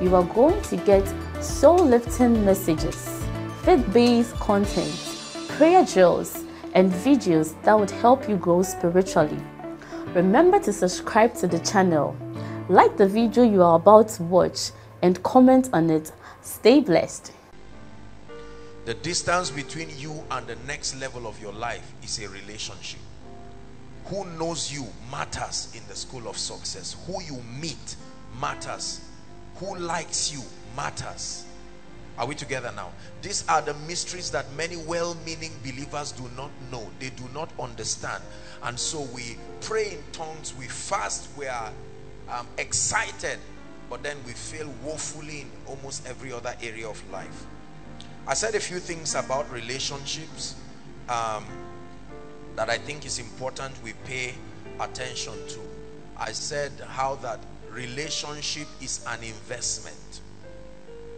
you are going to get soul-lifting messages, faith-based content, prayer drills, and videos that would help you grow spiritually. Remember to subscribe to the channel, like the video you are about to watch, and comment on it. Stay blessed. The distance between you and the next level of your life is a relationship. Who knows you matters in the school of success. Who you meet matters. Who likes you matters. Are we together now? These are the mysteries that many well-meaning believers do not know. They do not understand. And so we pray in tongues, we fast, we are um, excited, but then we fail woefully in almost every other area of life. I said a few things about relationships um, that I think is important we pay attention to. I said how that relationship is an investment.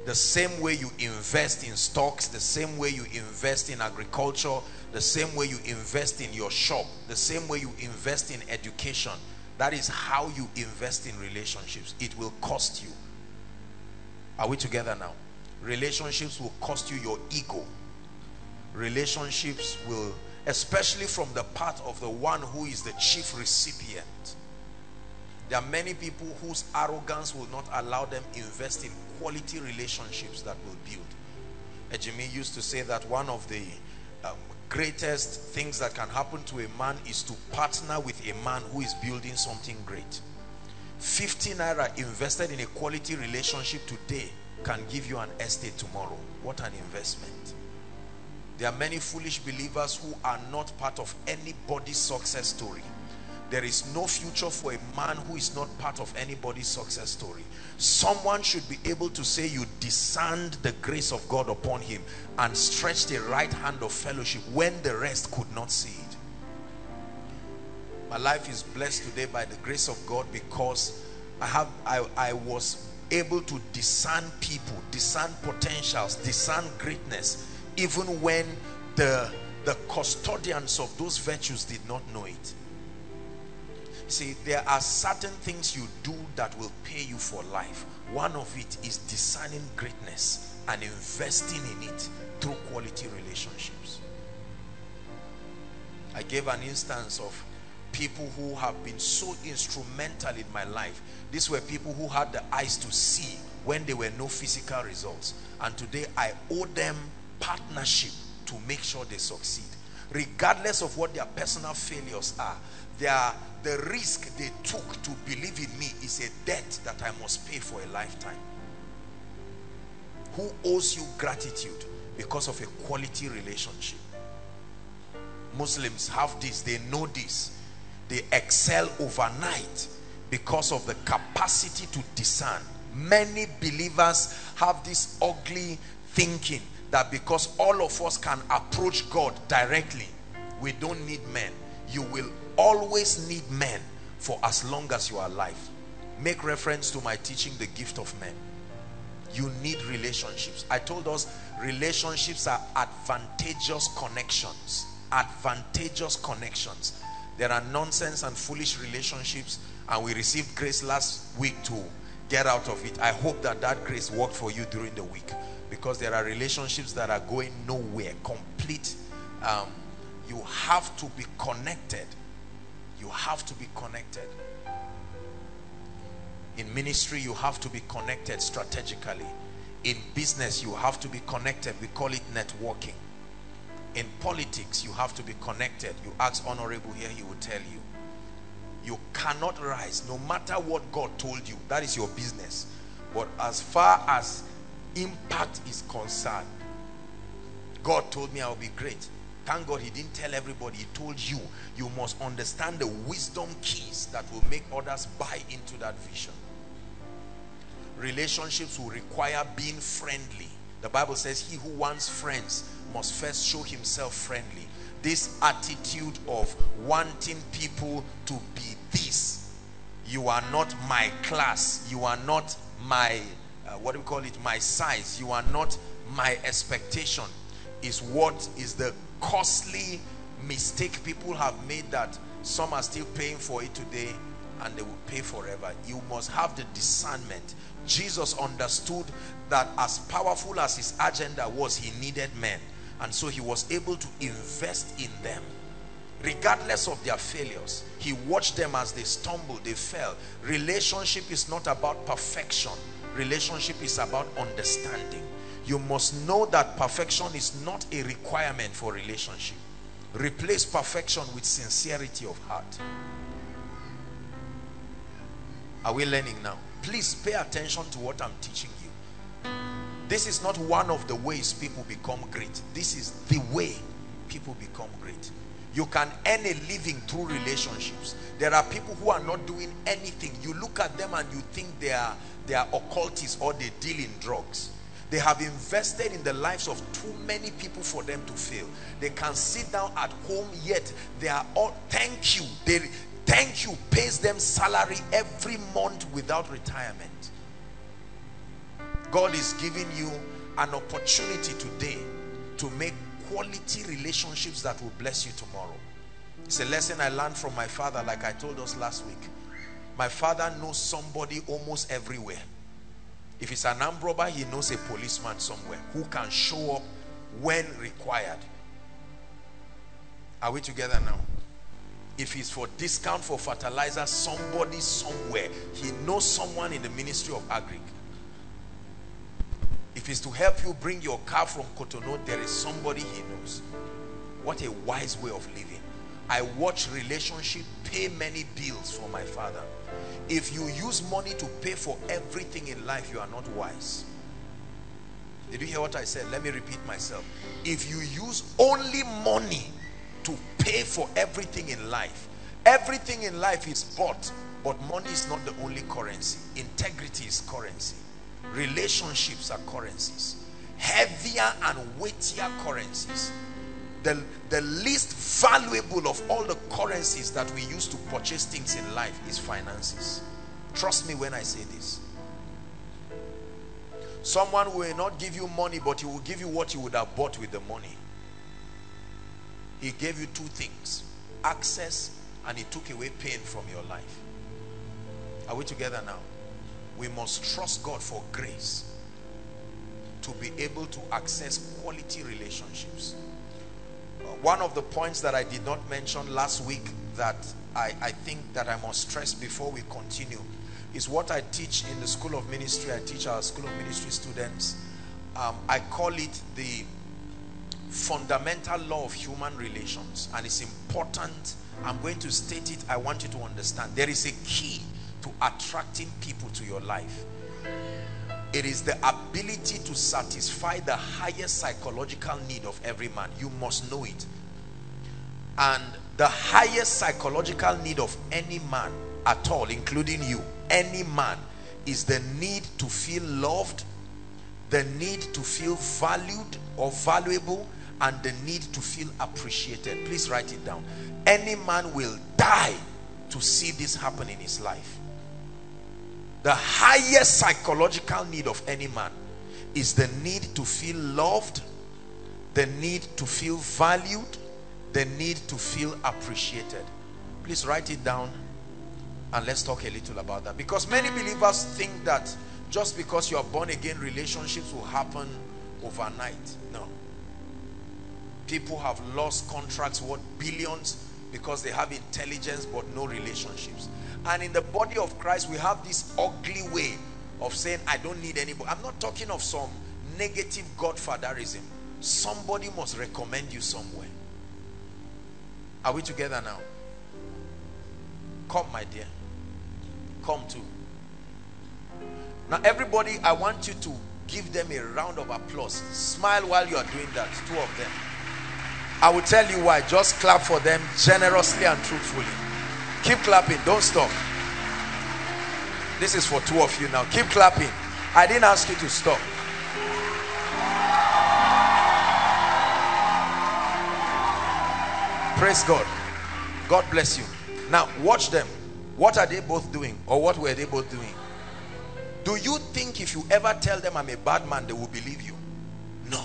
The same way you invest in stocks the same way you invest in agriculture the same way you invest in your shop the same way you invest in education that is how you invest in relationships. It will cost you. Are we together now? Relationships will cost you your ego. Relationships will especially from the part of the one who is the chief recipient there are many people whose arrogance will not allow them invest in quality relationships that will build. Ejimi used to say that one of the um, greatest things that can happen to a man is to partner with a man who is building something great. 50 naira invested in a quality relationship today can give you an estate tomorrow. What an investment. There are many foolish believers who are not part of anybody's success story there is no future for a man who is not part of anybody's success story. Someone should be able to say you discerned the grace of God upon him and stretched a right hand of fellowship when the rest could not see it. My life is blessed today by the grace of God because I have I, I was able to discern people discern potentials discern greatness even when the the custodians of those virtues did not know it See, there are certain things you do that will pay you for life. One of it is discerning greatness and investing in it through quality relationships. I gave an instance of people who have been so instrumental in my life. These were people who had the eyes to see when there were no physical results. And today I owe them partnership to make sure they succeed. Regardless of what their personal failures are, their the risk they took to believe in me is a debt that I must pay for a lifetime. Who owes you gratitude because of a quality relationship? Muslims have this, they know this. They excel overnight because of the capacity to discern. Many believers have this ugly thinking that because all of us can approach God directly, we don't need men. You will always need men for as long as you are alive. Make reference to my teaching the gift of men. You need relationships. I told us relationships are advantageous connections. Advantageous connections. There are nonsense and foolish relationships and we received grace last week to get out of it. I hope that that grace worked for you during the week because there are relationships that are going nowhere. Complete um, you have to be connected you have to be connected. In ministry, you have to be connected strategically. In business, you have to be connected. We call it networking. In politics, you have to be connected. You ask Honorable here, he will tell you. You cannot rise, no matter what God told you. That is your business. But as far as impact is concerned, God told me I'll be great. Thank God he didn't tell everybody. He told you. You must understand the wisdom keys that will make others buy into that vision. relationships will require being friendly. The Bible says he who wants friends must first show himself friendly. This attitude of wanting people to be this. You are not my class. You are not my, uh, what do we call it, my size. You are not my expectation is what is the costly mistake people have made that some are still paying for it today and they will pay forever. You must have the discernment. Jesus understood that as powerful as his agenda was, he needed men. And so he was able to invest in them. Regardless of their failures, he watched them as they stumbled, they fell. Relationship is not about perfection. Relationship is about understanding. You must know that perfection is not a requirement for relationship. Replace perfection with sincerity of heart. Are we learning now? Please pay attention to what I'm teaching you. This is not one of the ways people become great. This is the way people become great. You can earn a living through relationships. There are people who are not doing anything. You look at them and you think they are, they are occultists or they deal in drugs. They have invested in the lives of too many people for them to fail. They can sit down at home yet they are all, thank you. They, thank you pays them salary every month without retirement. God is giving you an opportunity today to make quality relationships that will bless you tomorrow. It's a lesson I learned from my father like I told us last week. My father knows somebody almost everywhere. If it's an armed robber, he knows a policeman somewhere who can show up when required. Are we together now? If it's for discount for fertilizer, somebody somewhere. He knows someone in the Ministry of Agric. If it's to help you bring your car from Cotonou, there is somebody he knows. What a wise way of living. I watch relationship pay many bills for my father. If you use money to pay for everything in life, you are not wise. Did you hear what I said? Let me repeat myself. If you use only money to pay for everything in life, everything in life is bought, but money is not the only currency. Integrity is currency. Relationships are currencies. Heavier and weightier currencies the, the least valuable of all the currencies that we use to purchase things in life is finances. Trust me when I say this. Someone will not give you money, but he will give you what you would have bought with the money. He gave you two things, access and he took away pain from your life. Are we together now? We must trust God for grace to be able to access quality relationships one of the points that I did not mention last week that I, I think that I must stress before we continue is what I teach in the School of Ministry. I teach our School of Ministry students. Um, I call it the fundamental law of human relations and it's important. I'm going to state it. I want you to understand. There is a key to attracting people to your life. It is the ability to satisfy the highest psychological need of every man. You must know it. And the highest psychological need of any man at all, including you, any man, is the need to feel loved, the need to feel valued or valuable, and the need to feel appreciated. Please write it down. Any man will die to see this happen in his life the highest psychological need of any man is the need to feel loved the need to feel valued the need to feel appreciated. Please write it down and let's talk a little about that. Because many believers think that just because you are born again relationships will happen overnight. No. People have lost contracts worth billions because they have intelligence but no relationships and in the body of Christ, we have this ugly way of saying, I don't need anybody. I'm not talking of some negative godfatherism. Somebody must recommend you somewhere. Are we together now? Come, my dear. Come too. Now, everybody, I want you to give them a round of applause. Smile while you are doing that. Two of them. I will tell you why. Just clap for them generously and truthfully. Keep clapping. Don't stop. This is for two of you now. Keep clapping. I didn't ask you to stop. Praise God. God bless you. Now, watch them. What are they both doing? Or what were they both doing? Do you think if you ever tell them I'm a bad man, they will believe you? No.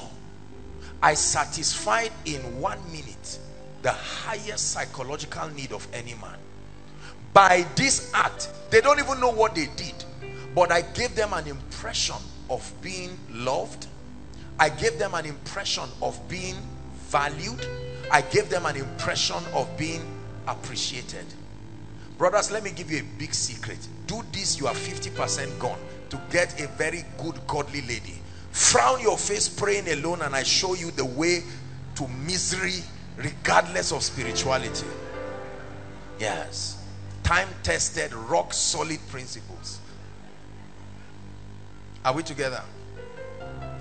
I satisfied in one minute the highest psychological need of any man. By this act, they don't even know what they did. But I gave them an impression of being loved. I gave them an impression of being valued. I gave them an impression of being appreciated. Brothers, let me give you a big secret. Do this, you are 50% gone to get a very good godly lady. Frown your face praying alone and I show you the way to misery regardless of spirituality. Yes. Time tested, rock solid principles. Are we together?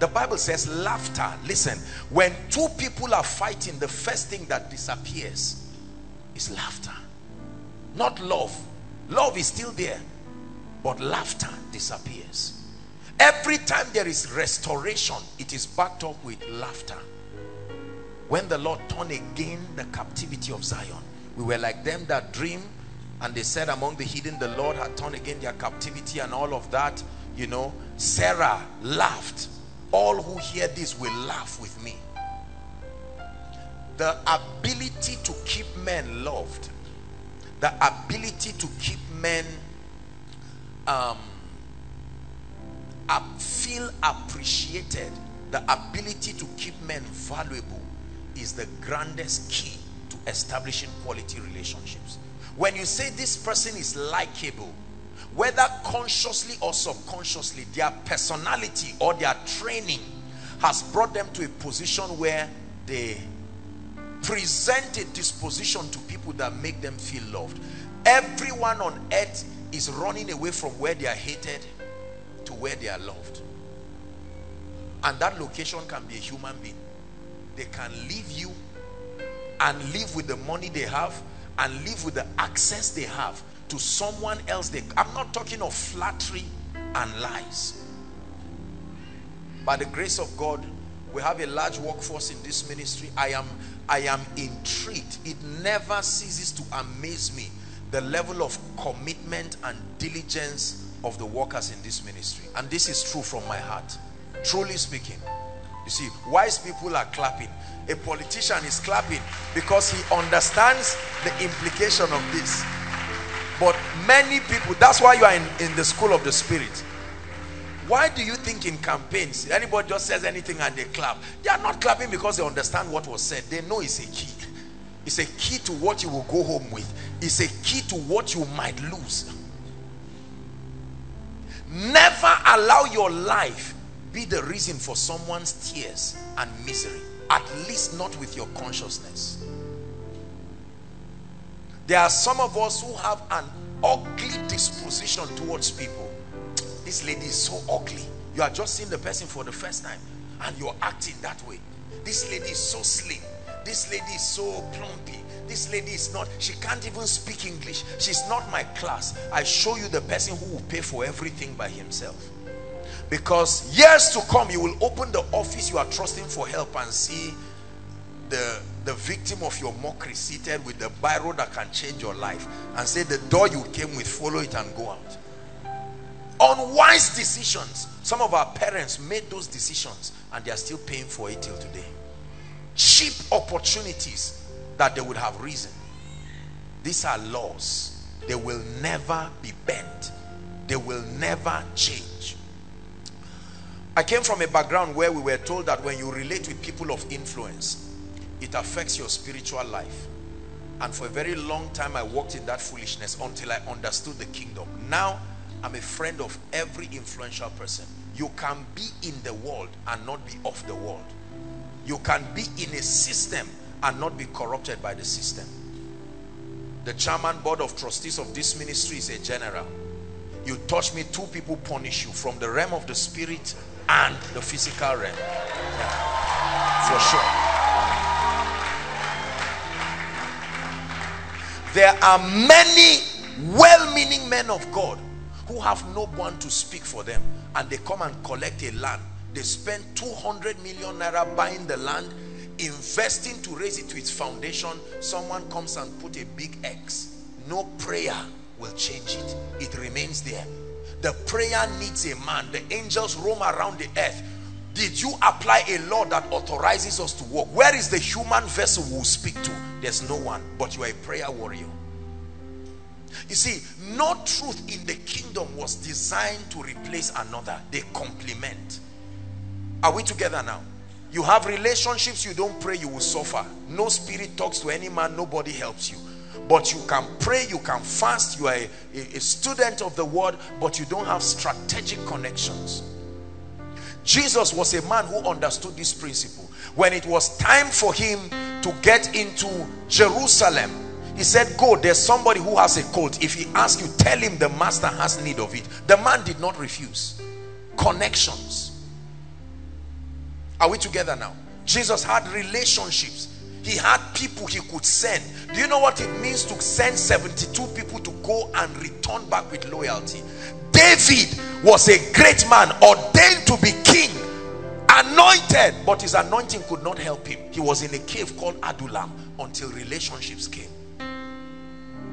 The Bible says laughter. Listen, when two people are fighting, the first thing that disappears is laughter. Not love. Love is still there, but laughter disappears. Every time there is restoration, it is backed up with laughter. When the Lord turned again the captivity of Zion, we were like them that dream and they said among the hidden the Lord had turned again their captivity and all of that. You know, Sarah laughed. All who hear this will laugh with me. The ability to keep men loved the ability to keep men um, feel appreciated the ability to keep men valuable is the grandest key to establishing quality relationships when you say this person is likable whether consciously or subconsciously their personality or their training has brought them to a position where they present a disposition to people that make them feel loved. Everyone on earth is running away from where they are hated to where they are loved. And that location can be a human being. They can leave you and live with the money they have and live with the access they have to someone else they i'm not talking of flattery and lies by the grace of god we have a large workforce in this ministry i am I am intrigued. It never ceases to amaze me the level of commitment and diligence of the workers in this ministry. And this is true from my heart. Truly speaking. You see, wise people are clapping. A politician is clapping because he understands the implication of this. But many people, that's why you are in, in the school of the spirit. Why do you think in campaigns, anybody just says anything and they clap? They are not clapping because they understand what was said. They know it's a key. It's a key to what you will go home with. It's a key to what you might lose. Never allow your life be the reason for someone's tears and misery. At least not with your consciousness. There are some of us who have an ugly disposition towards people. This lady is so ugly. You are just seeing the person for the first time and you're acting that way. This lady is so slim. This lady is so plumpy. This lady is not she can't even speak english. She's not my class. I show you the person who will pay for everything by himself because years to come you will open the office you are trusting for help and see the the victim of your mockery seated with the biro that can change your life and say the door you came with follow it and go out. Unwise decisions. Some of our parents made those decisions and they are still paying for it till today. Cheap opportunities that they would have risen. These are laws. They will never be bent. They will never change I came from a background where we were told that when you relate with people of influence it affects your spiritual life and for a very long time I walked in that foolishness until I understood the kingdom now I'm a friend of every influential person. You can be in the world and not be of the world. You can be in a system and not be corrupted by the system. The chairman board of trustees of this ministry is a general. You touch me, two people punish you from the realm of the spirit and the physical realm. Yeah. For sure. There are many well-meaning men of God who have no one to speak for them and they come and collect a land they spend 200 million naira buying the land investing to raise it to its foundation someone comes and put a big X no prayer will change it it remains there the prayer needs a man. The angels roam around the earth. Did you apply a law that authorizes us to walk? Where is the human vessel we'll speak to? There's no one but you are a prayer warrior. You see no truth in the kingdom was designed to replace another. They complement. Are we together now? You have relationships you don't pray you will suffer. No spirit talks to any man nobody helps you but you can pray you can fast you are a, a, student of the word but you don't have strategic connections. Jesus was a man who understood this principle. When it was time for him to get into jerusalem he said go there's somebody who has a coat. If he asks you tell him the master has need of it. The man did not refuse. Connections. Are we together now? Jesus had relationships he had people he could send. Do you know what it means to send 72 people to go and return back with loyalty? David was a great man ordained to be king anointed but his anointing could not help him. He was in a cave called adullam until relationships came.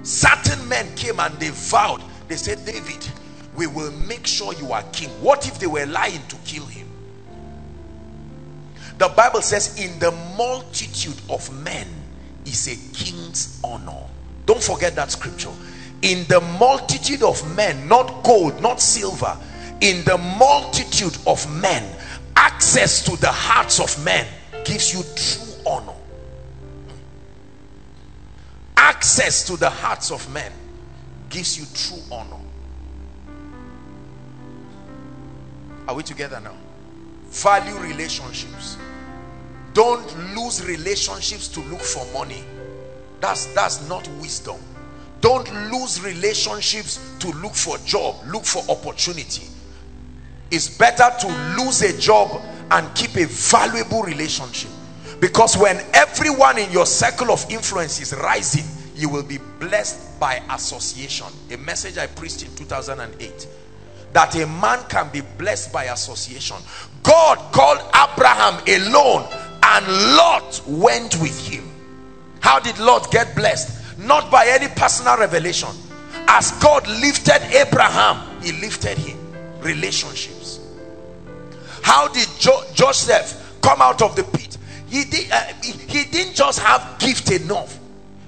Certain men came and they vowed. They said david we will make sure you are king. What if they were lying to kill him the Bible says, in the multitude of men is a king's honor. Don't forget that scripture. In the multitude of men, not gold, not silver, in the multitude of men, access to the hearts of men gives you true honor. Access to the hearts of men gives you true honor. Are we together now? Value relationships. Don't lose relationships to look for money. That's that's not wisdom. Don't lose relationships to look for a job look for opportunity. It's better to lose a job and keep a valuable relationship. Because when everyone in your circle of influence is rising you will be blessed by association. A message i preached in 2008 that a man can be blessed by association god called abraham alone and Lot went with him. How did Lot get blessed? Not by any personal revelation. As God lifted Abraham he lifted him. Relationships. How did jo Joseph come out of the pit? He, did, uh, he, he didn't just have gift enough.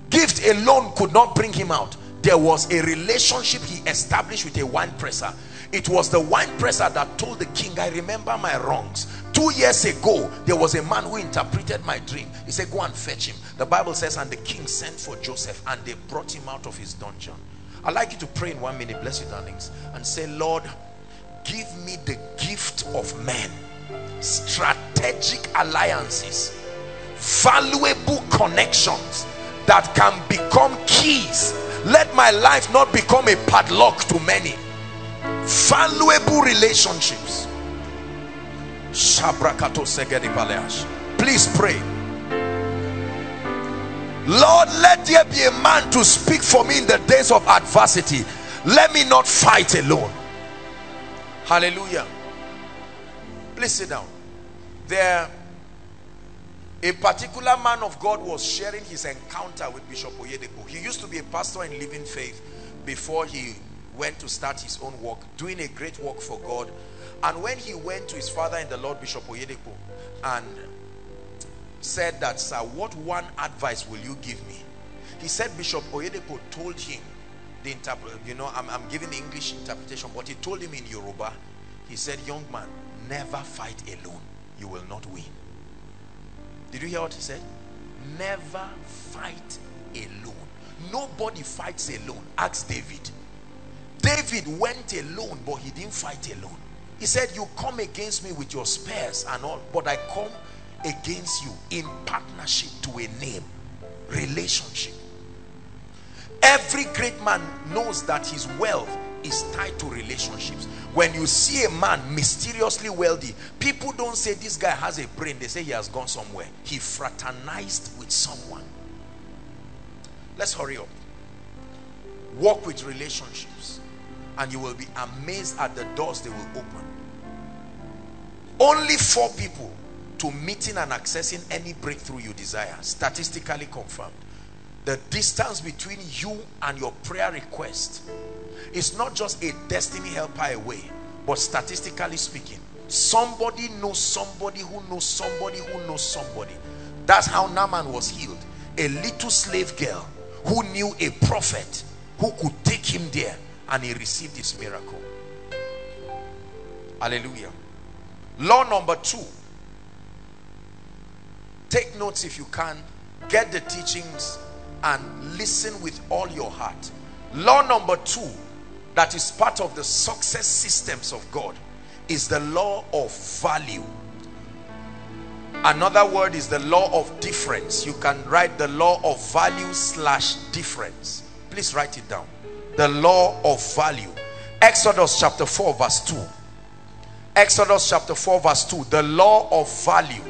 Gift alone could not bring him out. There was a relationship he established with a wine presser it was the wine presser that told the king i remember my wrongs. Two years ago there was a man who interpreted my dream. He said go and fetch him. The bible says and the king sent for joseph and they brought him out of his dungeon. I'd like you to pray in one minute. Bless you darlings. And say lord give me the gift of men strategic alliances valuable connections that can become keys. Let my life not become a padlock to many valuable relationships Please pray. Lord, let there be a man to speak for me in the days of adversity. Let me not fight alone. Hallelujah. Please sit down. There, a particular man of God was sharing his encounter with Bishop Oyedepo. He used to be a pastor in Living Faith before he went to start his own work, doing a great work for God and when he went to his father in the Lord, Bishop Oyedepo, and said that, sir, what one advice will you give me? He said Bishop Oyedepo told him, the interpret, you know, I'm, I'm giving the English interpretation, but he told him in Yoruba, he said, young man, never fight alone. You will not win. Did you hear what he said? Never fight alone. Nobody fights alone. Ask David. David went alone, but he didn't fight alone. He said, you come against me with your spears and all, but I come against you in partnership to a name, relationship. Every great man knows that his wealth is tied to relationships. When you see a man mysteriously wealthy, people don't say this guy has a brain. They say he has gone somewhere. He fraternized with someone. Let's hurry up. Work with relationships. And you will be amazed at the doors they will open. Only four people to meeting and accessing any breakthrough you desire statistically confirmed. The distance between you and your prayer request is not just a destiny helper away but statistically speaking somebody knows somebody who knows somebody who knows somebody. That's how Naaman was healed. A little slave girl who knew a prophet who could take him there and he received his miracle. Hallelujah. Law number two. Take notes if you can. Get the teachings and listen with all your heart. Law number two that is part of the success systems of God is the law of value. Another word is the law of difference. You can write the law of value slash difference. Please write it down the law of value. Exodus chapter 4 verse 2 exodus chapter 4 verse 2 the law of value.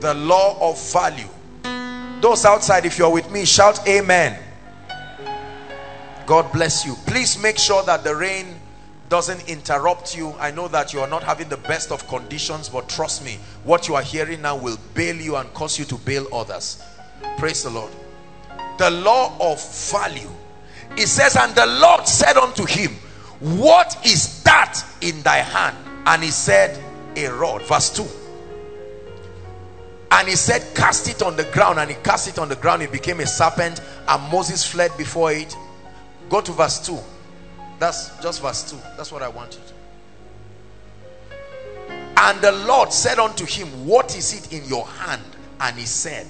The law of value. Those outside if you're with me shout amen. God bless you. Please make sure that the rain doesn't interrupt you. I know that you are not having the best of conditions but trust me what you are hearing now will bail you and cause you to bail others. Praise the lord. The law of value it says and the lord said unto him what is that in thy hand? And he said a rod. Verse 2 and he said cast it on the ground. And he cast it on the ground. It became a serpent and moses fled before it. Go to verse 2 that's just verse 2 that's what i wanted and the lord said unto him what is it in your hand? And he said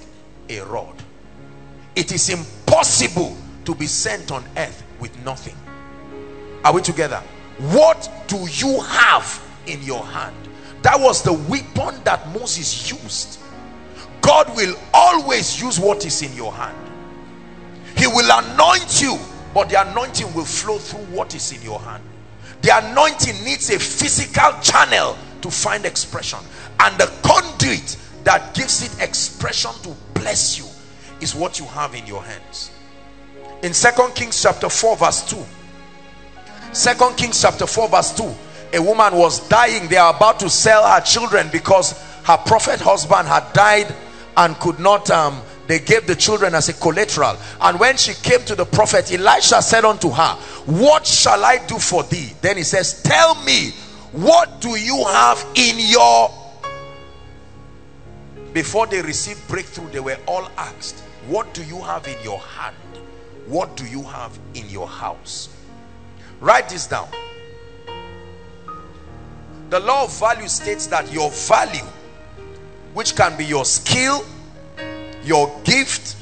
a rod. It is impossible to be sent on earth with nothing. Are we together? What do you have in your hand? That was the weapon that moses used. God will always use what is in your hand. He will anoint you but the anointing will flow through what is in your hand. The anointing needs a physical channel to find expression. And the conduit that gives it expression to bless you is what you have in your hands in second kings chapter 4 verse 2 second kings chapter 4 verse 2 a woman was dying. They are about to sell her children because her prophet husband had died and could not um, they gave the children as a collateral. And when she came to the prophet elisha said unto her what shall i do for thee? Then he says tell me what do you have in your before they received breakthrough they were all asked what do you have in your hand what do you have in your house? Write this down. The law of value states that your value which can be your skill your gift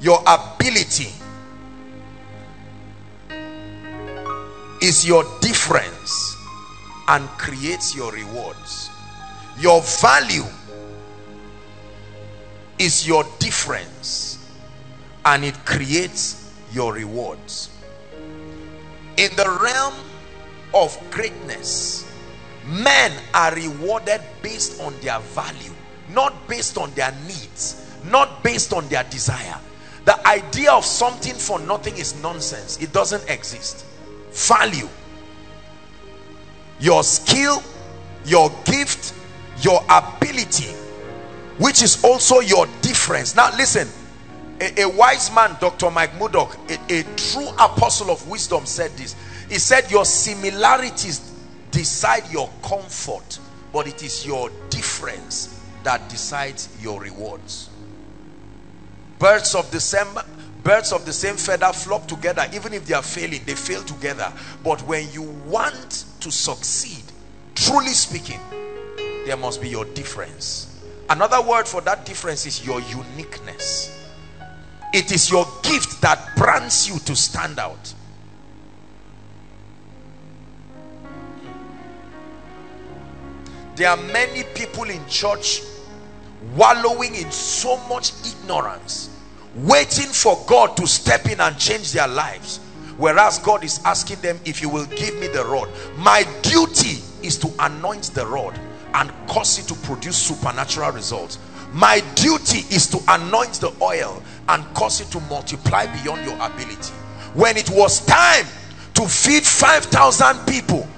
your ability is your difference and creates your rewards. Your value is your difference and it creates your rewards. In the realm of greatness men are rewarded based on their value not based on their needs not based on their desire. The idea of something for nothing is nonsense. It doesn't exist. Value. Your skill your gift your ability which is also your difference. Now listen a, a wise man dr mike murdock a, a true apostle of wisdom said this. He said your similarities decide your comfort but it is your difference that decides your rewards. Birds of the same birds of the same feather flock together. Even if they are failing they fail together. But when you want to succeed truly speaking there must be your difference. Another word for that difference is your uniqueness it is your gift that brands you to stand out. There are many people in church wallowing in so much ignorance waiting for God to step in and change their lives whereas God is asking them if you will give me the rod. My duty is to anoint the rod and cause it to produce supernatural results. My duty is to anoint the oil and cause it to multiply beyond your ability. When it was time to feed 5,000 people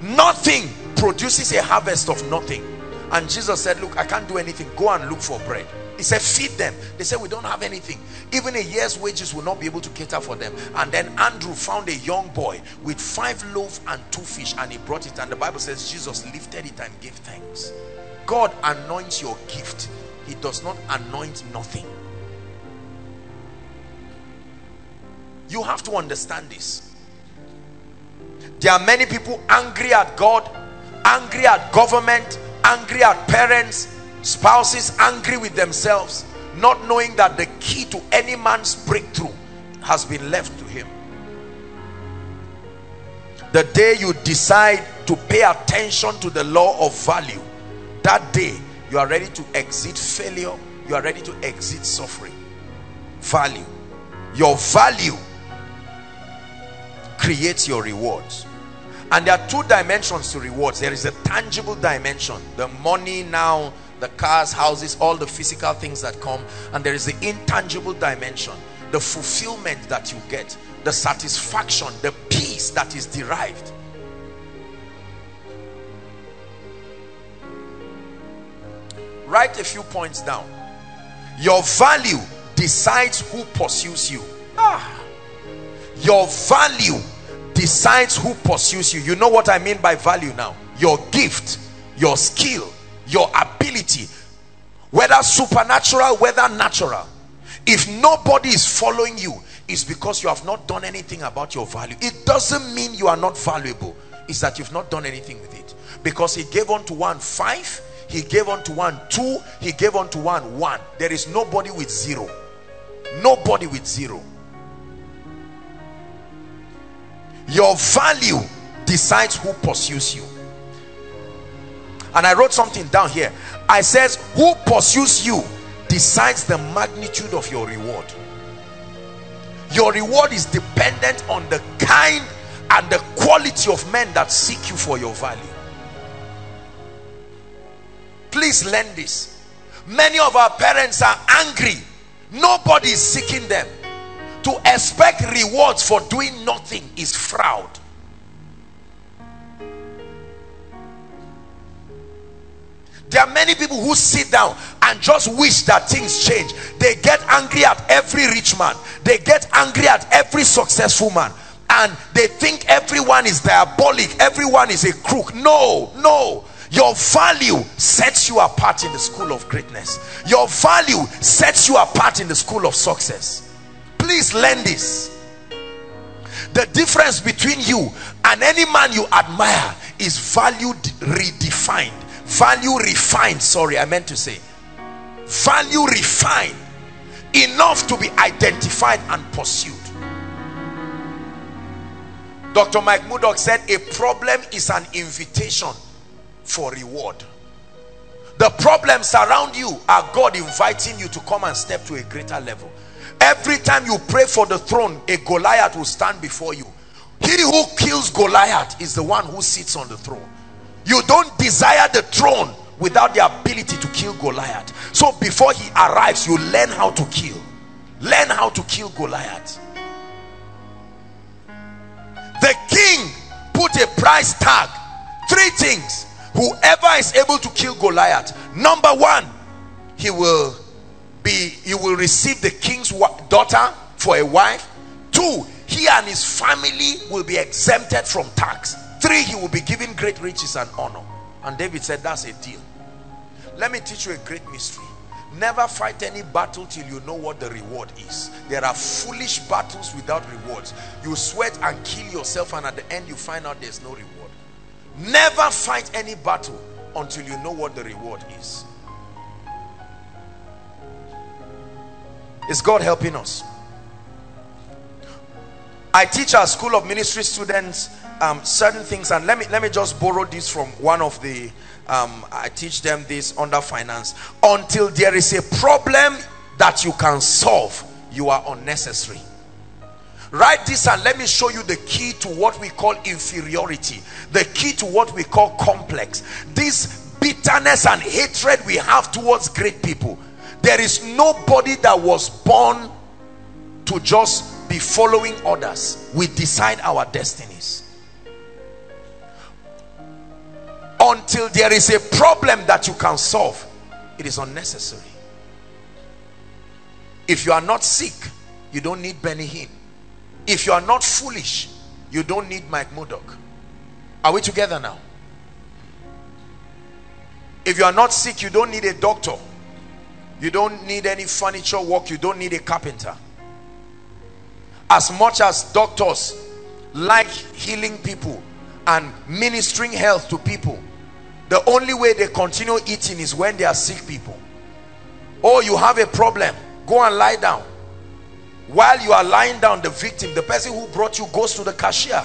nothing produces a harvest of nothing. And Jesus said look I can't do anything. Go and look for bread. He said feed them. They said we don't have anything. Even a year's wages will not be able to cater for them. And then Andrew found a young boy with five loaves and two fish and he brought it. And the Bible says Jesus lifted it and gave thanks. God anoints your gift. He does not anoint nothing you have to understand this there are many people angry at God, angry at government, angry at parents, spouses, angry with themselves, not knowing that the key to any man's breakthrough has been left to him. The day you decide to pay attention to the law of value, that day you are ready to exit failure, you are ready to exit suffering. Value. Your value creates your rewards. And there are two dimensions to rewards. There is a tangible dimension the money now the cars houses all the physical things that come. And there is the intangible dimension the fulfillment that you get the satisfaction the peace that is derived. Write a few points down. Your value decides who pursues you. Ah! Your value decides who pursues you. You know what i mean by value now? Your gift your skill your ability. Whether supernatural whether natural. If nobody is following you it's because you have not done anything about your value. It doesn't mean you are not valuable. It's that you've not done anything with it. Because he gave unto one five he gave unto one two he gave unto one one. There is nobody with zero. Nobody with zero your value decides who pursues you. And i wrote something down here. I says who pursues you decides the magnitude of your reward. Your reward is dependent on the kind and the quality of men that seek you for your value. Please learn this. Many of our parents are angry. Nobody is seeking them to expect rewards for doing nothing is fraud. There are many people who sit down and just wish that things change. They get angry at every rich man. They get angry at every successful man. And they think everyone is diabolic. Everyone is a crook. No no. Your value sets you apart in the school of greatness. Your value sets you apart in the school of success please learn this. The difference between you and any man you admire is value redefined. Value refined sorry i meant to say. Value refined. Enough to be identified and pursued. Dr mike murdock said a problem is an invitation for reward. The problems around you are god inviting you to come and step to a greater level every time you pray for the throne a Goliath will stand before you. He who kills Goliath is the one who sits on the throne. You don't desire the throne without the ability to kill Goliath. So before he arrives you learn how to kill. Learn how to kill Goliath. The king put a price tag. Three things. Whoever is able to kill Goliath. Number one he will be you will receive the king's daughter for a wife. Two he and his family will be exempted from tax. Three he will be given great riches and honor. And david said that's a deal. Let me teach you a great mystery. Never fight any battle till you know what the reward is. There are foolish battles without rewards. You sweat and kill yourself and at the end you find out there's no reward. Never fight any battle until you know what the reward is Is God helping us? I teach our school of ministry students um, certain things and let me let me just borrow this from one of the um, I teach them this under finance. Until there is a problem that you can solve you are unnecessary. Write this and let me show you the key to what we call inferiority the key to what we call complex. This bitterness and hatred we have towards great people there is nobody that was born to just be following others. We decide our destinies. Until there is a problem that you can solve it is unnecessary. If you are not sick you don't need Benny Hinn. If you are not foolish you don't need Mike Murdock are we together now? If you are not sick you don't need a doctor you don't need any furniture work. You don't need a carpenter. As much as doctors like healing people and ministering health to people the only way they continue eating is when they are sick people. Oh you have a problem. Go and lie down. While you are lying down the victim the person who brought you goes to the cashier.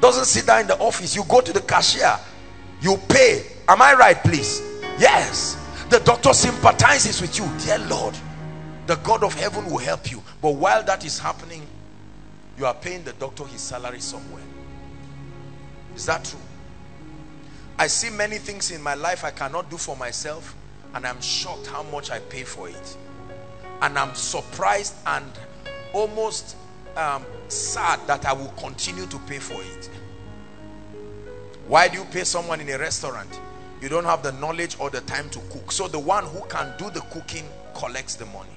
Doesn't sit down in the office. You go to the cashier. You pay. Am i right please? Yes the doctor sympathizes with you dear lord the god of heaven will help you. But while that is happening you are paying the doctor his salary somewhere. Is that true? I see many things in my life i cannot do for myself and i'm shocked how much i pay for it. And i'm surprised and almost um, sad that i will continue to pay for it. Why do you pay someone in a restaurant you don't have the knowledge or the time to cook. So the one who can do the cooking collects the money.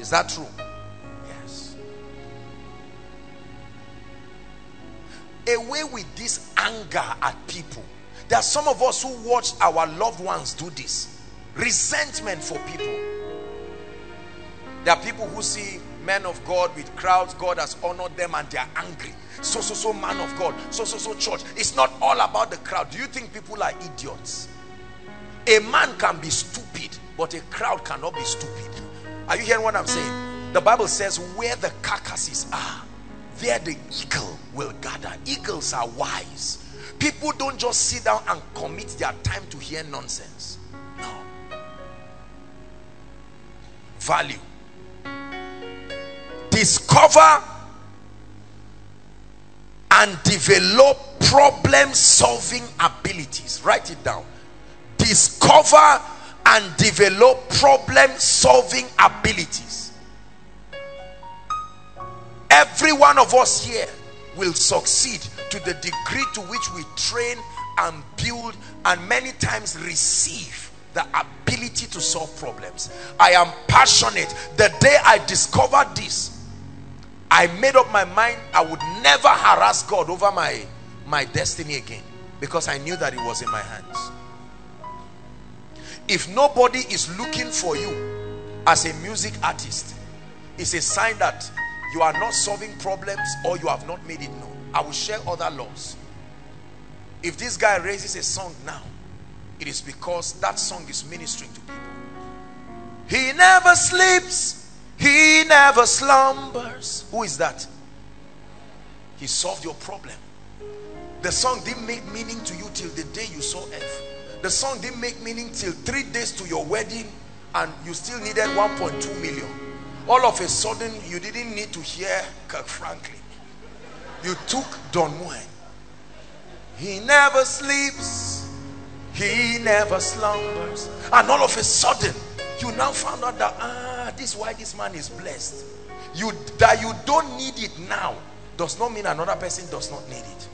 Is that true? Yes. Away with this anger at people. There are some of us who watch our loved ones do this. Resentment for people. There are people who see men of God with crowds. God has honored them and they are angry so so so man of God. So so so church. It's not all about the crowd. Do you think people are idiots? A man can be stupid but a crowd cannot be stupid. Are you hearing what I'm saying? The Bible says where the carcasses are there the eagle will gather. Eagles are wise. People don't just sit down and commit their time to hear nonsense. No. Value. Discover and develop problem solving abilities. Write it down. Discover and develop problem solving abilities. Every one of us here will succeed to the degree to which we train and build and many times receive the ability to solve problems. I am passionate. The day i discovered this i made up my mind i would never harass god over my my destiny again because i knew that it was in my hands. If nobody is looking for you as a music artist it's a sign that you are not solving problems or you have not made it known. I will share other laws. If this guy raises a song now it is because that song is ministering to people. He never sleeps he never slumbers. Who is that? He solved your problem. The song didn't make meaning to you till the day you saw F the song didn't make meaning till three days to your wedding and you still needed 1.2 million. All of a sudden you didn't need to hear Kirk Franklin. You took Don Moen. He never sleeps. He never slumbers. And all of a sudden you now found out that ah this is why this man is blessed. You that you don't need it now does not mean another person does not need it.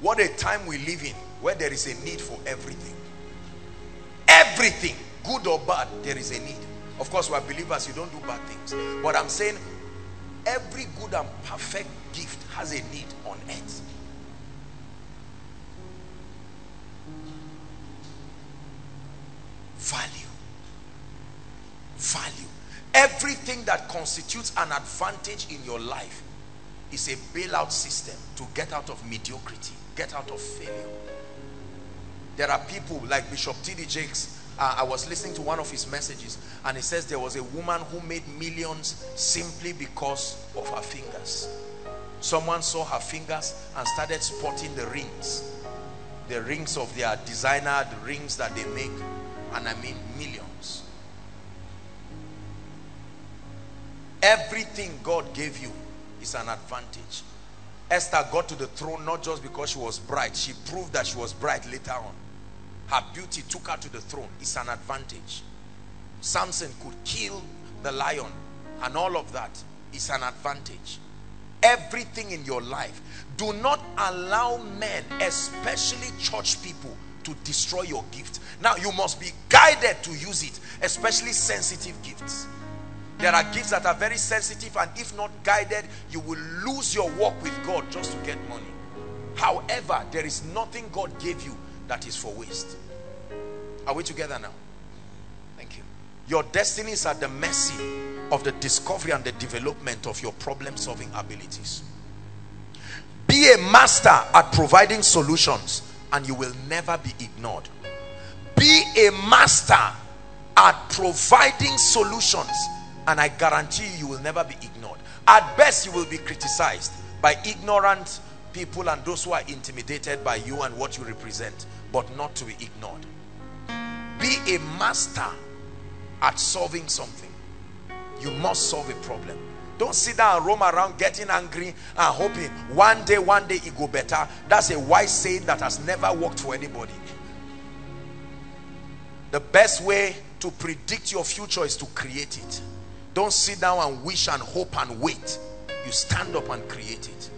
What a time we live in where there is a need for everything. Everything good or bad there is a need. Of course we are believers you don't do bad things. But i'm saying every good and perfect gift has a need on earth value value everything that constitutes an advantage in your life is a bailout system to get out of mediocrity get out of failure there are people like bishop td jakes uh, I was listening to one of his messages and he says there was a woman who made millions simply because of her fingers. Someone saw her fingers and started spotting the rings. The rings of their designer, the rings that they make. And I mean millions. Everything God gave you is an advantage. Esther got to the throne not just because she was bright. She proved that she was bright later on her beauty took her to the throne it's an advantage Samson could kill the lion and all of that is an advantage everything in your life do not allow men especially church people to destroy your gift. Now you must be guided to use it especially sensitive gifts. There are gifts that are very sensitive and if not guided you will lose your walk with God just to get money. However there is nothing God gave you that is for waste. Are we together now? Thank you. Your destinies are the mercy of the discovery and the development of your problem solving abilities. Be a master at providing solutions and you will never be ignored. Be a master at providing solutions and I guarantee you, you will never be ignored. At best you will be criticized by ignorant people and those who are intimidated by you and what you represent but not to be ignored. Be a master at solving something. You must solve a problem don't sit down and roam around getting angry and hoping one day one day it go better. That's a wise saying that has never worked for anybody. The best way to predict your future is to create it. Don't sit down and wish and hope and wait. You stand up and create it.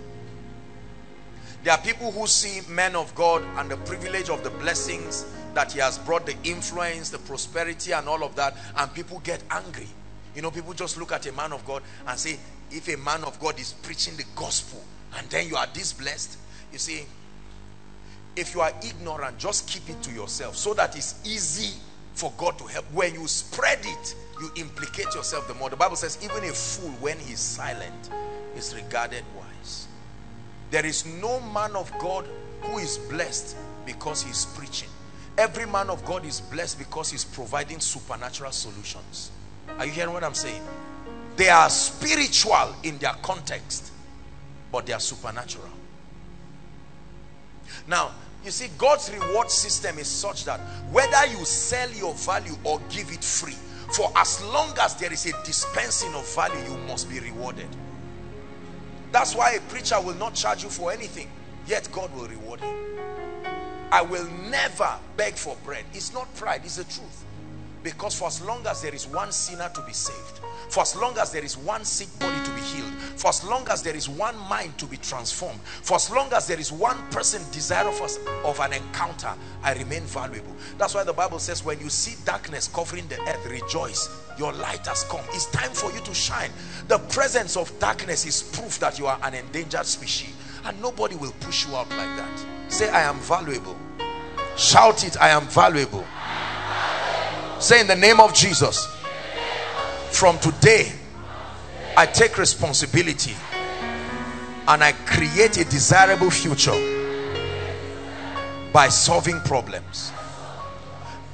There are people who see men of God and the privilege of the blessings that he has brought the influence the prosperity and all of that and people get angry you know people just look at a man of God and say if a man of God is preaching the gospel and then you are this blessed you see if you are ignorant just keep it to yourself so that it's easy for God to help. When you spread it you implicate yourself the more. The Bible says even a fool when he's silent is regarded wise. There is no man of God who is blessed because he's preaching. Every man of God is blessed because he's providing supernatural solutions. Are you hearing what I'm saying? They are spiritual in their context, but they are supernatural. Now, you see, God's reward system is such that whether you sell your value or give it free, for as long as there is a dispensing of value, you must be rewarded. That's why a preacher will not charge you for anything, yet God will reward him. I will never beg for bread. It's not pride, it's the truth. Because for as long as there is one sinner to be saved, for as long as there is one sick body to be healed, for as long as there is one mind to be transformed, for as long as there is one person desirous of an encounter, I remain valuable. That's why the Bible says when you see darkness covering the earth, rejoice. Your light has come. It's time for you to shine. The presence of darkness is proof that you are an endangered species and nobody will push you out like that. Say, I am valuable. Shout it, I am valuable. Say in the name of Jesus. From today, I take responsibility and I create a desirable future by solving problems.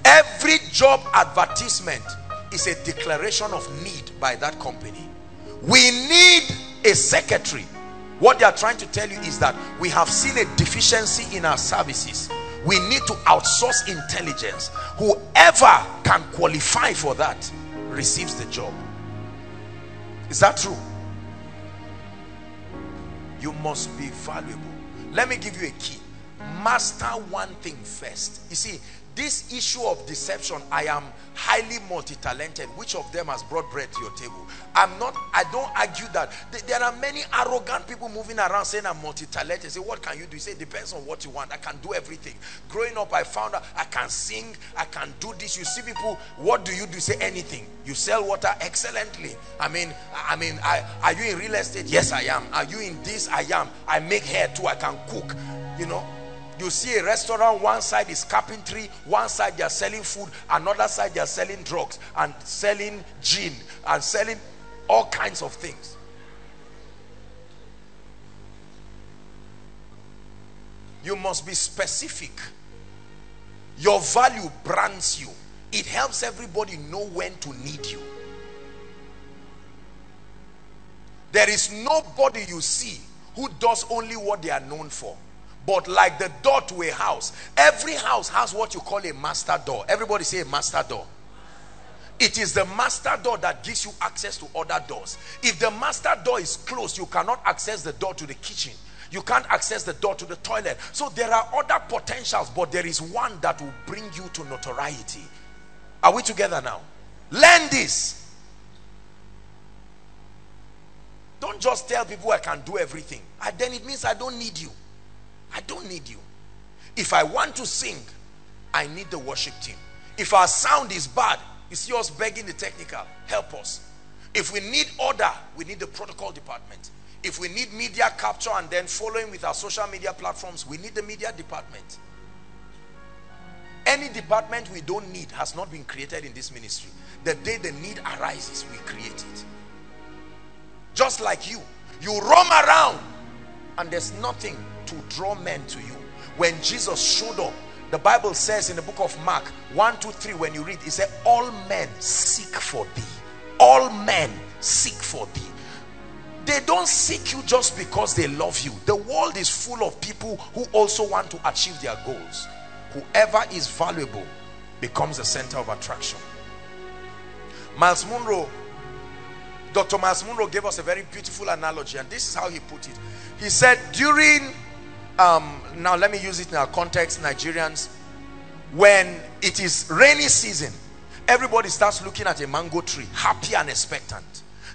Every job advertisement is a declaration of need by that company. We need a secretary what they are trying to tell you is that we have seen a deficiency in our services. We need to outsource intelligence. Whoever can qualify for that receives the job. Is that true? You must be valuable. Let me give you a key. Master one thing first. You see, this issue of deception i am highly multi-talented. Which of them has brought bread to your table? I'm not i don't argue that. There are many arrogant people moving around saying i'm multi-talented. Say what can you do? You say depends on what you want. I can do everything. Growing up i found out i can sing i can do this. You see people what do you do? You say anything. You sell water excellently. I mean i mean I, are you in real estate? Yes i am. Are you in this? I am. I make hair too. I can cook. You know you see a restaurant one side is carpentry one side they are selling food another side they are selling drugs and selling gin and selling all kinds of things. You must be specific. Your value brands you. It helps everybody know when to need you. There is nobody you see who does only what they are known for but like the door to a house every house has what you call a master door. Everybody say a master door. It is the master door that gives you access to other doors. If the master door is closed you cannot access the door to the kitchen. You can't access the door to the toilet. So there are other potentials but there is one that will bring you to notoriety. Are we together now? Learn this. Don't just tell people I can do everything. And then it means I don't need you. I don't need you. If I want to sing, I need the worship team. If our sound is bad, you see us begging the technical, help us. If we need order, we need the protocol department. If we need media capture and then following with our social media platforms, we need the media department. Any department we don't need has not been created in this ministry. The day the need arises, we create it. Just like you. You roam around and there's nothing to draw men to you. When Jesus showed up, the Bible says in the book of Mark 1, 2, 3, when you read, it said, All men seek for thee. All men seek for thee. They don't seek you just because they love you. The world is full of people who also want to achieve their goals. Whoever is valuable becomes the center of attraction. Myles Munroe, Dr. Myles Munroe gave us a very beautiful analogy, and this is how he put it. He said, during um, now let me use it in our context, Nigerians, when it is rainy season, everybody starts looking at a mango tree, happy and expectant.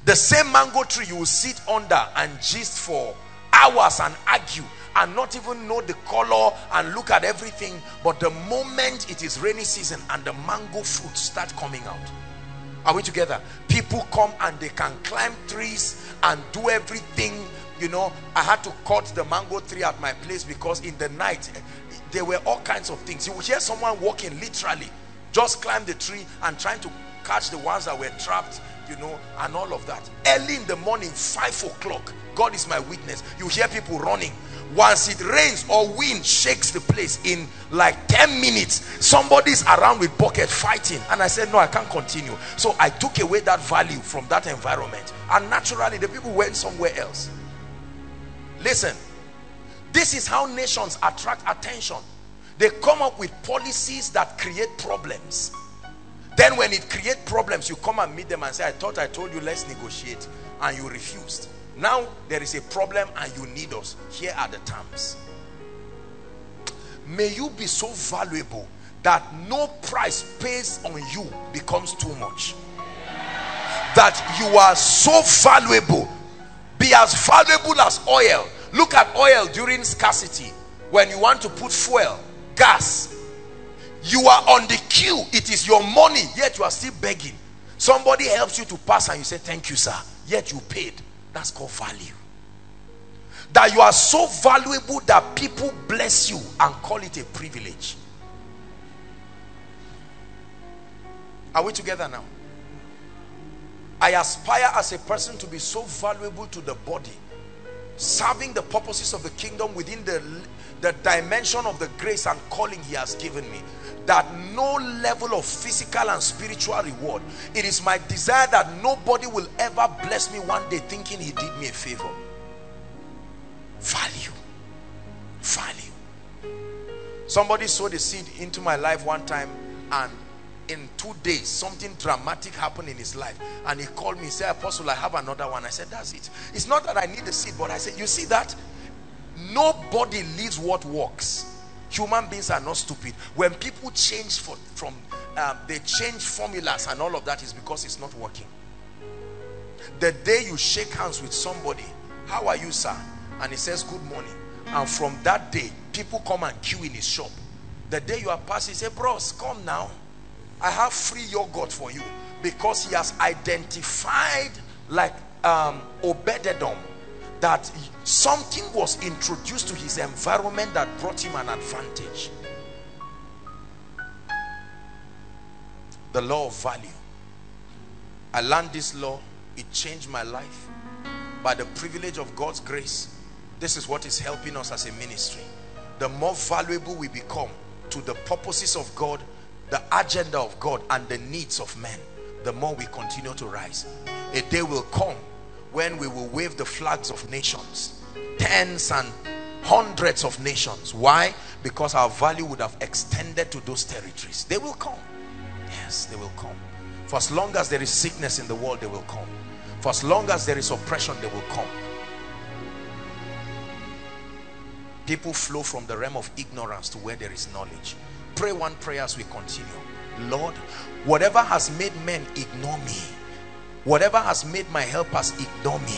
The same mango tree you will sit under and gist for hours and argue and not even know the color and look at everything. But the moment it is rainy season and the mango fruits start coming out, are we together? People come and they can climb trees and do everything you know i had to cut the mango tree at my place because in the night there were all kinds of things. You hear someone walking literally just climb the tree and trying to catch the ones that were trapped you know and all of that. Early in the morning five o'clock god is my witness. You hear people running. Once it rains or wind shakes the place in like 10 minutes somebody's around with bucket fighting. And i said no i can't continue. So i took away that value from that environment. And naturally the people went somewhere else Listen, this is how nations attract attention. They come up with policies that create problems. Then when it creates problems, you come and meet them and say, I thought I told you let's negotiate and you refused. Now there is a problem and you need us. Here are the terms. May you be so valuable that no price pays on you becomes too much. That you are so valuable. Be as valuable as oil Look at oil during scarcity. When you want to put fuel, gas. You are on the queue. It is your money, yet you are still begging. Somebody helps you to pass and you say, thank you, sir. Yet you paid. That's called value. That you are so valuable that people bless you and call it a privilege. Are we together now? I aspire as a person to be so valuable to the body serving the purposes of the kingdom within the, the dimension of the grace and calling he has given me that no level of physical and spiritual reward. It is my desire that nobody will ever bless me one day thinking he did me a favor. Value. Value. Somebody sowed a seed into my life one time and in two days something dramatic happened in his life. And he called me said apostle i have another one. I said that's it. It's not that i need the seed but i said you see that? Nobody leaves what works. Human beings are not stupid. When people change for, from um, they change formulas and all of that is because it's not working. The day you shake hands with somebody how are you sir? And he says good morning. And from that day people come and queue in his shop. The day you are passing say bros come now I have free yogurt for you because he has identified like um, Obededom that something was introduced to his environment that brought him an advantage. The law of value. I learned this law. It changed my life. By the privilege of God's grace, this is what is helping us as a ministry. The more valuable we become to the purposes of God the agenda of God and the needs of men, the more we continue to rise. A day will come when we will wave the flags of nations, tens and hundreds of nations. Why? Because our value would have extended to those territories. They will come. Yes, they will come. For as long as there is sickness in the world, they will come. For as long as there is oppression, they will come. People flow from the realm of ignorance to where there is knowledge pray one prayer as we continue lord whatever has made men ignore me whatever has made my helpers ignore me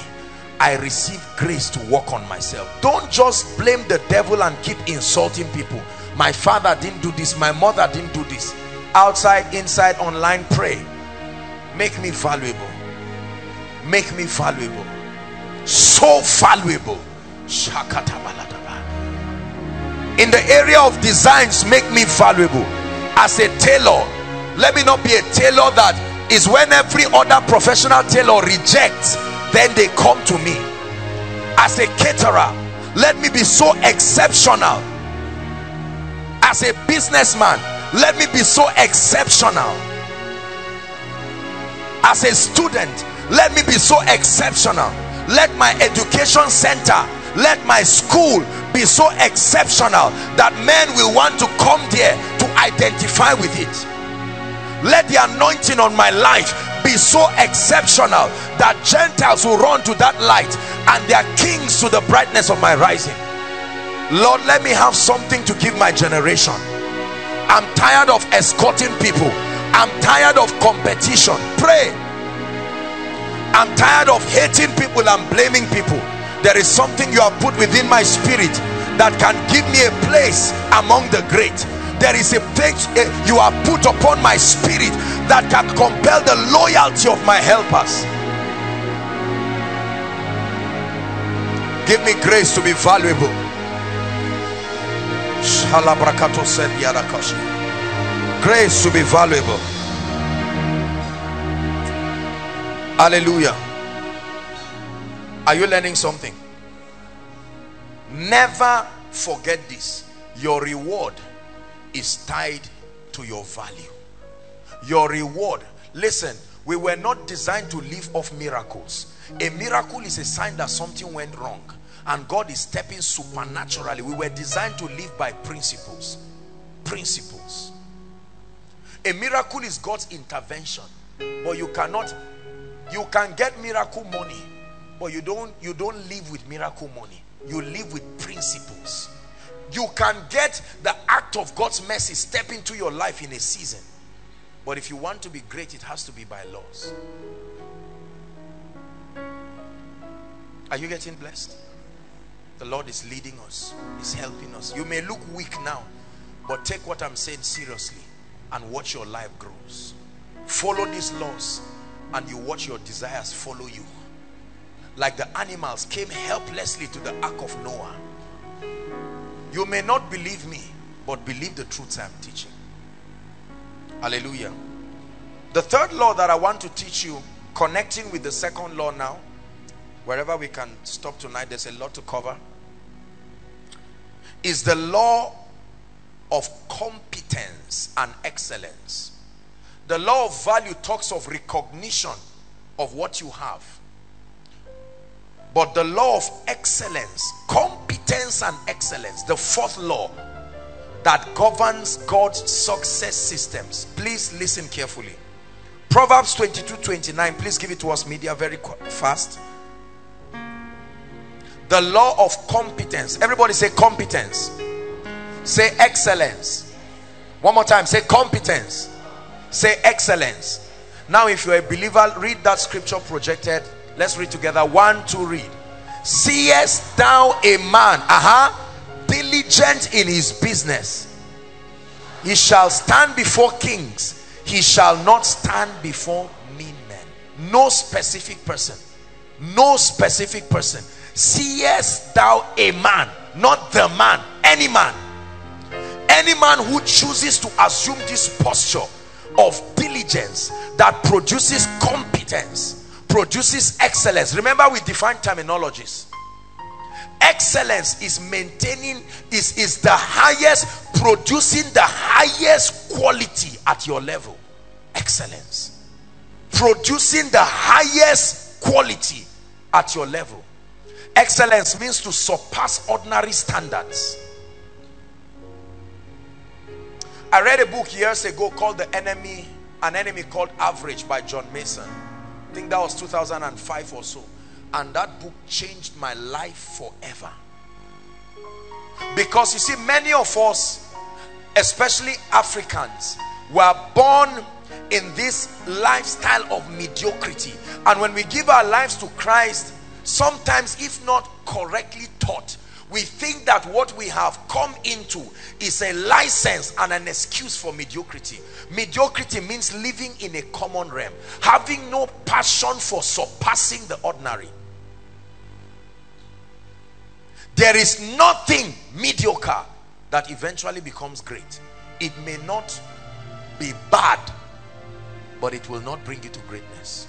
I receive grace to work on myself. Don't just blame the devil and keep insulting people. My father didn't do this. My mother didn't do this. Outside, inside, online, pray. Make me valuable. Make me valuable. So valuable. In the area of designs, make me valuable. As a tailor, let me not be a tailor that is when every other professional tailor rejects then they come to me. As a caterer let me be so exceptional. As a businessman let me be so exceptional. As a student let me be so exceptional. Let my education center let my school be so exceptional that men will want to come there to identify with it. Let the anointing on my life be so exceptional that Gentiles will run to that light and their kings to the brightness of my rising. Lord let me have something to give my generation. I'm tired of escorting people. I'm tired of competition. Pray. I'm tired of hating people and blaming people there is something you have put within my spirit that can give me a place among the great. There is a faith eh, you are put upon my spirit that can compel the loyalty of my helpers. Give me grace to be valuable. Grace to be valuable. Hallelujah. Are you learning something never forget this. Your reward is tied to your value. Your reward. Listen we were not designed to live off miracles. A miracle is a sign that something went wrong and God is stepping supernaturally. We were designed to live by principles. Principles. A miracle is God's intervention but you cannot you can get miracle money but you don't you don't live with miracle money you live with principles. You can get the act of God's mercy step into your life in a season. But if you want to be great it has to be by laws. Are you getting blessed? The Lord is leading us. Is helping us. You may look weak now but take what I'm saying seriously and watch your life grows. Follow these laws and you watch your desires follow you like the animals came helplessly to the ark of Noah you may not believe me, but believe the truths I'm teaching. Hallelujah. The third law that I want to teach you, connecting with the second law now, wherever we can stop tonight, there's a lot to cover, is the law of competence and excellence. The law of value talks of recognition of what you have but the law of excellence competence and excellence the fourth law that governs God's success systems. Please listen carefully. Proverbs 22 29 please give it to us media very fast. The law of competence. Everybody say competence. Say excellence. One more time say competence. Say excellence. Now if you're a believer read that scripture projected Let's read together. One, two, read. Seest thou a man, aha, diligent in his business? He shall stand before kings. He shall not stand before mean men. No specific person. No specific person. Seest thou a man, not the man, any man. Any man who chooses to assume this posture of diligence that produces competence produces excellence. Remember we define terminologies. Excellence is maintaining is is the highest producing the highest quality at your level. Excellence. Producing the highest quality at your level. Excellence means to surpass ordinary standards. I read a book years ago called the enemy an enemy called average by john mason I think that was 2005 or so. And that book changed my life forever. Because you see, many of us, especially Africans, were born in this lifestyle of mediocrity. And when we give our lives to Christ, sometimes if not correctly taught we think that what we have come into is a license and an excuse for mediocrity. Mediocrity means living in a common realm having no passion for surpassing the ordinary. There is nothing mediocre that eventually becomes great. It may not be bad but it will not bring you to greatness.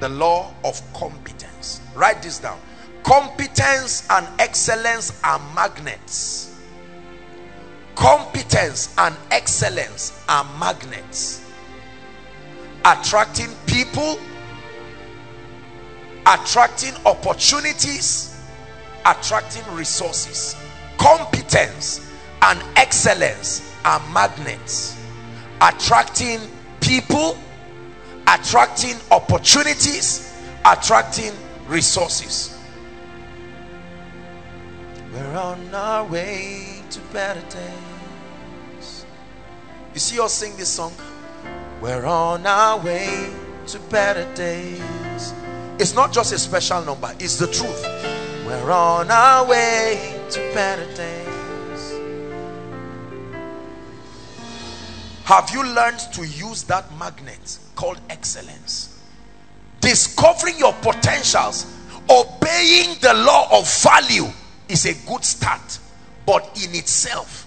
The law of competence. Write this down competence and excellence are magnets. Competence and excellence are magnets. Attracting people attracting opportunities attracting resources. Competence and excellence are magnets. Attracting people attracting opportunities attracting resources we're on our way to better days. You see us sing this song? We're on our way to better days. It's not just a special number, it's the truth. We're on our way to better days. Have you learned to use that magnet called excellence? Discovering your potentials, obeying the law of value is a good start but in itself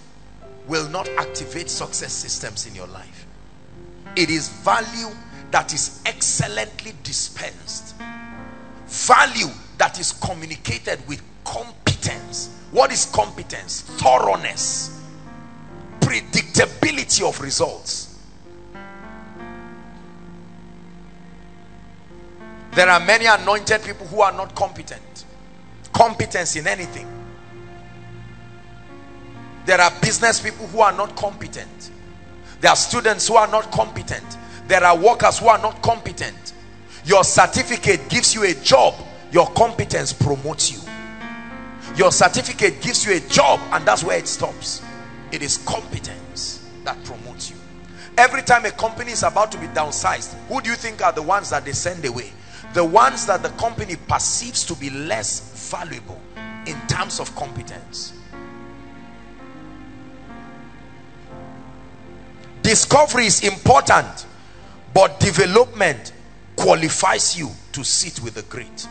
will not activate success systems in your life. It is value that is excellently dispensed value that is communicated with competence. What is competence? Thoroughness predictability of results. There are many anointed people who are not competent competence in anything. There are business people who are not competent. There are students who are not competent. There are workers who are not competent. Your certificate gives you a job your competence promotes you. Your certificate gives you a job and that's where it stops. It is competence that promotes you. Every time a company is about to be downsized who do you think are the ones that they send away the ones that the company perceives to be less valuable in terms of competence. Discovery is important but development qualifies you to sit with the great.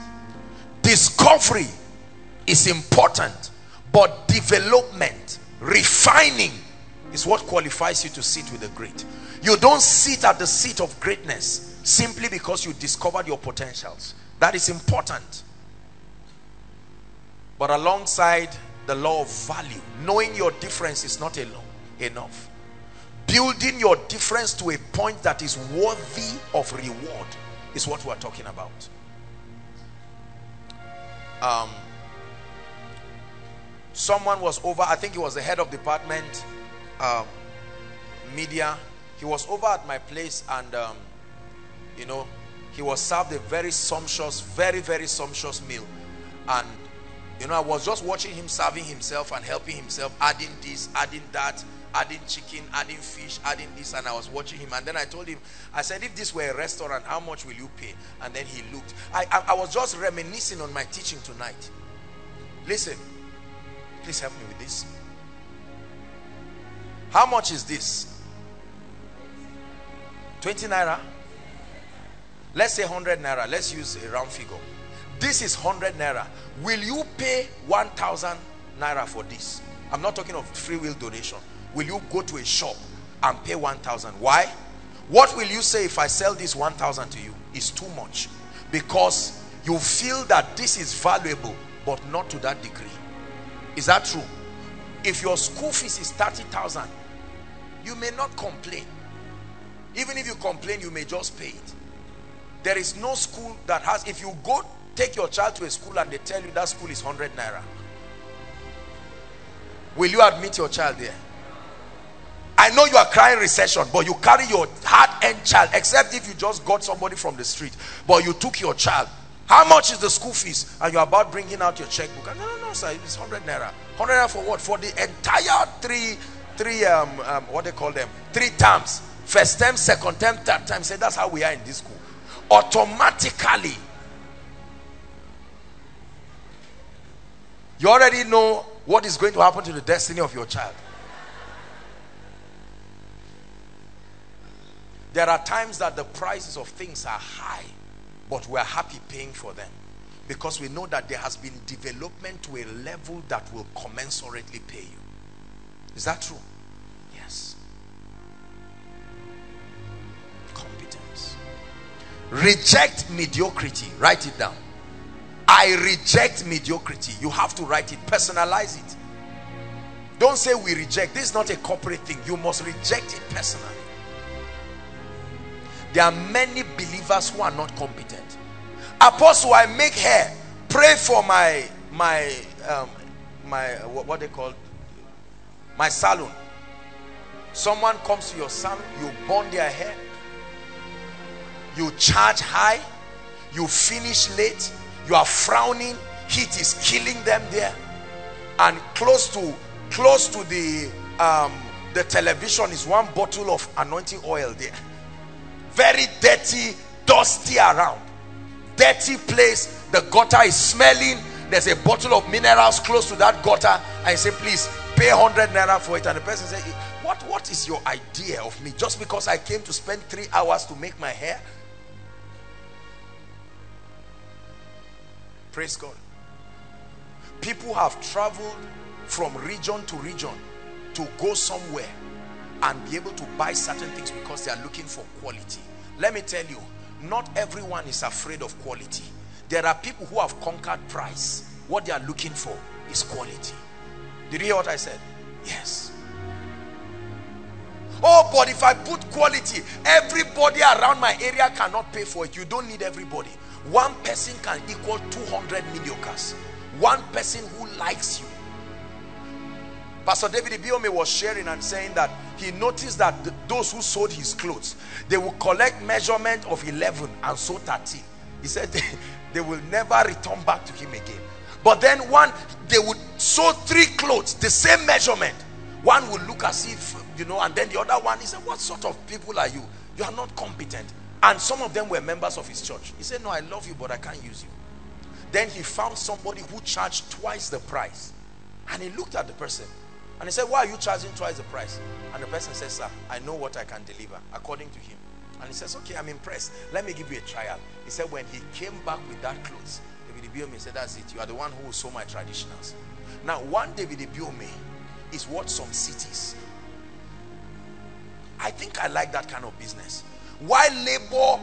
Discovery is important but development refining is what qualifies you to sit with the great. You don't sit at the seat of greatness simply because you discovered your potentials that is important but alongside the law of value, knowing your difference is not enough. Building your difference to a point that is worthy of reward is what we're talking about. Um, someone was over, I think he was the head of department, um, media. He was over at my place and, um, you know, he was served a very sumptuous, very, very sumptuous meal. And you know, I was just watching him serving himself and helping himself, adding this, adding that, adding chicken, adding fish, adding this, and I was watching him. And then I told him, I said, if this were a restaurant, how much will you pay? And then he looked. I, I, I was just reminiscing on my teaching tonight. Listen, please help me with this. How much is this? 20 naira? Let's say 100 naira. Let's use a round figure. This is 100 naira. Will you pay 1000 naira for this? I'm not talking of free will donation. Will you go to a shop and pay 1000 why? What will you say if i sell this 1000 to you? Is too much. Because you feel that this is valuable but not to that degree. Is that true? If your school fees is 30,000 you may not complain. Even if you complain you may just pay it there is no school that has if you go Take your child to a school and they tell you that school is 100 naira. Will you admit your child there? I know you are crying recession, but you carry your hard-earned child, except if you just got somebody from the street, but you took your child. How much is the school fees? And you're about bringing out your checkbook. no, no, no, sir, it's 100 naira. 100 naira for what? For the entire three, three, um, um, what they call them? Three terms. First term, second term, third term. Say that's how we are in this school automatically. You already know what is going to happen to the destiny of your child. There are times that the prices of things are high but we're happy paying for them because we know that there has been development to a level that will commensurately pay you. Is that true? Reject mediocrity. Write it down. I reject mediocrity. You have to write it, personalize it. Don't say we reject. This is not a corporate thing. You must reject it personally. There are many believers who are not competent. Apostle, I make hair. Pray for my my um, my what, they call my salon. Someone comes to your salon, you burn their hair, you charge high, you finish late, you are frowning, heat is killing them there, and close to close to the um, the television is one bottle of anointing oil there. Very dirty, dusty around. Dirty place, the gutter is smelling. There's a bottle of minerals close to that gutter. I say, please pay 100 naira for it. And the person say, what, what is your idea of me? Just because I came to spend three hours to make my hair? Praise God. People have traveled from region to region to go somewhere and be able to buy certain things because they are looking for quality. Let me tell you, not everyone is afraid of quality. There are people who have conquered price. What they are looking for is quality. Did you hear what I said? Yes. Oh, but if I put quality, everybody around my area cannot pay for it. You don't need everybody. One person can equal 200 mediocres. One person who likes you. Pastor David Ibiyeomie was sharing and saying that he noticed that the, those who sold his clothes, they will collect measurement of 11 and sew 13. He said they, they will never return back to him again. But then one, they would sew three clothes, the same measurement. One will look as if, you know, and then the other one, he said, what sort of people are you? You are not competent. And some of them were members of his church. He said, no, I love you, but I can't use you. Then he found somebody who charged twice the price. And he looked at the person and he said, why are you charging twice the price? And the person says, sir, I know what I can deliver according to him. And he says, okay, I'm impressed. Let me give you a trial. He said, when he came back with that clothes, David Ibiyeomie said, that's it. You are the one who will my traditionals. Now, one David Ibiyeomie is what some cities. I think I like that kind of business. Why labor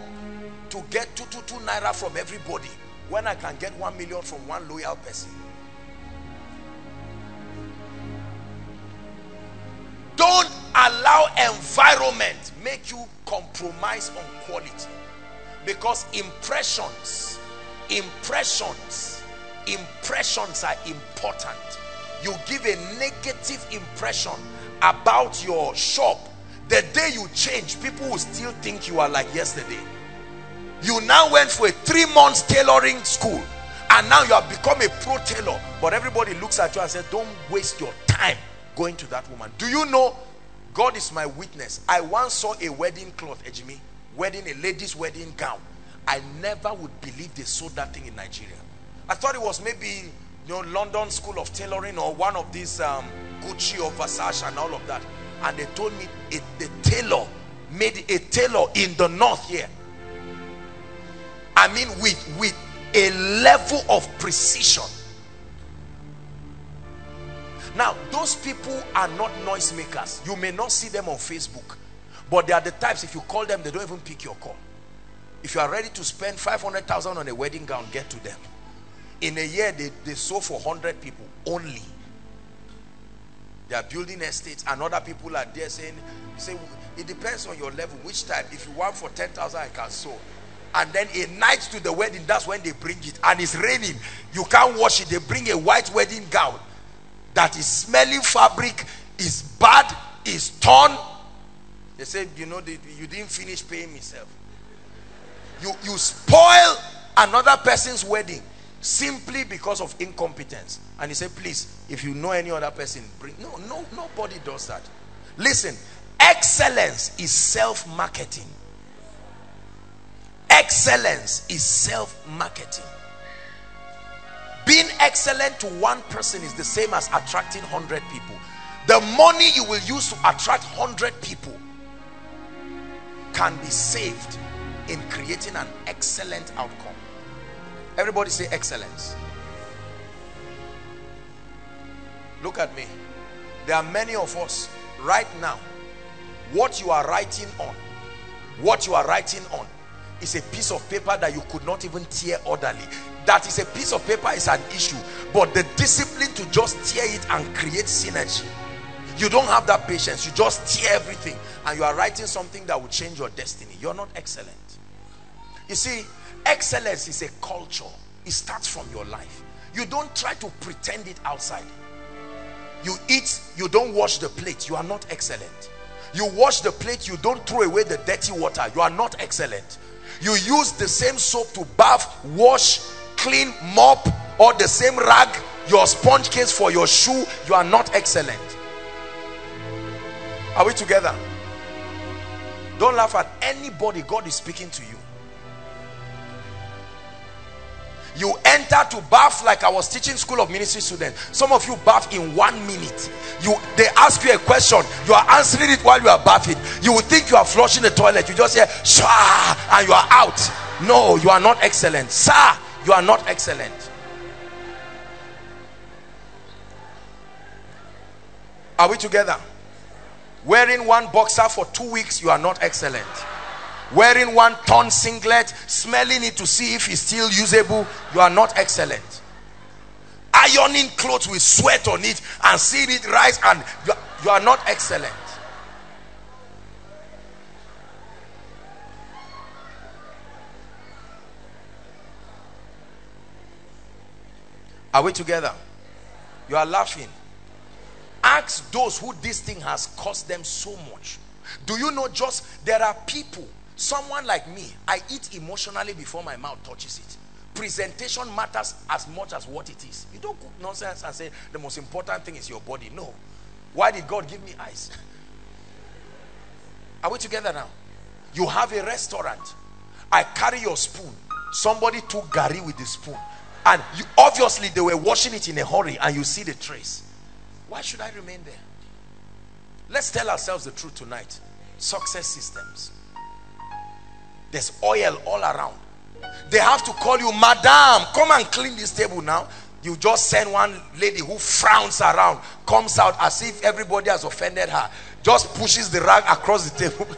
to get two, two, two naira from everybody when I can get one million from one loyal person? Don't allow environment make you compromise on quality. Because impressions, impressions, impressions are important. You give a negative impression about your shop. The day you change, people will still think you are like yesterday. You now went for a three months tailoring school and now you have become a pro tailor. But everybody looks at you and says, don't waste your time going to that woman. Do you know God is my witness. I once saw a wedding cloth, Ejimi, wedding, a lady's wedding gown. I never would believe they sold that thing in Nigeria. I thought it was maybe, you know, London School of Tailoring or one of these um, Gucci or Versace and all of that. And they told me it, the tailor made a tailor in the north here. I mean, with, with a level of precision now, those people are not noisemakers. You may not see them on Facebook, but they are the types, if you call them, they don't even pick your call. If you are ready to spend 500,000 on a wedding gown, get to them. In a year, they, they sold for 100 people only. They are building estates and other people are there saying, say, it depends on your level, which type. If you want for 10,000, I can sow. And then a night to the wedding, that's when they bring it. And it's raining. You can't wash it. They bring a white wedding gown that is smelling fabric, is bad, is torn. They said, you know, they, you didn't finish paying yourself. You, you spoil another person's wedding simply because of incompetence. And he said, please, if you know any other person, bring. No, no, nobody does that. Listen, excellence is self-marketing. Excellence is self-marketing. being excellent to one person is the same as attracting 100 people the money you will use to attract 100 people can be saved in creating an excellent outcome everybody say excellence. Look at me. There are many of us right now what you are writing on what you are writing on is a piece of paper that you could not even tear orderly. That is a piece of paper is an issue but the discipline to just tear it and create synergy. You don't have that patience. You just tear everything and you are writing something that will change your destiny. You're not excellent. You see excellence is a culture. It starts from your life. You don't try to pretend it outside. You eat you don't wash the plate. You are not excellent. You wash the plate you don't throw away the dirty water. You are not excellent. You use the same soap to bath wash clean mop or the same rag your sponge case for your shoe. You are not excellent. Are we together? Don't laugh at anybody god is speaking to you you enter to bath like i was teaching school of ministry students. Some of you bath in one minute. You they ask you a question. You are answering it while you are bathing. You will think you are flushing the toilet. You just hear Shah, and you are out. No you are not excellent. Sir you are not excellent. Are we together? Wearing one boxer for two weeks you are not excellent wearing one torn singlet smelling it to see if it's still usable you are not excellent. Ironing clothes with sweat on it and seeing it rise and you are, you are not excellent. Are we together? You are laughing. Ask those who this thing has cost them so much. Do you know just there are people someone like me i eat emotionally before my mouth touches it. Presentation matters as much as what it is. You don't cook nonsense and say the most important thing is your body. No. Why did god give me eyes? Are we together now? You have a restaurant. I carry your spoon. Somebody took garri with the spoon. And you obviously they were washing it in a hurry and you see the trace. Why should i remain there? Let's tell ourselves the truth tonight. Success systems there's oil all around. They have to call you madam come and clean this table now. You just send one lady who frowns around comes out as if everybody has offended her just pushes the rag across the table.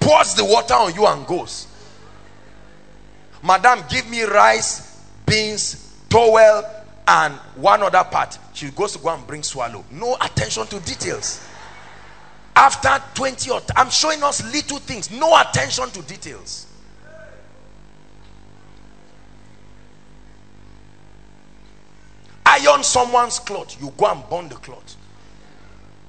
Pours the water on you and goes. Madam give me rice beans towel and one other part. She goes to go and bring swallow. No attention to details after 20 or i'm showing us little things no attention to details. Iron someone's cloth you go and burn the cloth.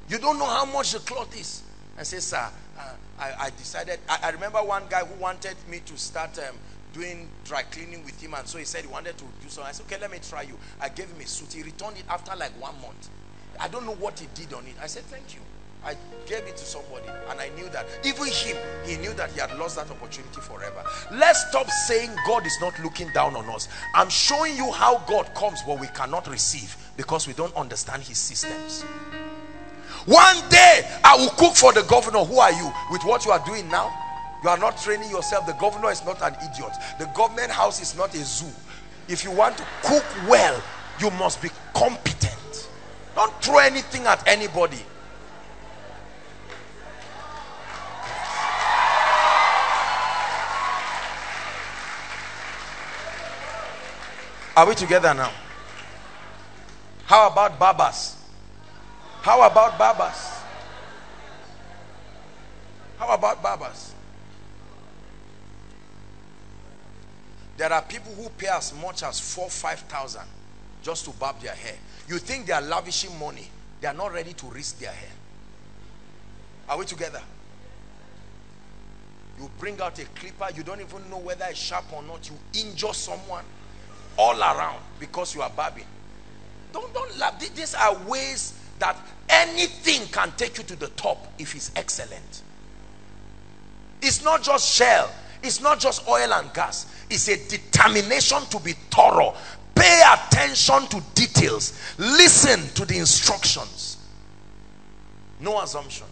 You don't know how much the cloth is. And say sir uh, I, I, decided I, I, remember one guy who wanted me to start um, doing dry cleaning with him and so he said he wanted to do something i said okay let me try you. I gave him a suit. He returned it after like one month. I don't know what he did on it. I said thank you I gave it to somebody and I knew that even him, he knew that he had lost that opportunity forever. Let's stop saying God is not looking down on us. I'm showing you how God comes but we cannot receive because we don't understand his systems. One day I will cook for the governor. Who are you? With what you are doing now? You are not training yourself. The governor is not an idiot. The government house is not a zoo. If you want to cook well, you must be competent. Don't throw anything at anybody. Are we together now? How about Babas? How about Babas? How about Babas? There are people who pay as much as four, five thousand just to barb their hair. You think they are lavishing money. They are not ready to risk their hair. Are we together? You bring out a clipper, you don't even know whether it's sharp or not. You injure someone all around because you are barbing. Don't, don't laugh. These are ways that anything can take you to the top if it's excellent. It's not just shell. It's not just oil and gas. It's a determination to be thorough. Pay attention to details. Listen to the instructions. No assumption.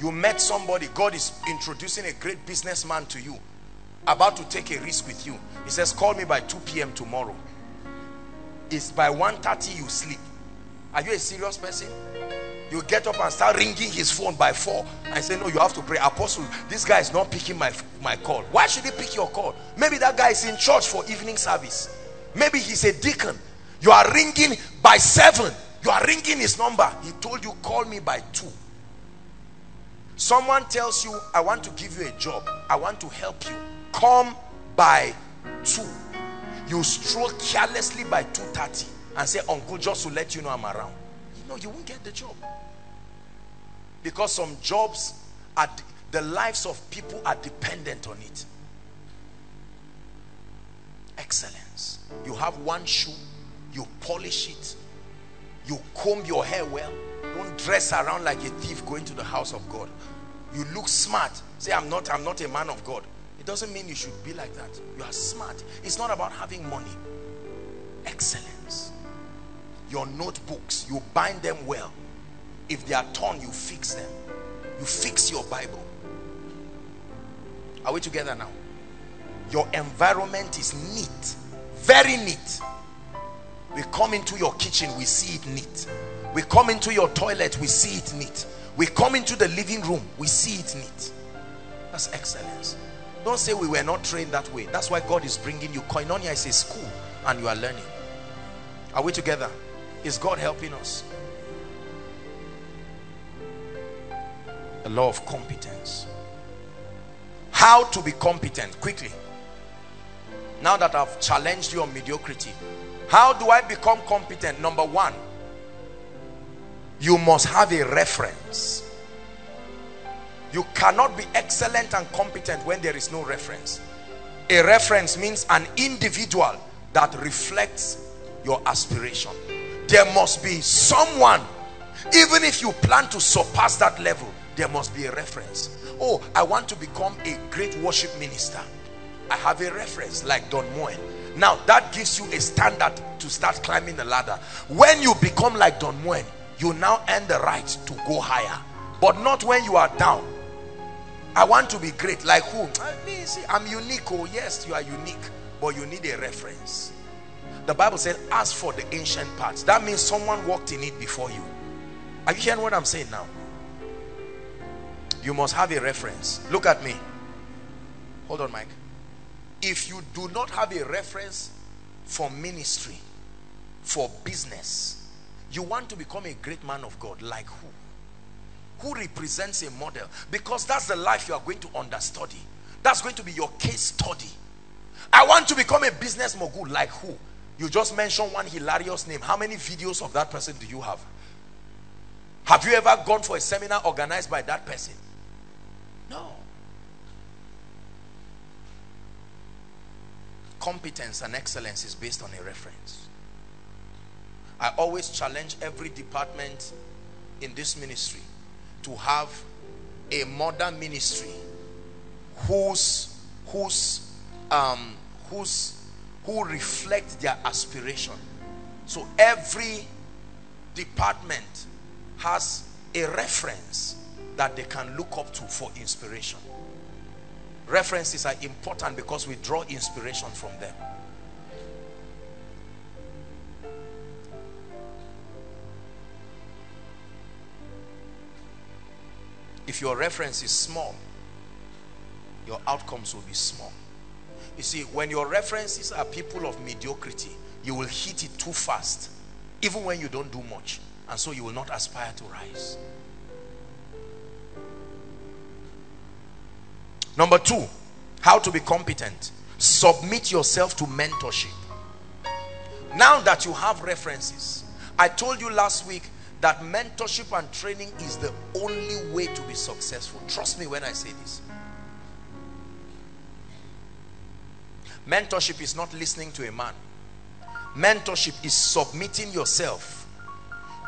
You met somebody, God is introducing a great businessman to you, about to take a risk with you. He says, call me by 2 p.m. tomorrow. It's by 1.30 you sleep. Are you a serious person? You get up and start ringing his phone by 4 and say, no, you have to pray. Apostle, this guy is not picking my, my call. Why should he pick your call? Maybe that guy is in church for evening service. Maybe he's a deacon. You are ringing by 7. You are ringing his number. He told you, call me by 2. Someone tells you, I want to give you a job. I want to help you. Come by 2. You stroll carelessly by 2.30 and say, uncle, just to let you know I'm around. You know, you won't get the job. Because some jobs, are the lives of people are dependent on it. Excellence. You have one shoe, you polish it, you comb your hair well, don't dress around like a thief going to the house of God. You look smart. Say, I'm not, I'm not a man of God. It doesn't mean you should be like that. You are smart. It's not about having money. Excellence. Your notebooks, you bind them well. If they are torn, you fix them. You fix your Bible. Are we together now? Your environment is neat. Very neat. We come into your kitchen, we see it neat. We come into your toilet, we see it neat. We come into the living room, we see it neat. That's excellence. Don't say we were not trained that way. That's why God is bringing you. Koinonia is a school and you are learning. Are we together? Is God helping us? The law of competence. How to be competent? Quickly. Now that I've challenged you on mediocrity. How do I become competent? Number one, you must have a reference. You cannot be excellent and competent when there is no reference. A reference means an individual that reflects your aspiration. There must be someone even if you plan to surpass that level there must be a reference. Oh i want to become a great worship minister. I have a reference like don moen. Now that gives you a standard to start climbing the ladder. When you become like don moen you now earn the right to go higher but not when you are down. I want to be great like who? I'm unique oh yes you are unique but you need a reference. The bible said ask for the ancient parts that means someone walked in it before you. Are you hearing what i'm saying now? You must have a reference. Look at me. Hold on mike. If you do not have a reference for ministry for business you want to become a great man of God. Like who? Who represents a model? Because that's the life you are going to understudy. That's going to be your case study. I want to become a business mogul. Like who? You just mentioned one hilarious name. How many videos of that person do you have? Have you ever gone for a seminar organized by that person? No. Competence and excellence is based on a reference. I always challenge every department in this ministry to have a modern ministry whose whose um whose who reflect their aspiration. So every department has a reference that they can look up to for inspiration. References are important because we draw inspiration from them if your reference is small your outcomes will be small. You see when your references are people of mediocrity you will hit it too fast even when you don't do much and so you will not aspire to rise. Number two how to be competent. Submit yourself to mentorship. Now that you have references i told you last week that mentorship and training is the only way to be successful. Trust me when I say this. Mentorship is not listening to a man. Mentorship is submitting yourself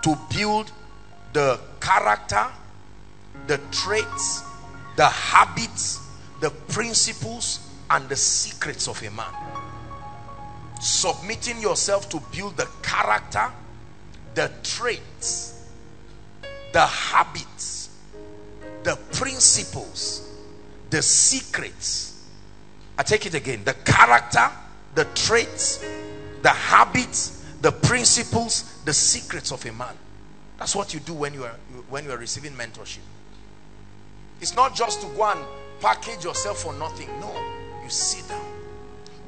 to build the character the traits the habits the principles and the secrets of a man submitting yourself to build the character the traits the habits the principles the secrets. I take it again. The character the traits the habits the principles the secrets of a man. That's what you do when you are when you are receiving mentorship. It's not just to go and package yourself for nothing. No you sit down.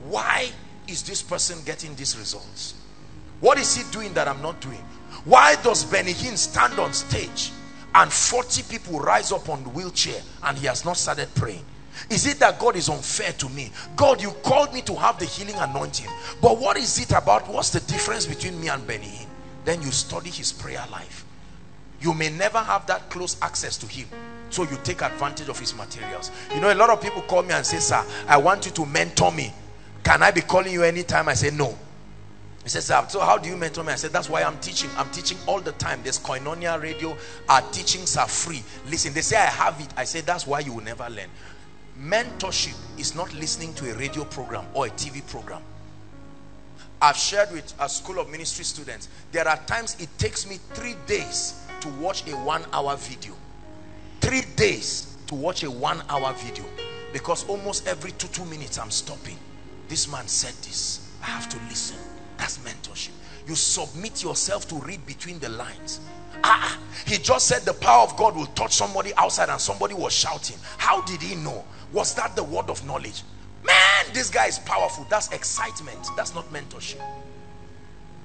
Why is this person getting these results? What is he doing that i'm not doing why does Benny Hinn stand on stage and 40 people rise up on the wheelchair and he has not started praying? Is it that God is unfair to me? God you called me to have the healing anointing but what is it about what's the difference between me and Benny Hinn? Then you study his prayer life. You may never have that close access to him so you take advantage of his materials. You know a lot of people call me and say sir i want you to mentor me. Can i be calling you anytime? I say no he says so how do you mentor me? I said that's why i'm teaching. I'm teaching all the time. There's koinonia radio. Our teachings are free. Listen they say i have it. I say that's why you will never learn. Mentorship is not listening to a radio program or a tv program. I've shared with a school of ministry students there are times it takes me three days to watch a one hour video. Three days to watch a one hour video because almost every two two minutes i'm stopping. This man said this. I have to listen that's mentorship. You submit yourself to read between the lines. Ah. He just said the power of god will touch somebody outside and somebody was shouting. How did he know? Was that the word of knowledge? Man this guy is powerful. That's excitement. That's not mentorship.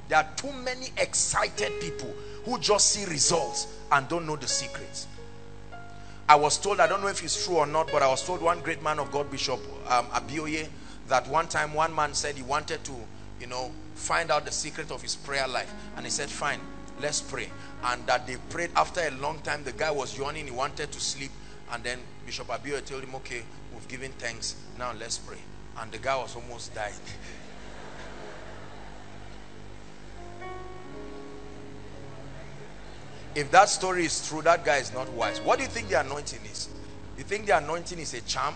There are too many excited people who just see results and don't know the secrets. I was told, I don't know if it's true or not, but I was told one great man of God, Bishop um, Abioye, that one time one man said he wanted to, you know, find out the secret of his prayer life. And he said, fine, let's pray. And that they prayed after a long time. The guy was yawning, he wanted to sleep. And then Bishop Abioye told him, okay, we've given thanks, now let's pray. And the guy was almost died. if that story is true that guy is not wise what do you think the anointing is you think the anointing is a charm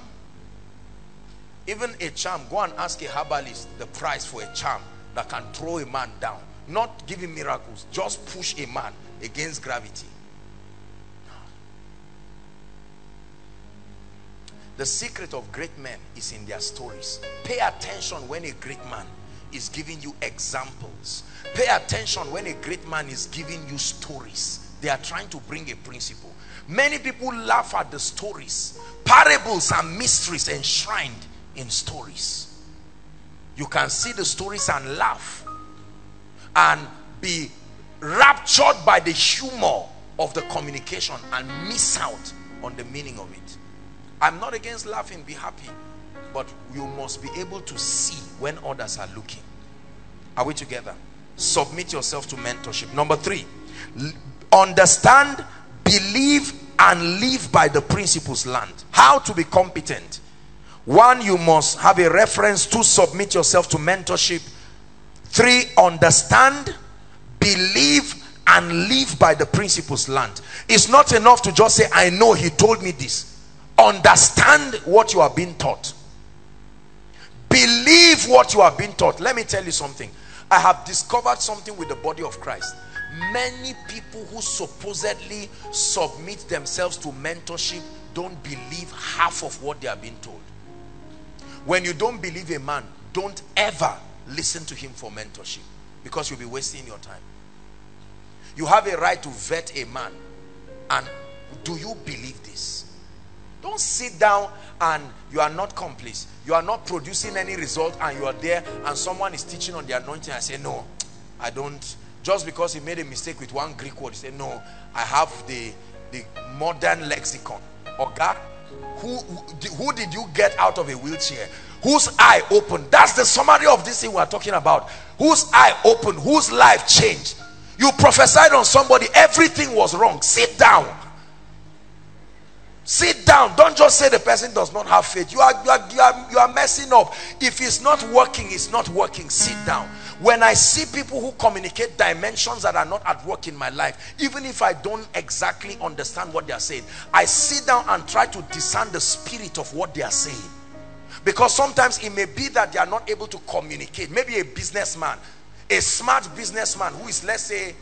even a charm go and ask a herbalist the price for a charm that can throw a man down. Not him miracles just push a man against gravity. The secret of great men is in their stories. Pay attention when a great man is giving you examples. Pay attention when a great man is giving you stories. They are trying to bring a principle. Many people laugh at the stories. Parables and mysteries enshrined in stories you can see the stories and laugh and be raptured by the humor of the communication and miss out on the meaning of it. I'm not against laughing be happy but you must be able to see when others are looking. Are we together? Submit yourself to mentorship. Number three understand believe and live by the principles learned. How to be competent one you must have a reference to submit yourself to mentorship. Three understand believe and live by the principles learned. It's not enough to just say i know he told me this. Understand what you are being taught. Believe what you are being taught. Let me tell you something. I have discovered something with the body of christ. Many people who supposedly submit themselves to mentorship don't believe half of what they are being told when you don't believe a man don't ever listen to him for mentorship because you'll be wasting your time you have a right to vet a man and do you believe this don't sit down and you are not complice you are not producing any result and you are there and someone is teaching on the anointing I say no I don't just because he made a mistake with one Greek word, he said, no, I have the, the modern lexicon. Okay? Who, who, who did you get out of a wheelchair? Whose eye opened? That's the summary of this thing we're talking about. Whose eye opened? Whose life changed? You prophesied on somebody, everything was wrong. Sit down. Sit down. Don't just say the person does not have faith. You are, you are, you are, you are messing up. If it's not working, it's not working. Sit down when I see people who communicate dimensions that are not at work in my life, even if I don't exactly understand what they are saying, I sit down and try to discern the spirit of what they are saying. Because sometimes it may be that they are not able to communicate. Maybe a businessman, a smart businessman who is, let's say,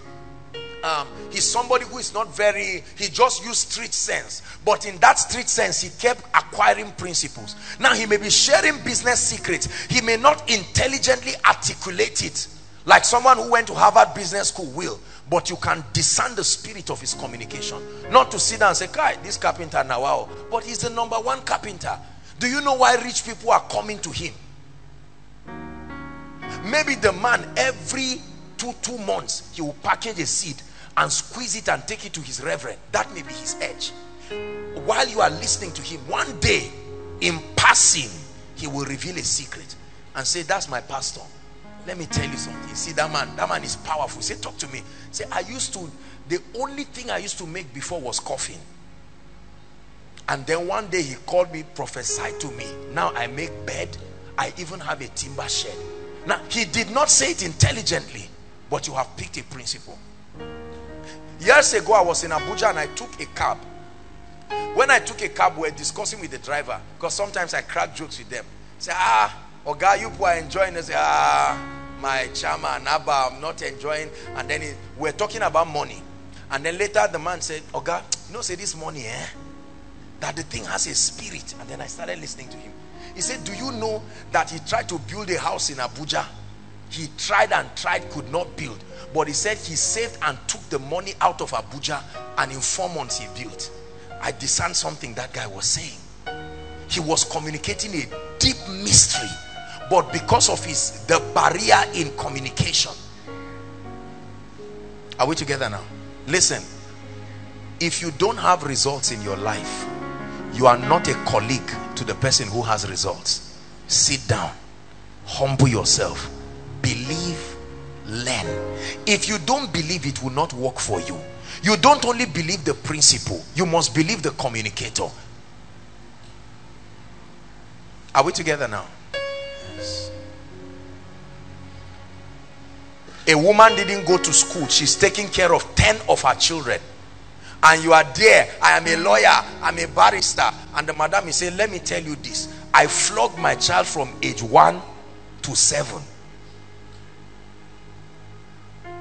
um, he's somebody who is not very, he just used street sense. But in that street sense, he kept acquiring principles. Now, he may be sharing business secrets. He may not intelligently articulate it like someone who went to Harvard Business School will. But you can discern the spirit of his communication. Not to sit down and say, Kai, this carpenter now, wow. But he's the number one carpenter. Do you know why rich people are coming to him? Maybe the man every two, two months, he will package a seed and squeeze it and take it to his reverend. That may be his edge. While you are listening to him, one day, in passing, he will reveal a secret and say, that's my pastor. Let me tell you something. See that man, that man is powerful. Say, talk to me. Say, I used to, the only thing I used to make before was coffin. And then one day he called me, prophesied to me. Now I make bed. I even have a timber shed. Now, he did not say it intelligently, but you have picked a principle. Years ago, I was in Abuja and I took a cab. When I took a cab, we were discussing with the driver because sometimes I crack jokes with them. Say, ah, Oga, you are enjoying. Say, ah, my chairman, Abba, I'm not enjoying. And then he, we're talking about money. And then later the man said, Oga, you know, say this money, eh? That the thing has a spirit. And then I started listening to him. He said, do you know that he tried to build a house in Abuja? He tried and tried, could not build. But he said he saved and took the money out of Abuja and in four months he built. I discerned something that guy was saying. He was communicating a deep mystery. But because of his the barrier in communication. Are we together now? Listen. If you don't have results in your life, you are not a colleague to the person who has results. Sit down. Humble yourself. Believe learn. If you don't believe it will not work for you you don't only believe the principle you must believe the communicator. Are we together now? Yes. a woman didn't go to school. She's taking care of 10 of her children. And you are there. I am a lawyer. I'm a barrister. And the madam is saying let me tell you this. I flogged my child from age one to seven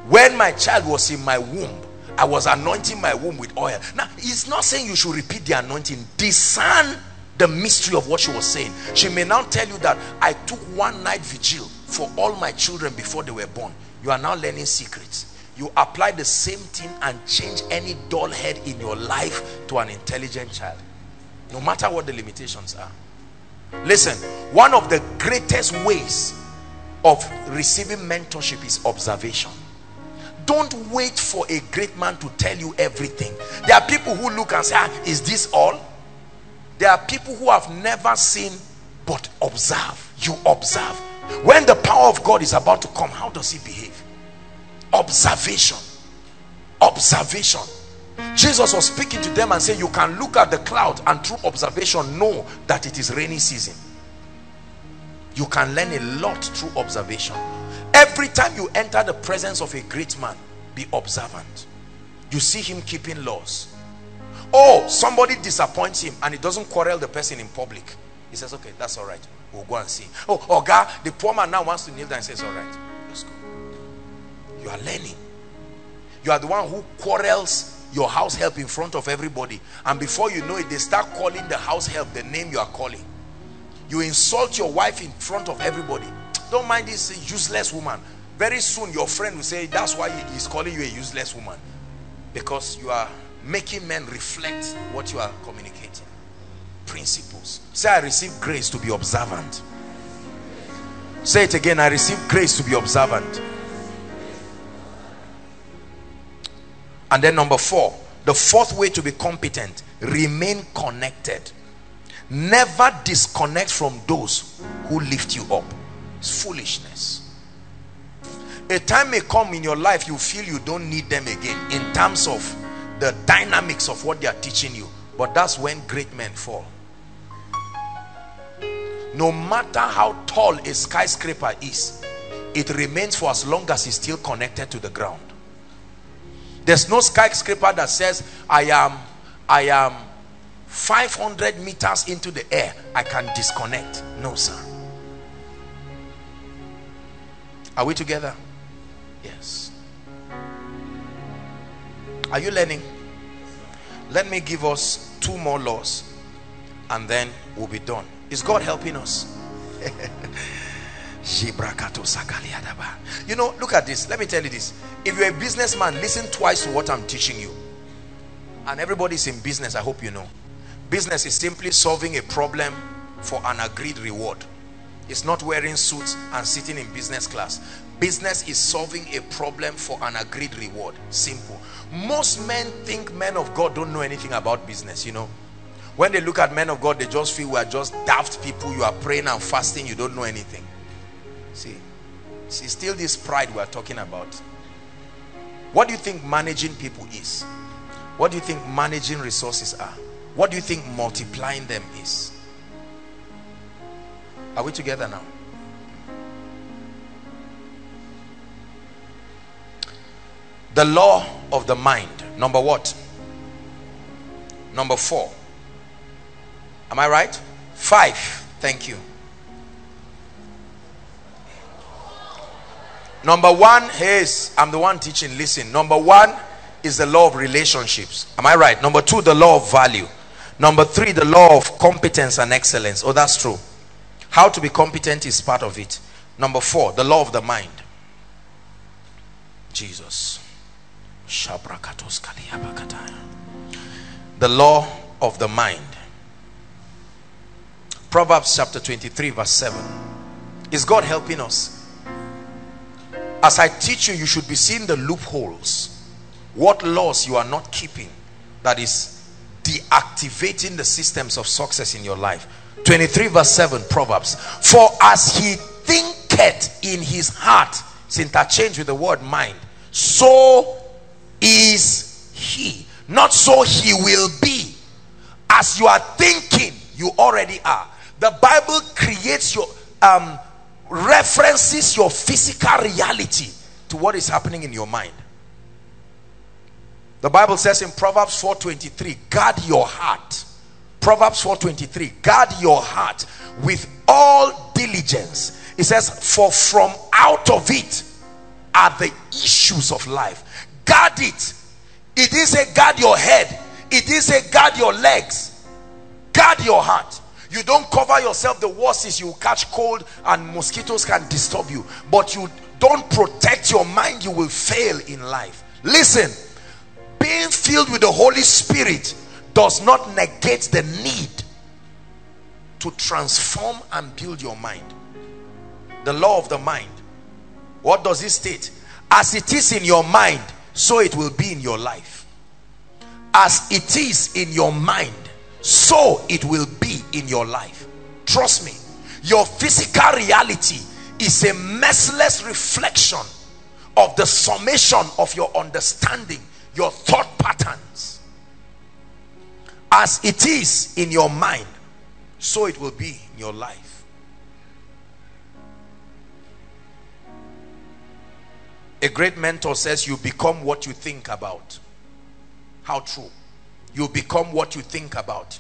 when my child was in my womb i was anointing my womb with oil. Now he's not saying you should repeat the anointing. Discern the mystery of what she was saying. She may now tell you that i took one night vigil for all my children before they were born. You are now learning secrets. You apply the same thing and change any dull head in your life to an intelligent child. No matter what the limitations are. Listen one of the greatest ways of receiving mentorship is observation don't wait for a great man to tell you everything. There are people who look and say ah, is this all? There are people who have never seen but observe. You observe. When the power of God is about to come how does he behave? Observation. Observation. Jesus was speaking to them and saying you can look at the cloud and through observation know that it is rainy season. You can learn a lot through observation every time you enter the presence of a great man be observant. You see him keeping laws. Oh somebody disappoints him and he doesn't quarrel the person in public. He says okay that's all right. We'll go and see. Oh god the poor man now wants to kneel down and says all right let's go. You are learning. You are the one who quarrels your house help in front of everybody. And before you know it they start calling the house help the name you are calling. You insult your wife in front of everybody don't mind this useless woman. Very soon your friend will say, that's why he's calling you a useless woman. Because you are making men reflect what you are communicating. Principles. Say, I receive grace to be observant. Say it again, I receive grace to be observant. And then number four, the fourth way to be competent, remain connected. Never disconnect from those who lift you up. It's foolishness. A time may come in your life you feel you don't need them again in terms of the dynamics of what they are teaching you. But that's when great men fall. No matter how tall a skyscraper is, it remains for as long as it's still connected to the ground there's no skyscraper that says i am i am 500 meters into the air i can disconnect no sir are we together? Yes. Are you learning? Let me give us two more laws and then we'll be done. Is god helping us? You know look at this. Let me tell you this. If you're a businessman listen twice to what i'm teaching you. And everybody's in business i hope you know. Business is simply solving a problem for an agreed reward it's not wearing suits and sitting in business class business is solving a problem for an agreed reward simple most men think men of god don't know anything about business you know when they look at men of god they just feel we are just daft people you are praying and fasting you don't know anything See, see, still this pride we're talking about. What do you think managing people is? What do you think managing resources are? What do you think multiplying them is? Are we together now? The law of the mind. Number what? Number four. Am I right? Five. Thank you. Number one is, I'm the one teaching, listen. Number one is the law of relationships. Am I right? Number two, the law of value. Number three, the law of competence and excellence. Oh, that's true. How to be competent is part of it. Number four, the law of the mind. Jesus. The law of the mind. Proverbs chapter 23 verse 7. Is God helping us? as I teach you, you should be seeing the loopholes. What laws you are not keeping that is deactivating the systems of success in your life. 23 verse 7 Proverbs. For as he thinketh in his heart, it's interchanged with the word mind, so is he. Not so he will be. As you are thinking, you already are. The Bible creates your um, references your physical reality to what is happening in your mind the bible says in proverbs 4:23 guard your heart proverbs 4:23 guard your heart with all diligence. It says for from out of it are the issues of life. Guard it. It didn't say guard your head. It didn't say guard your legs. Guard your heart. You don't cover yourself. The worst is you catch cold and mosquitoes can disturb you. But you don't protect your mind you will fail in life. Listen. Being filled with the Holy Spirit does not negate the need to transform and build your mind. The law of the mind. What does it state? As it is in your mind so it will be in your life. As it is in your mind so it will be in your life. Trust me your physical reality is a merciless reflection of the summation of your understanding your thought patterns as it is in your mind so it will be in your life. A great mentor says you become what you think about. How true. You become what you think about.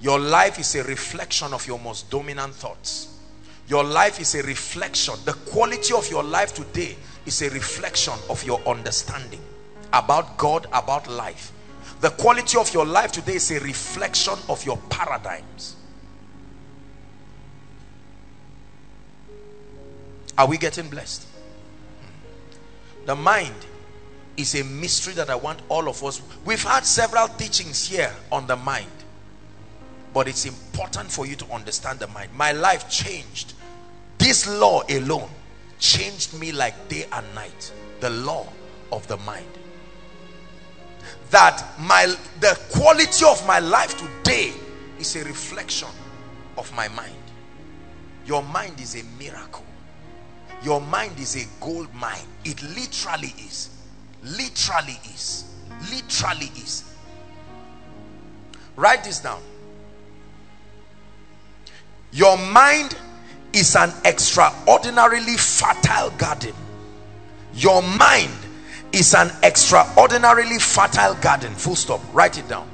Your life is a reflection of your most dominant thoughts. Your life is a reflection. The quality of your life today is a reflection of your understanding about God about life the quality of your life today is a reflection of your paradigms. Are we getting blessed? Hmm. The mind is a mystery that I want all of us. We've had several teachings here on the mind but it's important for you to understand the mind. My life changed. This law alone changed me like day and night. The law of the mind that my the quality of my life today is a reflection of my mind. Your mind is a miracle. Your mind is a gold mine. It literally is. Literally is. Literally is. Write this down. Your mind is an extraordinarily fertile garden. Your mind is an extraordinarily fertile garden. Full stop. Write it down.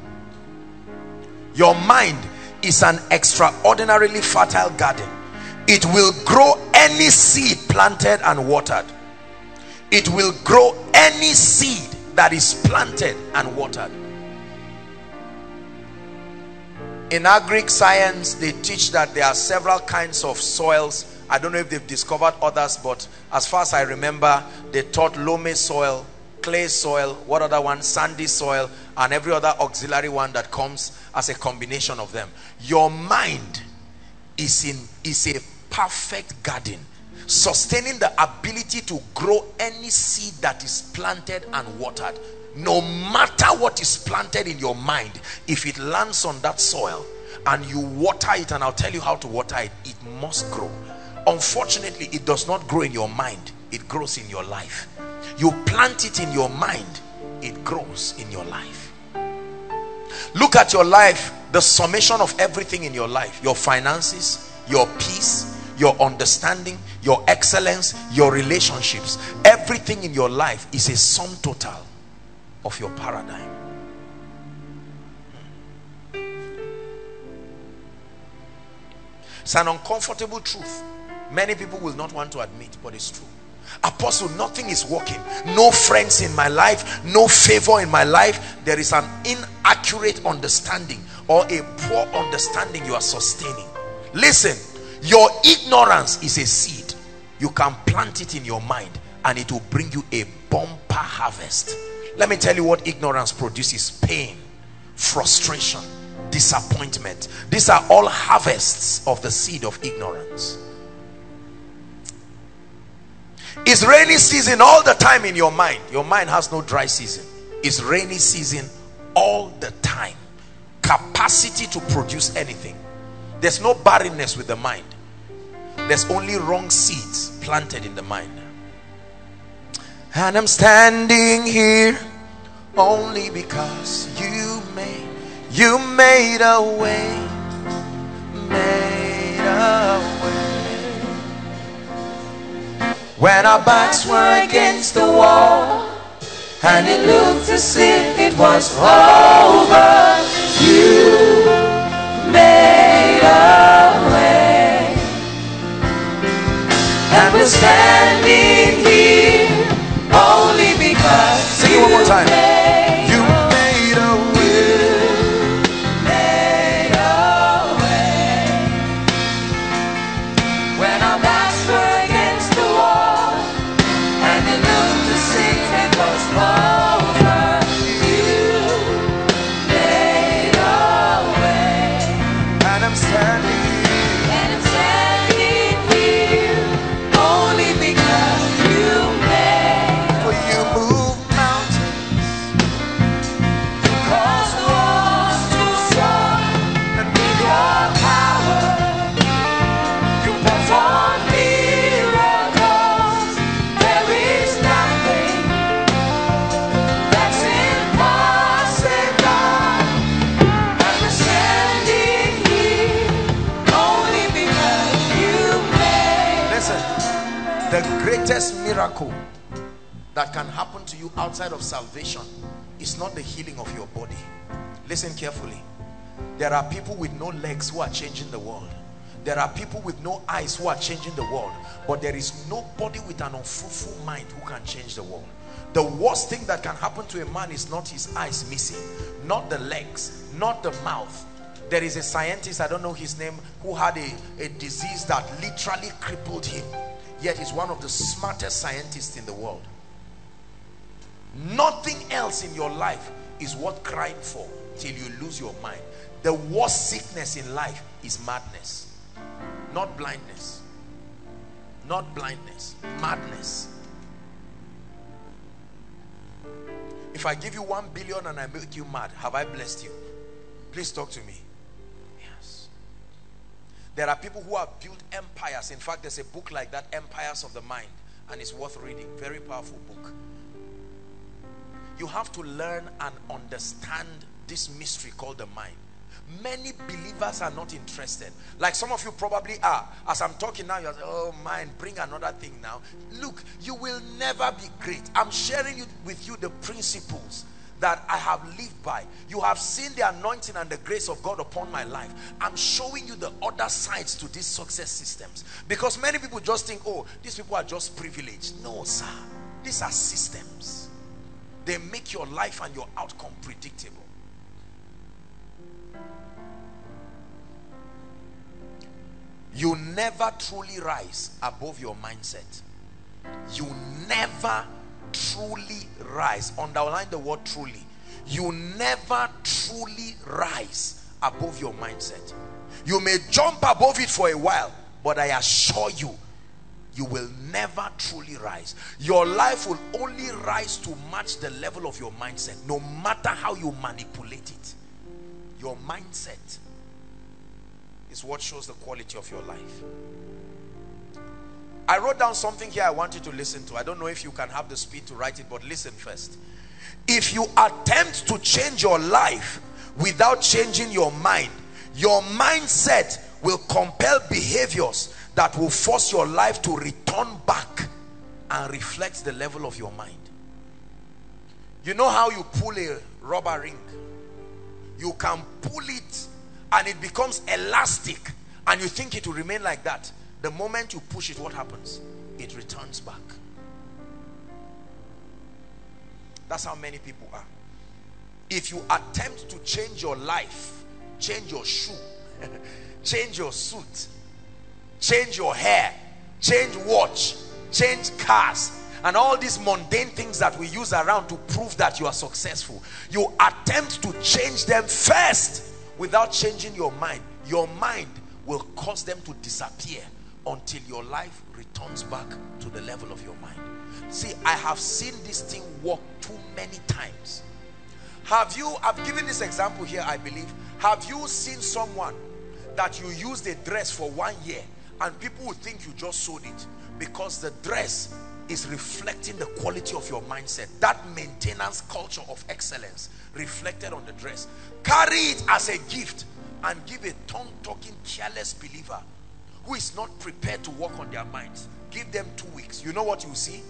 Your mind is an extraordinarily fertile garden. It will grow any seed planted and watered. It will grow any seed that is planted and watered. In agric science they teach that there are several kinds of soils. I don't know if they've discovered others but as far as i remember they taught loamy soil clay soil what other one? Sandy soil and every other auxiliary one that comes as a combination of them. Your mind is in is a perfect garden sustaining the ability to grow any seed that is planted and watered. No matter what is planted in your mind if it lands on that soil and you water it and i'll tell you how to water it it must grow. Unfortunately it does not grow in your mind it grows in your life you plant it in your mind it grows in your life. Look at your life the summation of everything in your life. Your finances your peace your understanding your excellence your relationships. Everything in your life is a sum total of your paradigm. It's an uncomfortable truth. Many people will not want to admit but it's true apostle nothing is working. No friends in my life no favor in my life. There is an inaccurate understanding or a poor understanding you are sustaining. Listen your ignorance is a seed. You can plant it in your mind and it will bring you a bumper harvest. Let me tell you what ignorance produces pain frustration disappointment. These are all harvests of the seed of ignorance it's rainy season all the time in your mind. Your mind has no dry season. It's rainy season all the time. Capacity to produce anything. There's no barrenness with the mind. There's only wrong seeds planted in the mind. And I'm standing here only because you made you made a way made a way when our backs were against the wall and it looked as if it was over you made a way. And we're standing here only because sing it one more time that can happen to you outside of salvation is not the healing of your body. Listen carefully. There are people with no legs who are changing the world. There are people with no eyes who are changing the world. But there is nobody with an unfruitful mind who can change the world. The worst thing that can happen to a man is not his eyes missing, not the legs, not the mouth. There is a scientist, I don't know his name, who had a, a disease that literally crippled him. Yet he's one of the smartest scientists in the world. Nothing else in your life is worth crying for till you lose your mind. The worst sickness in life is madness, not blindness. Not blindness, madness. If I give you one billion and I make you mad, have I blessed you? Please talk to me. Yes. There are people who have built empires. In fact, there's a book like that, Empires of the Mind, and it's worth reading. Very powerful book. You have to learn and understand this mystery called the mind. Many believers are not interested. Like some of you probably are. As I'm talking now, you're oh man, bring another thing now. Look, you will never be great. I'm sharing with you the principles that I have lived by. You have seen the anointing and the grace of God upon my life. I'm showing you the other sides to these success systems. Because many people just think, oh, these people are just privileged. No, sir. These are systems. They make your life and your outcome predictable. You never truly rise above your mindset. You never truly rise. Underline the word truly. You never truly rise above your mindset. You may jump above it for a while, but I assure you, you will never truly rise. Your life will only rise to match the level of your mindset, no matter how you manipulate it. Your mindset is what shows the quality of your life. I wrote down something here I want you to listen to. I don't know if you can have the speed to write it, but listen first. If you attempt to change your life without changing your mind, your mindset will compel behaviors that will force your life to return back and reflect the level of your mind. You know how you pull a rubber ring? You can pull it and it becomes elastic and you think it will remain like that the moment you push it what happens it returns back that's how many people are if you attempt to change your life change your shoe change your suit change your hair. Change watch. Change cars. And all these mundane things that we use around to prove that you are successful. You attempt to change them first. Without changing your mind your mind will cause them to disappear until your life returns back to the level of your mind. See i have seen this thing work too many times. Have you i've given this example here i believe. Have you seen someone that you used a dress for one year and people will think you just sold it because the dress is reflecting the quality of your mindset. That maintenance culture of excellence reflected on the dress. Carry it as a gift and give a tongue-talking careless believer who is not prepared to work on their minds. Give them two weeks. You know what you see?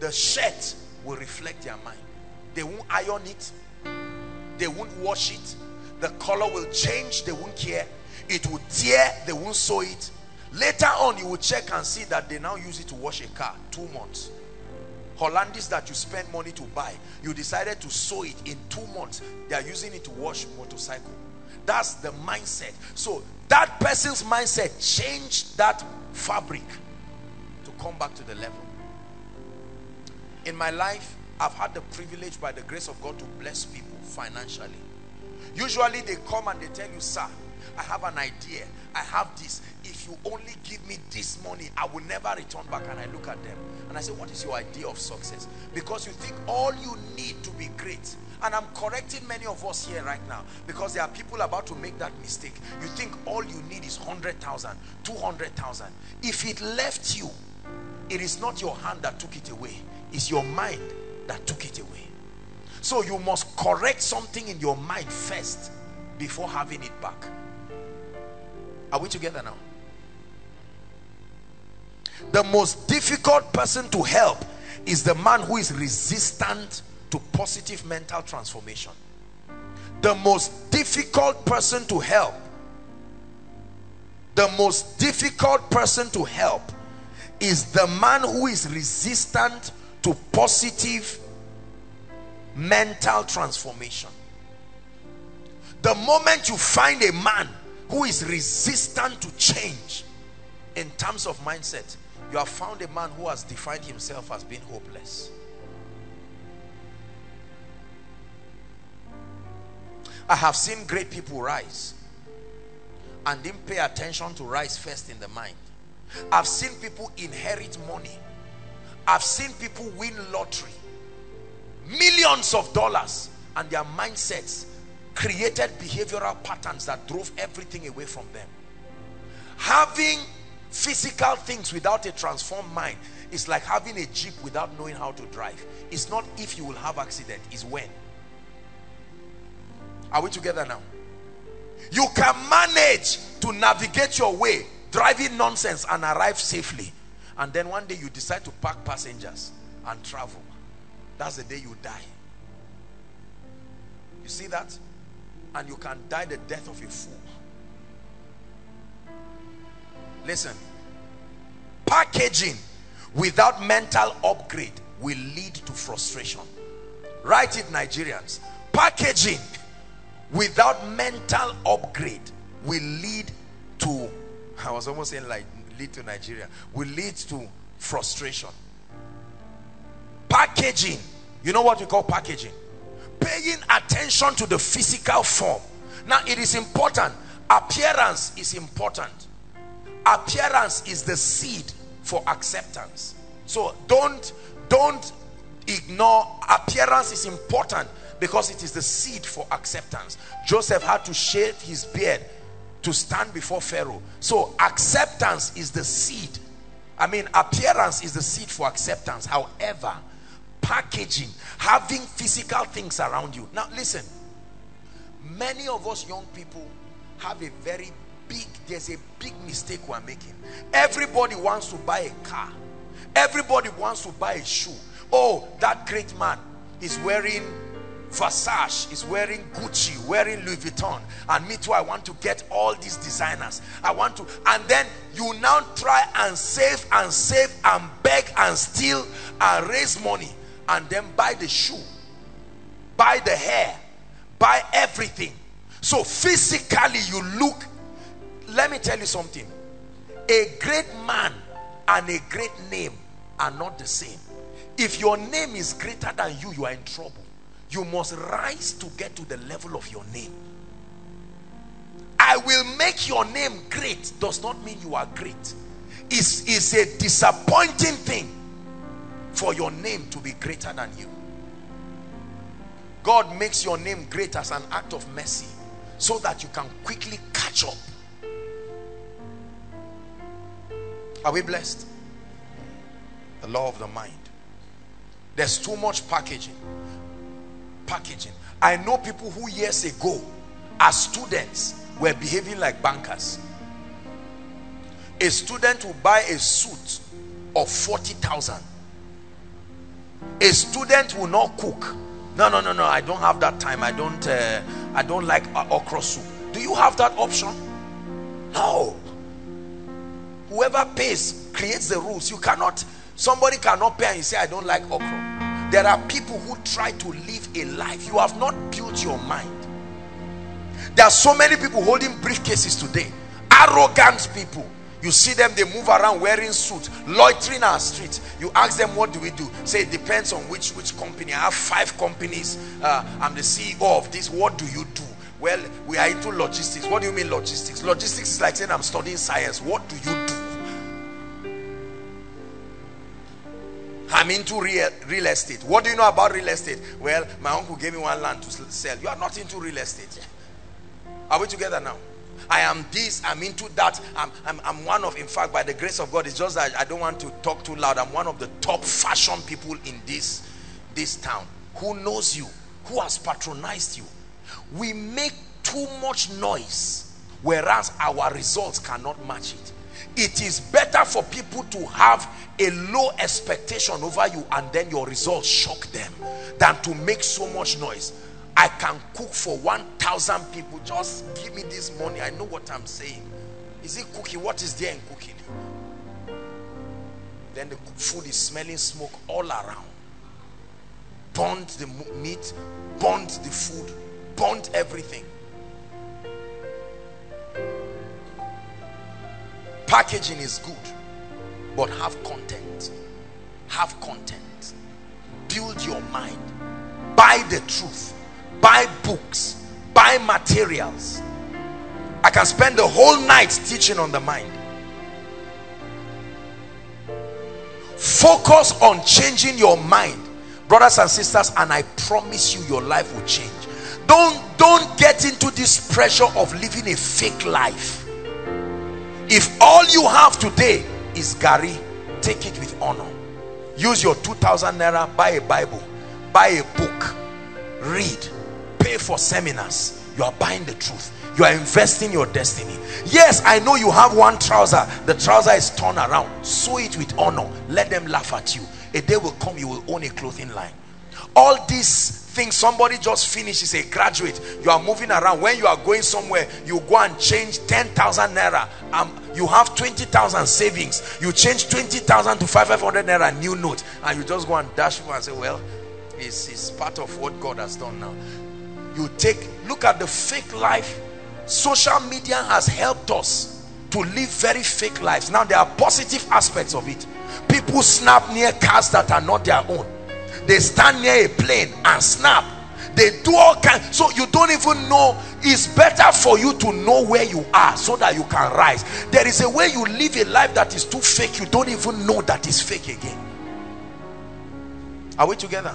The shirt will reflect their mind. They won't iron it. They won't wash it. The color will change. They won't care. It will tear. They won't sew it later on you will check and see that they now use it to wash a car two months Hollandis that you spend money to buy, you decided to sew it in two months. They are using it to wash motorcycle. That's the mindset. So that person's mindset changed that fabric to come back to the level. In my life, I've had the privilege by the grace of God to bless people financially. Usually they come and they tell you, sir, I have an idea. I have this. If you only give me this money, I will never return back. And I look at them and I say, what is your idea of success? Because you think all you need to be great. And I'm correcting many of us here right now because there are people about to make that mistake. You think all you need is 100,000, 200,000. If it left you, it is not your hand that took it away. It's your mind that took it away. So you must correct something in your mind first before having it back. Are we together now? The most difficult person to help is the man who is resistant to positive mental transformation. The most difficult person to help, the most difficult person to help is the man who is resistant to positive mental transformation. The moment you find a man who is resistant to change in terms of mindset, you have found a man who has defined himself as being hopeless. I have seen great people rise and didn't pay attention to rise first in the mind. I've seen people inherit money. I've seen people win lottery. Millions of dollars and their mindsets created behavioral patterns that drove everything away from them. Having physical things without a transformed mind is like having a jeep without knowing how to drive. It's not if you will have accident, it's when. Are we together now? You can manage to navigate your way, driving nonsense and arrive safely. And then one day you decide to pack passengers and travel. That's the day you die. You see that? And you can die the death of a fool. Listen. Packaging without mental upgrade will lead to frustration. Write it, Nigerians. Packaging without mental upgrade will lead to, I was almost saying like lead to Nigeria, will lead to frustration. Packaging. You know what we call packaging? Paying attention to the physical form. Now it is important. Appearance is important. Appearance is the seed for acceptance. So don't, don't ignore appearance is important because it is the seed for acceptance. Joseph had to shave his beard to stand before Pharaoh. So acceptance is the seed. I mean, appearance is the seed for acceptance. However, packaging, having physical things around you. Now, listen. Many of us young people have a very big, there's a big mistake we're making. Everybody wants to buy a car. Everybody wants to buy a shoe. Oh, that great man is wearing Versace is wearing Gucci, wearing Louis Vuitton. And me too, I want to get all these designers. I want to. And then you now try and save and save and beg and steal and raise money. And then buy the shoe, buy the hair, buy everything. So physically you look. Let me tell you something. A great man and a great name are not the same. If your name is greater than you, you are in trouble you must rise to get to the level of your name I will make your name great does not mean you are great it's, it's a disappointing thing for your name to be greater than you God makes your name great as an act of mercy so that you can quickly catch up are we blessed the law of the mind there's too much packaging packaging. I know people who years ago, as students, were behaving like bankers. A student will buy a suit of 40,000. A student will not cook. No, no, no, no. I don't have that time. I don't. Uh, I don't like okra soup. Do you have that option? No. Whoever pays creates the rules. You cannot. Somebody cannot pay and you say, "I don't like okra." There are people who try to live a life. You have not built your mind. There are so many people holding briefcases today. Arrogant people. You see them, they move around wearing suits, loitering our streets. You ask them, what do we do? Say, it depends on which, which company. I have five companies. Uh, I'm the CEO of this. What do you do? Well, we are into logistics. What do you mean logistics? Logistics is like saying I'm studying science. What do you do? I'm into real, real estate. What do you know about real estate? Well, my uncle gave me one land to sell. You are not into real estate. Are we together now? I am this, I'm into that. I'm, I'm, I'm one of, in fact, by the grace of God, it's just that I don't want to talk too loud. I'm one of the top fashion people in this, this town. Who knows you? Who has patronized you? We make too much noise, whereas our results cannot match it it is better for people to have a low expectation over you and then your results shock them than to make so much noise i can cook for 1000 people. Just give me this money. I know what i'm saying. Is it cooking? What is there in cooking? Then the food is smelling smoke all around. Burnt the meat burnt the food burnt everything. Packaging is good but have content. Have content. Build your mind. Buy the truth buy books. Buy materials. I can spend the whole night teaching on the mind. Focus on changing your mind. Brothers and sisters and I promise you your life will change. Don't don't get into this pressure of living a fake life. If all you have today is garri take it with honor. Use your 2000 naira buy a bible buy a book read pay for seminars. You are buying the truth. You are investing your destiny. Yes i know you have one trouser. The trouser is torn around. Sew it with honor. Let them laugh at you. A day will come you will own a clothing line. All these things somebody just finished is a graduate. You are moving around. When you are going somewhere you go and change 10,000 naira. Um, you have 20,000 savings. You change 20,000 to 500 naira new note. And you just go and dash and say well it's, it's part of what God has done now you take look at the fake life. Social media has helped us to live very fake lives. Now there are positive aspects of it. People snap near cars that are not their own. They stand near a plane and snap. They do all kinds so you don't even know. It's better for you to know where you are so that you can rise. There is a way you live a life that is too fake. You don't even know that is fake again. Are we together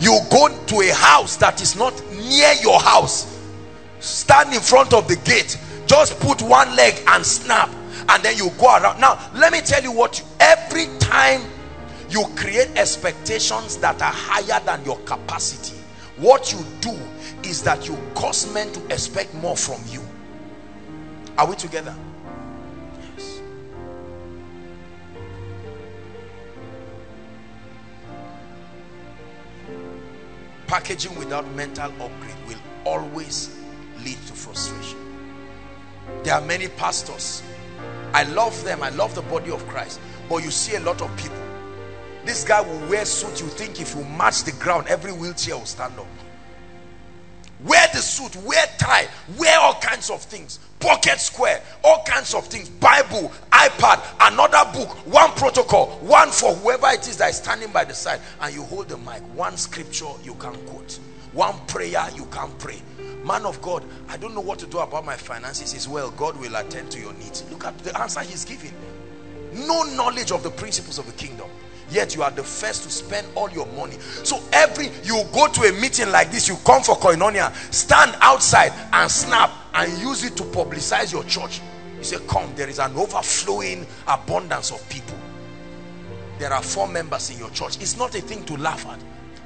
you go to a house that is not near your house. Stand in front of the gate. Just put one leg and snap. And then you go around. Now let me tell you what you, every time you create expectations that are higher than your capacity what you do is that you cause men to expect more from you. Are we together packaging without mental upgrade will always lead to frustration. There are many pastors. I love them. I love the body of christ. But you see a lot of people. This guy will wear suit. You think if you match the ground, every wheelchair will stand up. Wear the suit, wear tie, wear all kinds of things. Pocket square, all kinds of things. Bible, iPad, another book, one protocol, one for whoever it is that is standing by the side. And you hold the mic. One scripture you can quote. One prayer you can pray. Man of God, I don't know what to do about my finances. Is well, God will attend to your needs. Look at the answer he's giving. No knowledge of the principles of the kingdom yet you are the first to spend all your money. So every you go to a meeting like this you come for koinonia stand outside and snap and use it to publicize your church. You say come there is an overflowing abundance of people. There are four members in your church. It's not a thing to laugh at.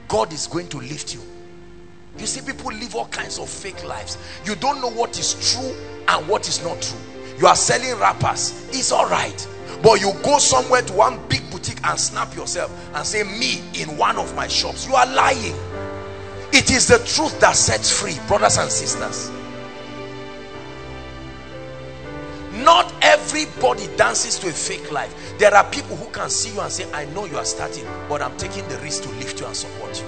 God is going to lift you. You see people live all kinds of fake lives. You don't know what is true and what is not true. You are selling wrappers. It's all right. But you go somewhere to one big and snap yourself and say me in one of my shops. You are lying. It is the truth that sets free brothers and sisters. Not everybody dances to a fake life. There are people who can see you and say i know you are starting but i'm taking the risk to lift you and support you.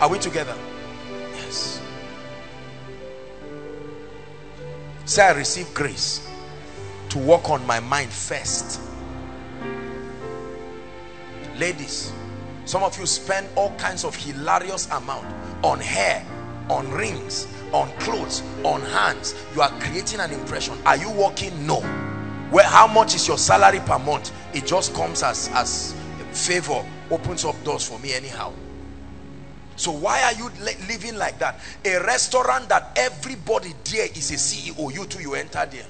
Are we together? Yes. Say i receive grace to work on my mind first ladies some of you spend all kinds of hilarious amount on hair on rings on clothes on hands. You are creating an impression. Are you working? No. Where how much is your salary per month? It just comes as as favor opens up doors for me anyhow. So why are you living like that? A restaurant that everybody there is a ceo you too you enter there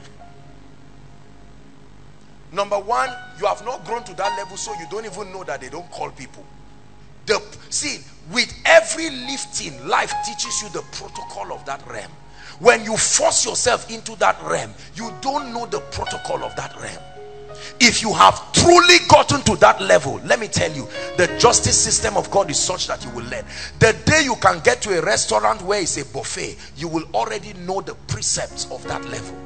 Number one, you have not grown to that level, so you don't even know that they don't call people. The see, with every lifting, life teaches you the protocol of that realm. When you force yourself into that realm, you don't know the protocol of that realm. If you have truly gotten to that level, let me tell you, the justice system of God is such that you will learn. The day you can get to a restaurant where it's a buffet, you will already know the precepts of that level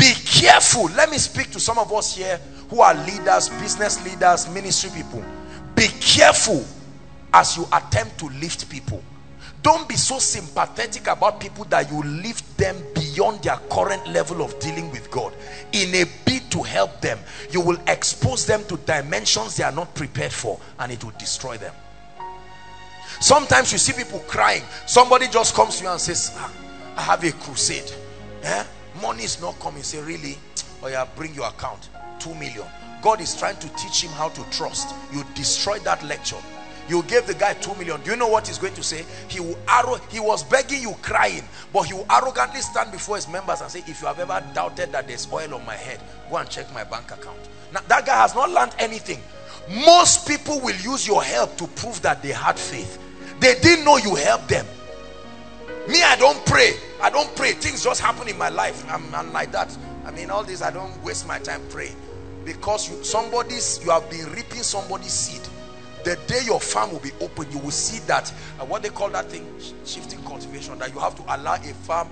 be careful. Let me speak to some of us here who are leaders business leaders ministry people. Be careful as you attempt to lift people. Don't be so sympathetic about people that you lift them beyond their current level of dealing with God. In a bid to help them you will expose them to dimensions they are not prepared for and it will destroy them. Sometimes you see people crying. Somebody just comes to you and says ah, I have a crusade. Eh? Money is not coming say really? Oh yeah bring your account. Two million. God is trying to teach him how to trust. You destroyed that lecture. You gave the guy two million. Do you know what he's going to say? He will arrow he was begging you crying but he will arrogantly stand before his members and say if you have ever doubted that there's oil on my head go and check my bank account. Now that guy has not learned anything. Most people will use your help to prove that they had faith. They didn't know you helped them Me, I don't pray. I don't pray. Things just happen in my life. I'm, I'm like that. I mean, all this, I don't waste my time praying. Because you, somebody's, you have been reaping somebody's seed. The day your farm will be open, you will see that, uh, what they call that thing, shifting cultivation, that you have to allow a farm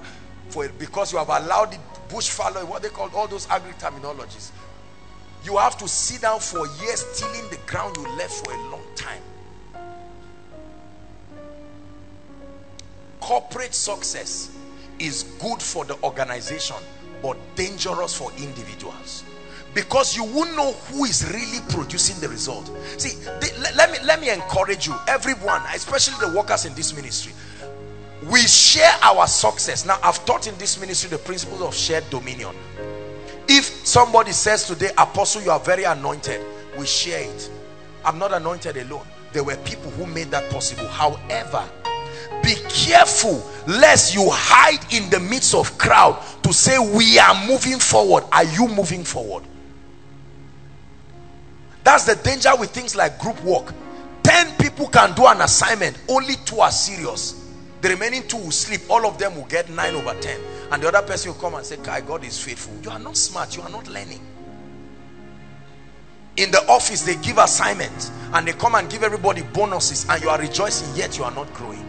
for it because you have allowed the bush fallow, what they call all those agri terminologies. You have to sit down for years tilling the ground you left for a long time. Corporate success is good for the organization but dangerous for individuals. Because you won't know who is really producing the result. See let me let me encourage you everyone especially the workers in this ministry. We share our success. Now i've taught in this ministry the principles of shared dominion. If somebody says today apostle you are very anointed we share it. I'm not anointed alone. There were people who made that possible. However be careful lest you hide in the midst of crowd to say we are moving forward. Are you moving forward? That's the danger with things like group work. 10 people can do an assignment only two are serious. The remaining two will sleep. All of them will get 9 over 10 and the other person will come and say God is faithful. You are not smart. You are not learning. In the office they give assignments and they come and give everybody bonuses and you are rejoicing yet you are not growing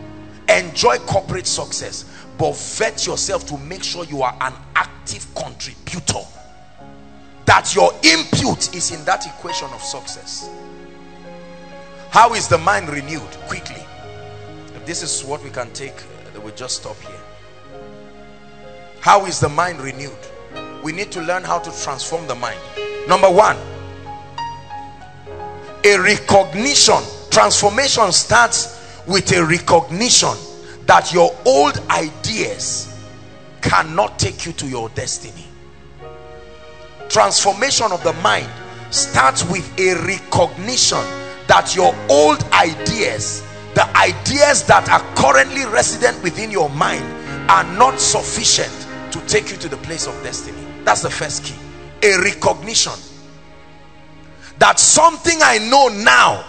enjoy corporate success but vet yourself to make sure you are an active contributor. That your input is in that equation of success. How is the mind renewed? Quickly. If this is what we can take uh, we just stop here. How is the mind renewed? We need to learn how to transform the mind. Number one a recognition. Transformation starts with a recognition that your old ideas cannot take you to your destiny. Transformation of the mind starts with a recognition that your old ideas the ideas that are currently resident within your mind are not sufficient to take you to the place of destiny. That's the first key. A recognition that something I know now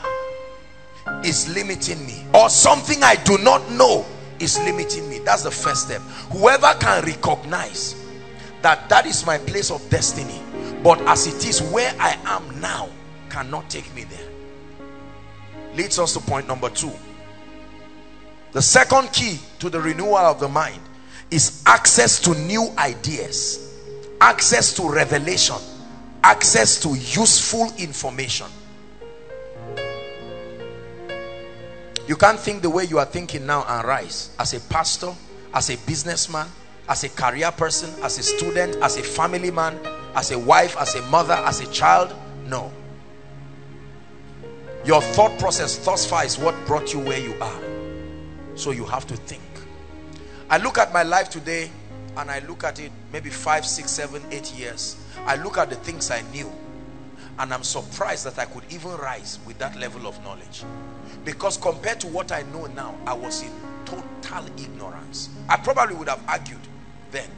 is limiting me or something I do not know is limiting me. That's the first step. Whoever can recognize that that is my place of destiny but as it is where I am now cannot take me there. Leads us to point number two. The second key to the renewal of the mind is access to new ideas access to revelation access to useful information You can't think the way you are thinking now and rise. As a pastor, as a businessman, as a career person, as a student, as a family man, as a wife, as a mother, as a child. No. Your thought process thus far is what brought you where you are. So you have to think. I look at my life today and I look at it maybe five, six, seven, eight years. I look at the things I knew and I'm surprised that I could even rise with that level of knowledge. Because compared to what I know now I was in total ignorance. I probably would have argued then.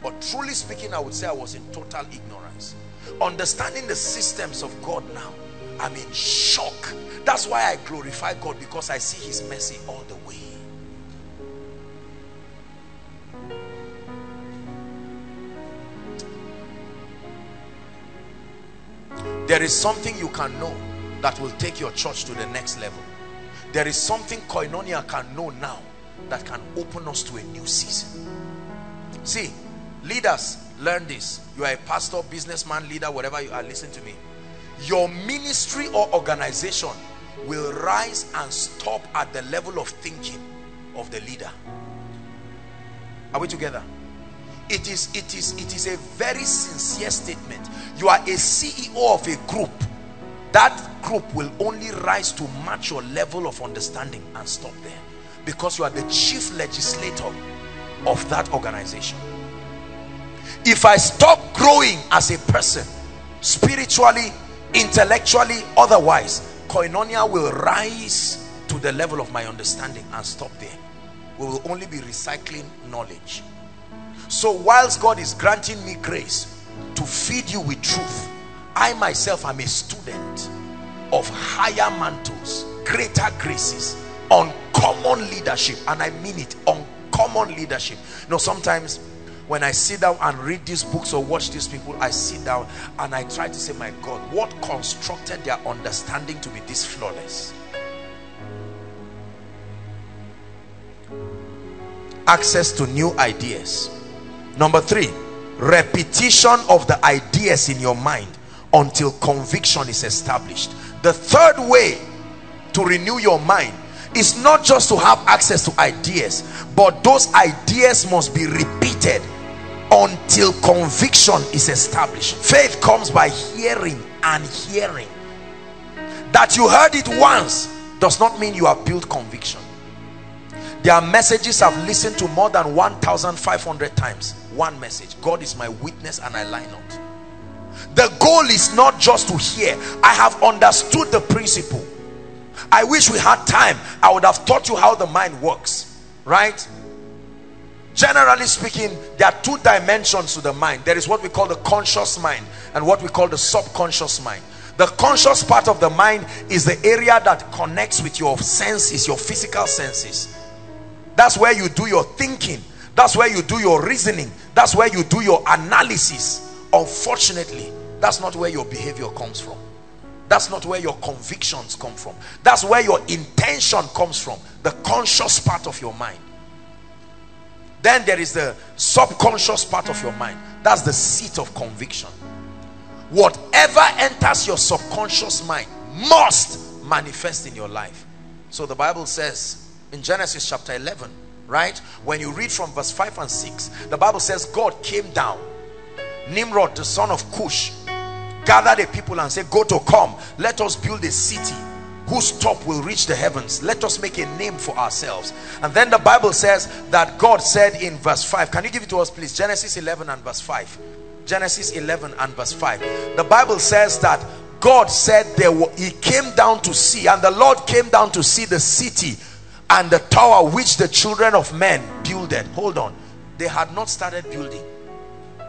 But truly speaking I would say I was in total ignorance. Understanding the systems of God now I'm in shock. That's why I glorify God because I see his mercy all the way there is something you can know that will take your church to the next level. There is something koinonia can know now that can open us to a new season. See leaders learn this. You are a pastor businessman leader whatever you are listen to me. Your ministry or organization will rise and stop at the level of thinking of the leader. Are we together it is it is it is a very sincere statement. You are a ceo of a group. That group will only rise to match your level of understanding and stop there. Because you are the chief legislator of that organization. If I stop growing as a person spiritually intellectually otherwise koinonia will rise to the level of my understanding and stop there. We will only be recycling knowledge so whilst God is granting me grace to feed you with truth I myself am a student of higher mantles, greater graces, uncommon leadership, and I mean it, common leadership. You know sometimes when I sit down and read these books or watch these people I sit down and I try to say my God what constructed their understanding to be this flawless? Access to new ideas number three repetition of the ideas in your mind until conviction is established. The third way to renew your mind is not just to have access to ideas but those ideas must be repeated until conviction is established. Faith comes by hearing and hearing. That you heard it once does not mean you have built conviction there are messages I've listened to more than 1,500 times. One message. God is my witness and I lie not. The goal is not just to hear. I have understood the principle. I wish we had time. I would have taught you how the mind works. Right? Generally speaking there are two dimensions to the mind. There is what we call the conscious mind and what we call the subconscious mind. The conscious part of the mind is the area that connects with your senses your physical senses that's where you do your thinking. That's where you do your reasoning. That's where you do your analysis. Unfortunately that's not where your behavior comes from. That's not where your convictions come from. That's where your intention comes from. The conscious part of your mind. Then there is the subconscious part of your mind. That's the seat of conviction. Whatever enters your subconscious mind must manifest in your life. So the bible says in genesis chapter 11 right? When you read from verse 5 and 6 the bible says god came down. Nimrod the son of cush gathered the people and said go to come. Let us build a city whose top will reach the heavens. Let us make a name for ourselves. And then the bible says that god said in verse 5 can you give it to us please? Genesis 11 and verse 5 genesis 11 and verse 5 the bible says that god said there were, he came down to see and the lord came down to see the city and the tower which the children of men builded. Hold on. They had not started building.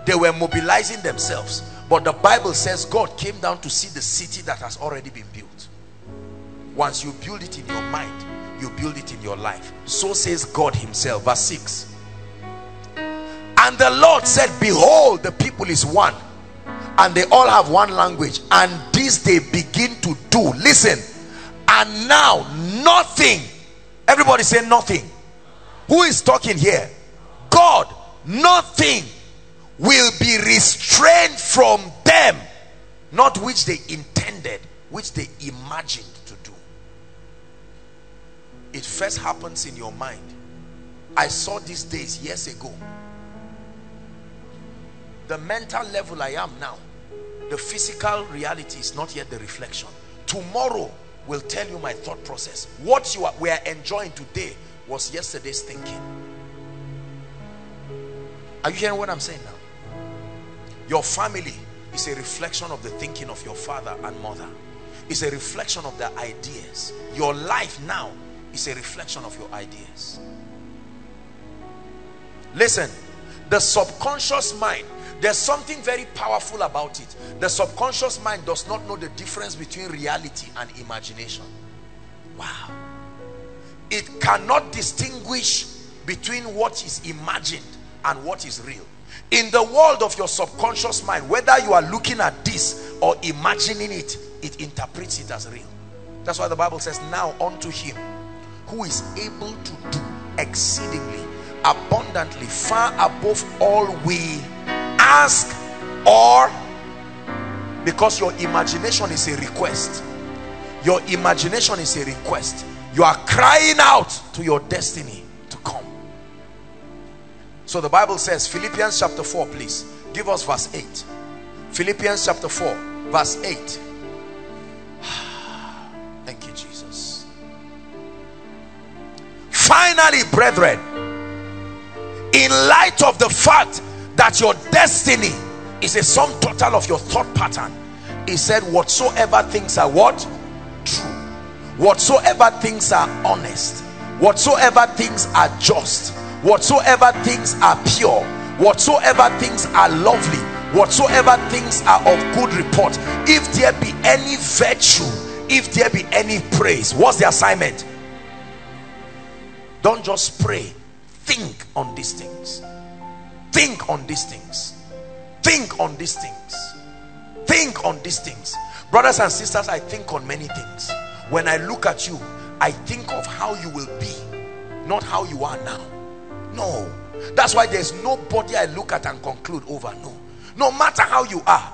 They were mobilizing themselves. But the bible says god came down to see the city that has already been built. Once you build it in your mind you build it in your life. So says god himself. Verse 6 and the lord said behold the people is one and they all have one language and this they begin to do. Listen. And now nothing everybody say nothing. Who is talking here? God nothing will be restrained from them. Not which they intended which they imagined to do. It first happens in your mind. I saw these days years ago. The mental level i am now the physical reality is not yet the reflection. Tomorrow will tell you my thought process. What you are we are enjoying today was yesterday's thinking. Are you hearing what i'm saying now? Your family is a reflection of the thinking of your father and mother. It's a reflection of their ideas. Your life now is a reflection of your ideas. Listen the subconscious mind there's something very powerful about it. The subconscious mind does not know the difference between reality and imagination. Wow. It cannot distinguish between what is imagined and what is real. In the world of your subconscious mind whether you are looking at this or imagining it it interprets it as real. That's why the bible says now unto him who is able to do exceedingly abundantly far above all we ask or because your imagination is a request. Your imagination is a request. You are crying out to your destiny to come. So the bible says philippians chapter 4 please. Give us verse 8 philippians chapter 4 verse 8 thank you jesus. Finally brethren in light of the fact that your destiny is a sum total of your thought pattern. He said whatsoever things are what? True. Whatsoever things are honest. Whatsoever things are just. Whatsoever things are pure. Whatsoever things are lovely. Whatsoever things are of good report. If there be any virtue if there be any praise what's the assignment? Don't just pray. Think on these things think on these things. Think on these things. Think on these things. Brothers and sisters i think on many things. When i look at you i think of how you will be not how you are now. No. That's why there's nobody i look at and conclude over no. No matter how you are.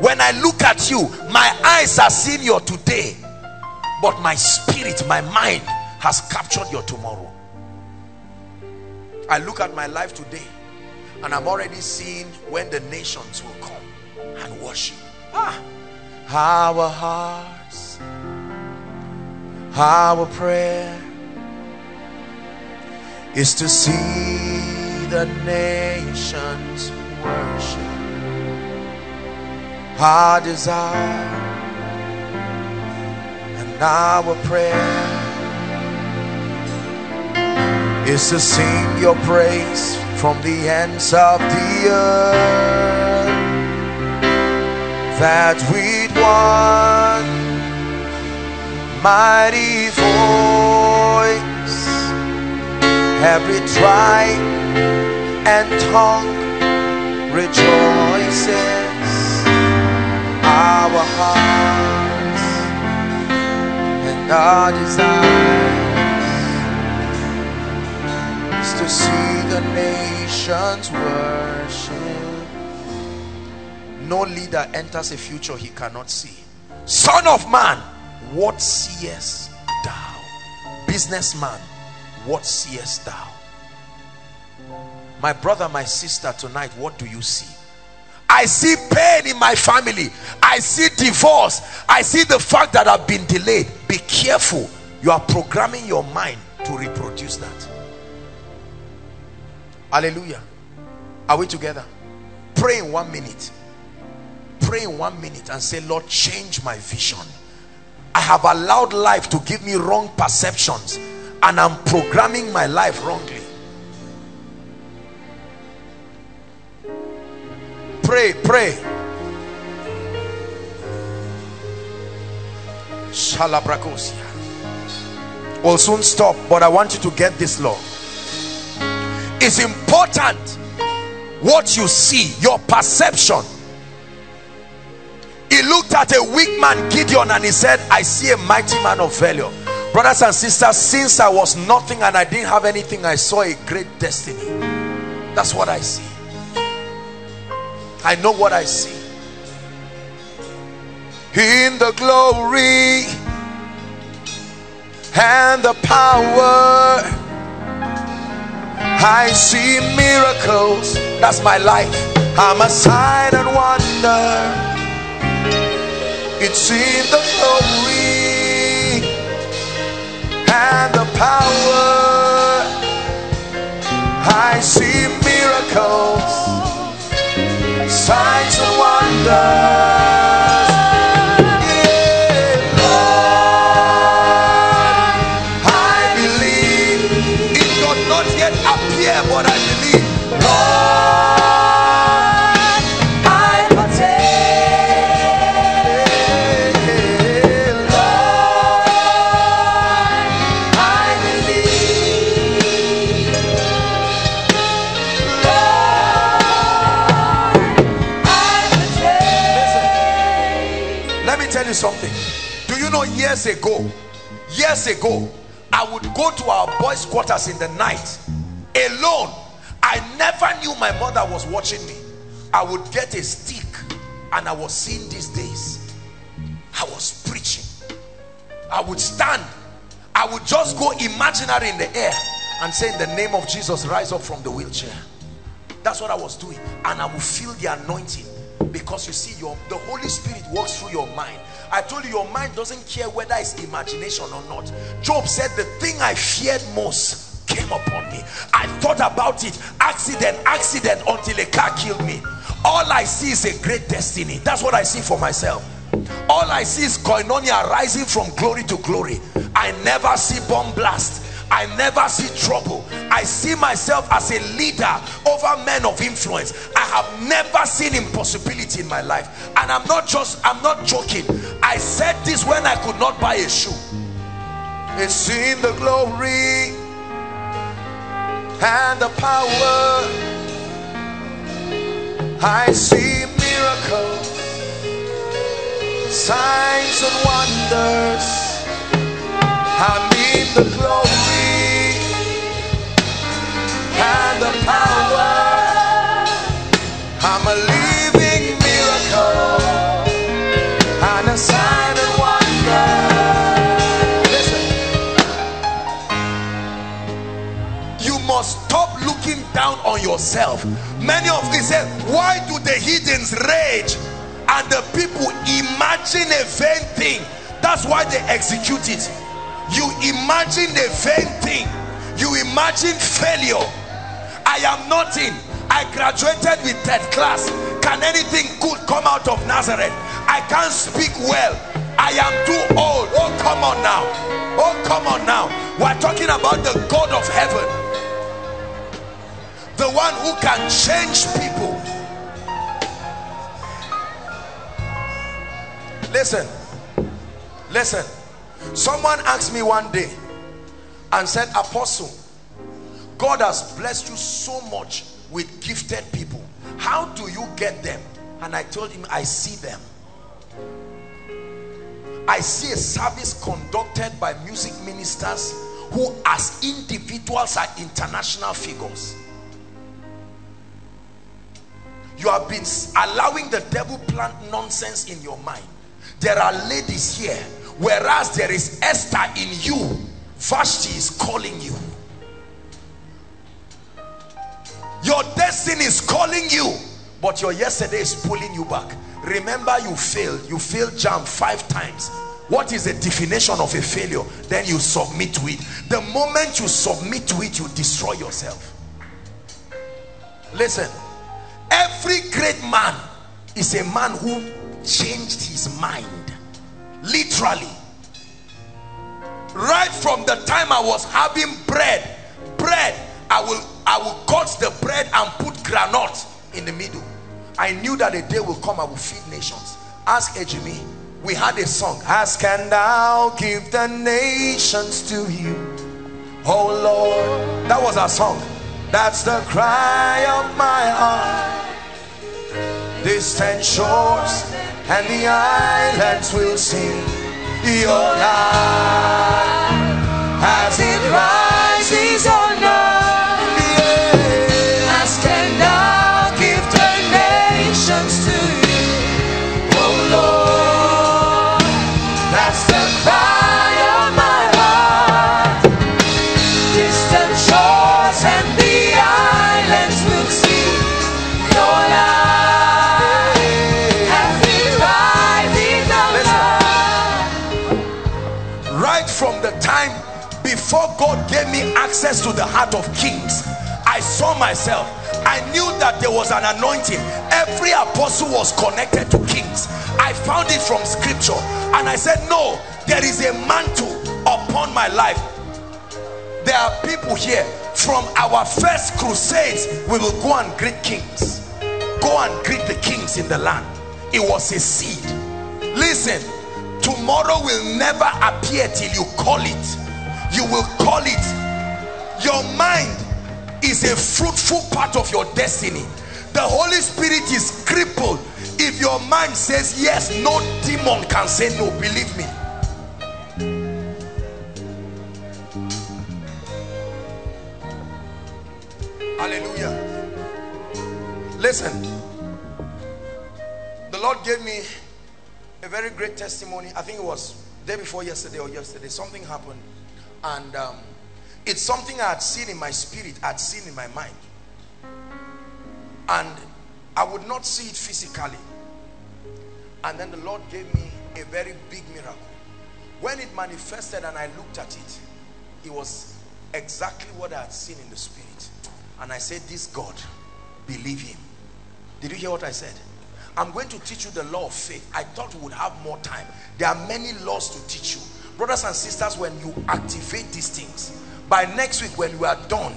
When i look at you my eyes are seeing your today but my spirit my mind has captured your tomorrow i look at my life today and i'm already seeing when the nations will come and worship. Ah our hearts our prayer is to see the nations worship. Our desire and our prayer is to sing your praise from the ends of the earth. That with one mighty voice every tribe and tongue rejoices. Our hearts and our desires to see the nations worship. No leader enters a future he cannot see. Son of man what seest thou? Businessman what seest thou? My brother my sister tonight what do you see? I see pain in my family. I see divorce. I see the fact that I've been delayed. Be careful. You are programming your mind to reproduce that hallelujah are we together pray in one minute pray in one minute and say Lord change my vision I have allowed life to give me wrong perceptions and I'm programming my life wrongly. Pray, pray. Shalabrakosia. Will soon stop, but I want you to get this law. It's important what you see, your perception. He looked at a weak man, Gideon, and he said, I see a mighty man of value brothers and sisters since i was nothing and i didn't have anything i saw a great destiny. That's what i see. I know what i see. In the glory and the power i see miracles. That's my life. I'm a sign and wonder. It's in the glory and the power. I see miracles signs and wonders you something. Do you know years ago, years ago, I would go to our boys' quarters in the night alone. I never knew my mother was watching me. I would get a stick and I was seeing these days. I was preaching. I would stand. I would just go imaginary in the air and say in the name of Jesus, rise up from the wheelchair. That's what I was doing. And I would feel the anointing because you see your the Holy Spirit works through your mind. I told you your mind doesn't care whether it's imagination or not. Job said the thing I feared most came upon me. I thought about it, accident, accident until a car killed me. All I see is a great destiny. That's what I see for myself. All I see is koinonia rising from glory to glory. I never see bomb blast. I never see trouble. I see myself as a leader over men of influence. I have never seen impossibility in my life. And I'm not just, I'm not joking. I said this when I could not buy a shoe. It's in the glory and the power. I see miracles, signs and wonders. I mean the glory yourself. Many of you say, Why do the heathens rage and the people imagine a vain thing? That's why they execute it. You imagine the vain thing, you imagine failure. I am nothing. I graduated with third class. Can anything good come out of Nazareth? I can't speak well. I am too old. Oh, come on now. Oh, come on now. We're talking about the God of heaven, the one who can change people. Listen, listen. Someone asked me one day and said, Apostle, God has blessed you so much with gifted people. How do you get them? And I told him, I see them. I see a service conducted by music ministers who as individuals are international figures. You have been allowing the devil plant nonsense in your mind. There are ladies here, whereas there is Esther in you. Vashti is calling you. Your destiny is calling you, but your yesterday is pulling you back. Remember, you failed. You failed JAMB five times. What is the definition of a failure? Then you submit to it. The moment you submit to it, you destroy yourself. Listen, every great man is a man who changed his mind. Literally. Right from the time I was having bread, bread, I will I will cut the bread and put granite in the middle. I knew that a day will come I will feed nations. Ask Ejimi. We had a song. Ask and I'll give the nations to you. Oh Lord. That was our song. That's the cry of my heart. Distant shores and the islands will sing your light as it rises access to the heart of kings. I saw myself. I knew that there was an anointing. Every apostle was connected to kings. I found it from scripture. And I said no there is a mantle upon my life. There are people here. From our first crusades we will go and greet kings. Go and greet the kings in the land. It was a seed. Listen tomorrow will never appear till you call it. You will call it your mind is a fruitful part of your destiny. The holy spirit is crippled. If your mind says yes no demon can say no believe me. Hallelujah. Listen. The lord gave me a very great testimony. I think it was day before yesterday or yesterday. Something happened. And um, it's something I had seen in my spirit, I had seen in my mind. And I would not see it physically. And then the Lord gave me a very big miracle. When it manifested and I looked at it, it was exactly what I had seen in the spirit. And I said, this God, believe him. Did you hear what I said? I'm going to teach you the law of faith. I thought we would have more time. There are many laws to teach you. Brothers and sisters, when you activate these things, by next week when we are done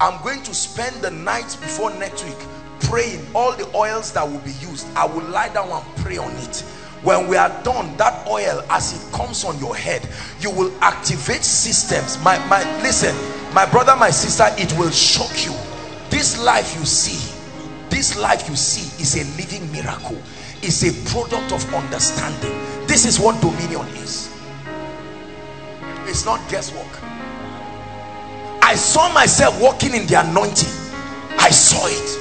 i'm going to spend the night before next week praying all the oils that will be used. I will lie down and pray on it. When we are done that oil as it comes on your head you will activate systems. My my listen my brother my sister it will shock you. This life you see this life you see is a living miracle. Is a product of understanding. This is what dominion is. It's not guesswork i saw myself walking in the anointing. I saw it.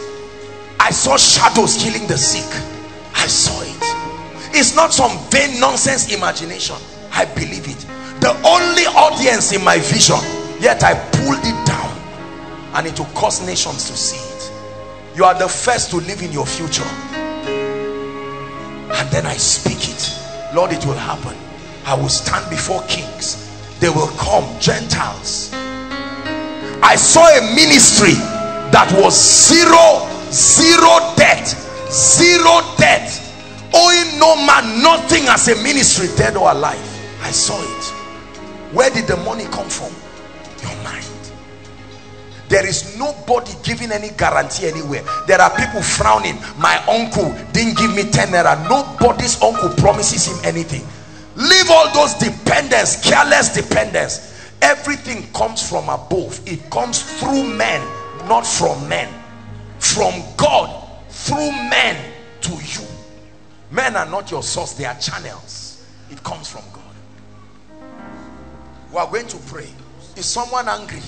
I saw shadows healing the sick. I saw it. It's not some vain nonsense imagination. I believe it. The only audience in my vision yet i pulled it down. And it will cause nations to see it. You are the first to live in your future. And then i speak it. Lord it will happen. I will stand before kings. They will come gentiles i saw a ministry that was zero zero debt zero debt. Owing no man nothing as a ministry dead or alive. I saw it. Where did the money come from? Your mind. There is nobody giving any guarantee anywhere. There are people frowning. My uncle didn't give me 10 naira. Nobody's uncle promises him anything. Leave all those dependence careless dependence everything comes from above. It comes through men not from men. From god through men to you. Men are not your source they are channels. It comes from god. We are going to pray. Is someone angry?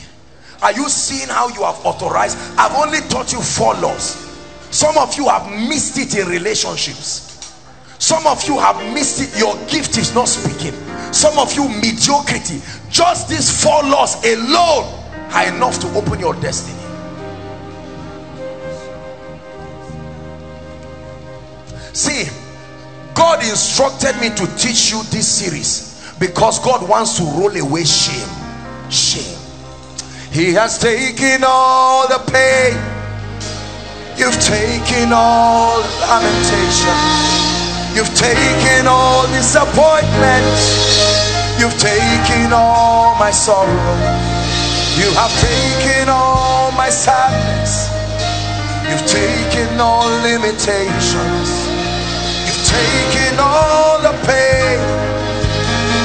Are you seeing how you have authorized? I've only taught you four laws. Some of you have missed it in relationships some of you have missed it. Your gift is not speaking. Some of you mediocrity. Just these four laws alone are enough to open your destiny. See God instructed me to teach you this series because God wants to roll away shame. Shame. He has taken all the pain. You've taken all lamentation you've taken all disappointment. You've taken all my sorrow. You have taken all my sadness. You've taken all limitations. You've taken all the pain.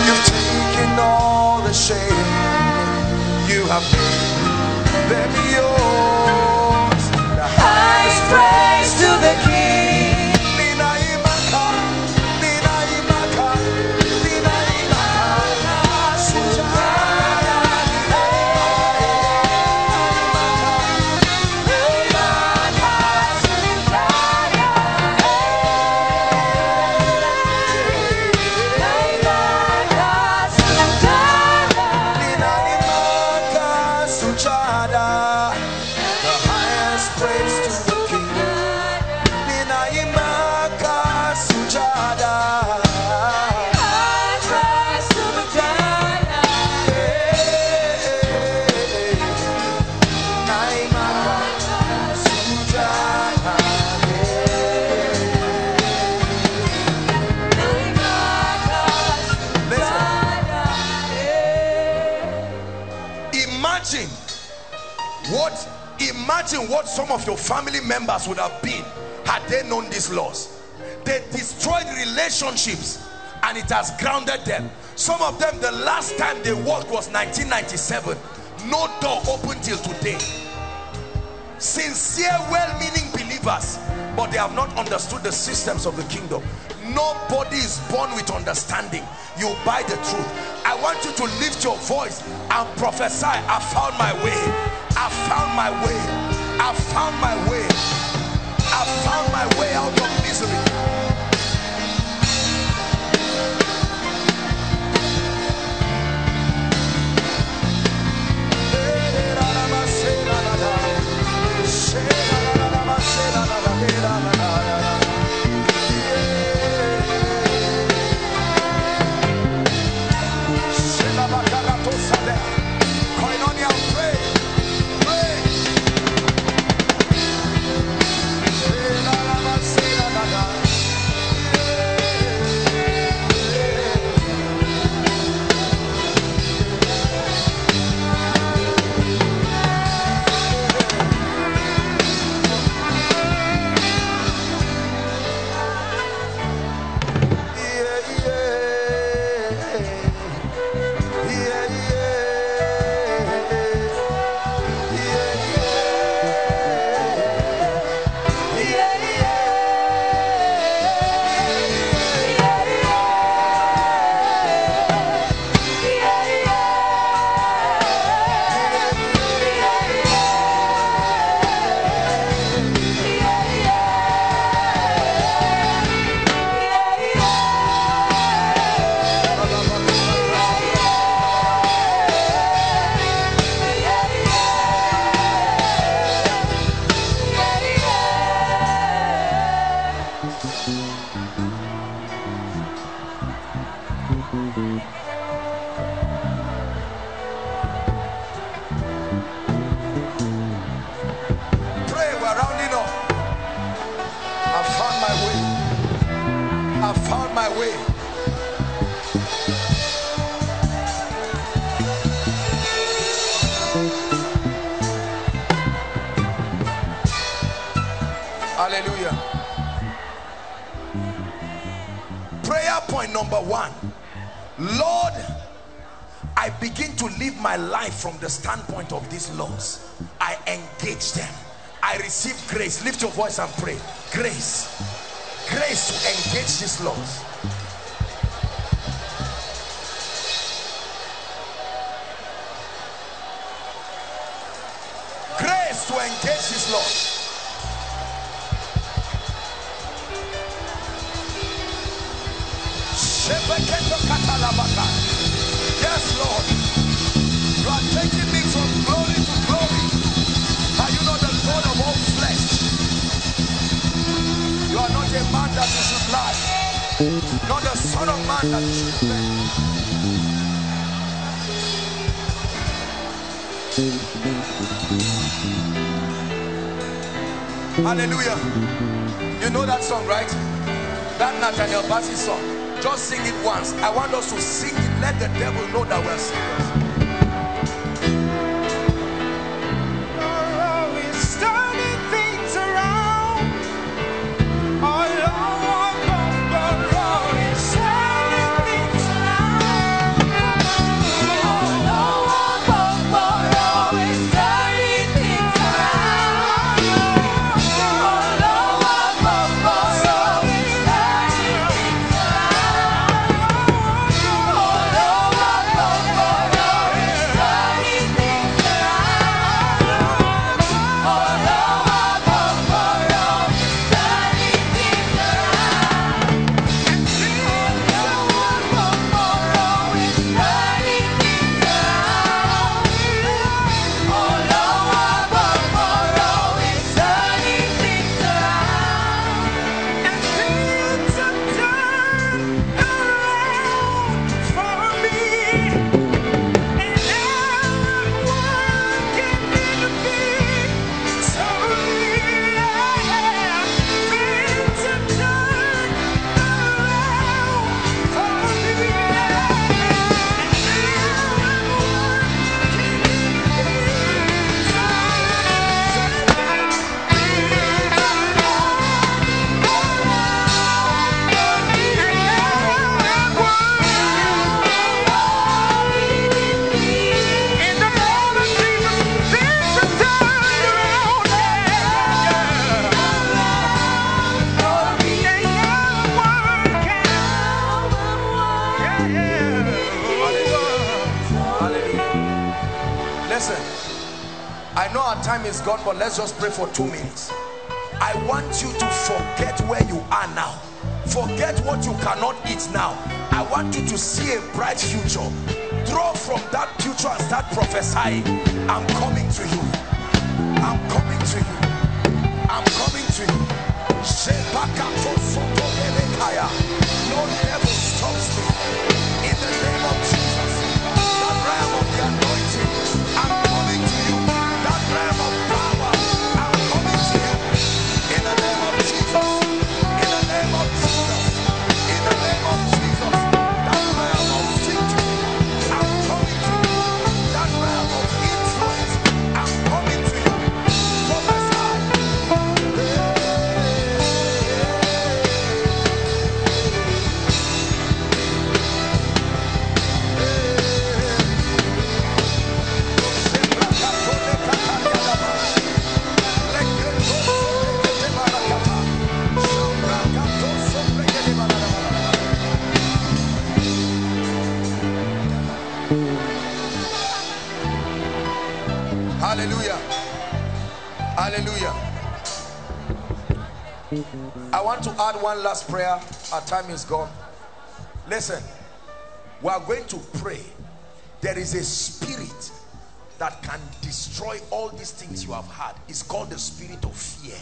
You've taken all the shame. You have made them yours. The highest praise to the king some of your family members would have been had they known these laws. They destroyed relationships and it has grounded them. Some of them the last time they worked was 1997 no door open till today. Sincere well-meaning believers but they have not understood the systems of the kingdom. Nobody is born with understanding. You buy the truth. I want you to lift your voice and prophesy i found my way. I found my way I found my way. I found my way out of misery. Say la la la la, say la la la la, say la la la la. From the standpoint of these laws. I engage them. I receive grace. Lift your voice and pray. Grace. Grace to engage these laws. Grace to engage these laws. Not the son of man that you should. Hallelujah. You know that song, right? That Nathaniel Bassey song. Just sing it once. I want us to sing it. Let the devil know that we're serious. Pray for two minutes. I want you to forget where you are now. Forget what you cannot eat now. I want you to see a bright future. Draw from that future and start prophesying. I'm coming to you. I'm coming to you. I'm coming to you. One last prayer. Our time is gone. Listen, we are going to pray. There is a spirit that can destroy all these things you have had. It's called the spirit of fear.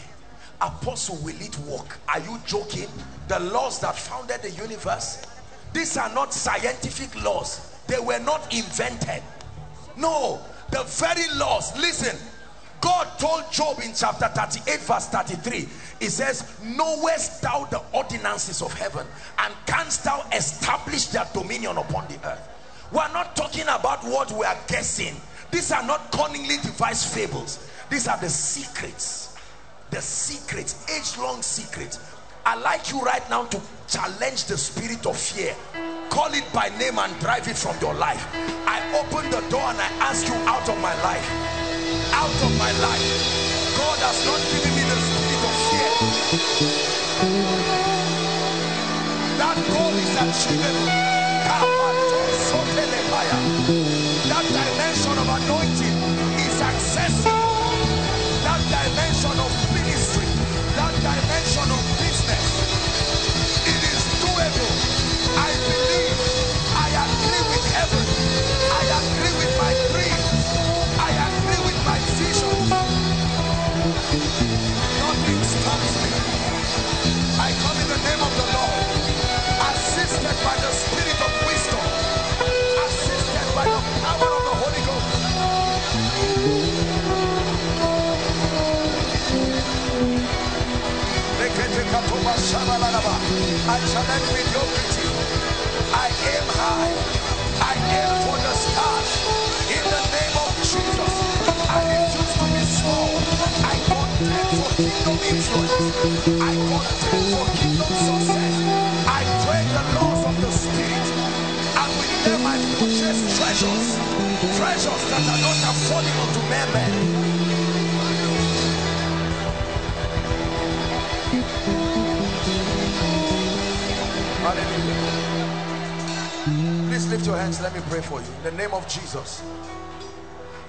Apostle, will it work? Are you joking? The laws that founded the universe, these are not scientific laws. They were not invented. No, the very laws. Listen, told Job in chapter 38 verse 33 He says knowest thou the ordinances of heaven and canst thou establish their dominion upon the earth? We're not talking about what we are guessing. These are not cunningly devised fables. These are the secrets. The secret age-long secret I like you right now to challenge the spirit of fear. Call it by name and drive it from your life. I open the door and I ask you out of my life out of my life. God has not given me the spirit of fear. That goal is achievable I challenge mediocrity. I aim high. I aim for the stars. In the name of Jesus, I refuse to be small. I contend for kingdom influence. I contend for kingdom success. I pray the laws of the Spirit. And with them I purchase treasures. Treasures that are not affordable to men. Hallelujah. Please lift your hands. Let me pray for you. In the name of Jesus,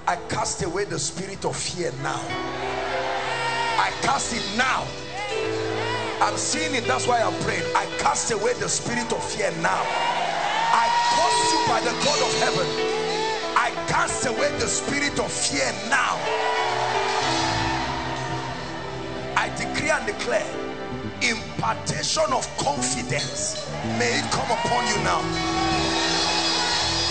I cast away the spirit of fear now. I cast it now. I'm seeing it. That's why I'm praying. I cast away the spirit of fear now. I curse you by the God of heaven. I cast away the spirit of fear now. I decree and declare impartation of confidence. May it come upon you now.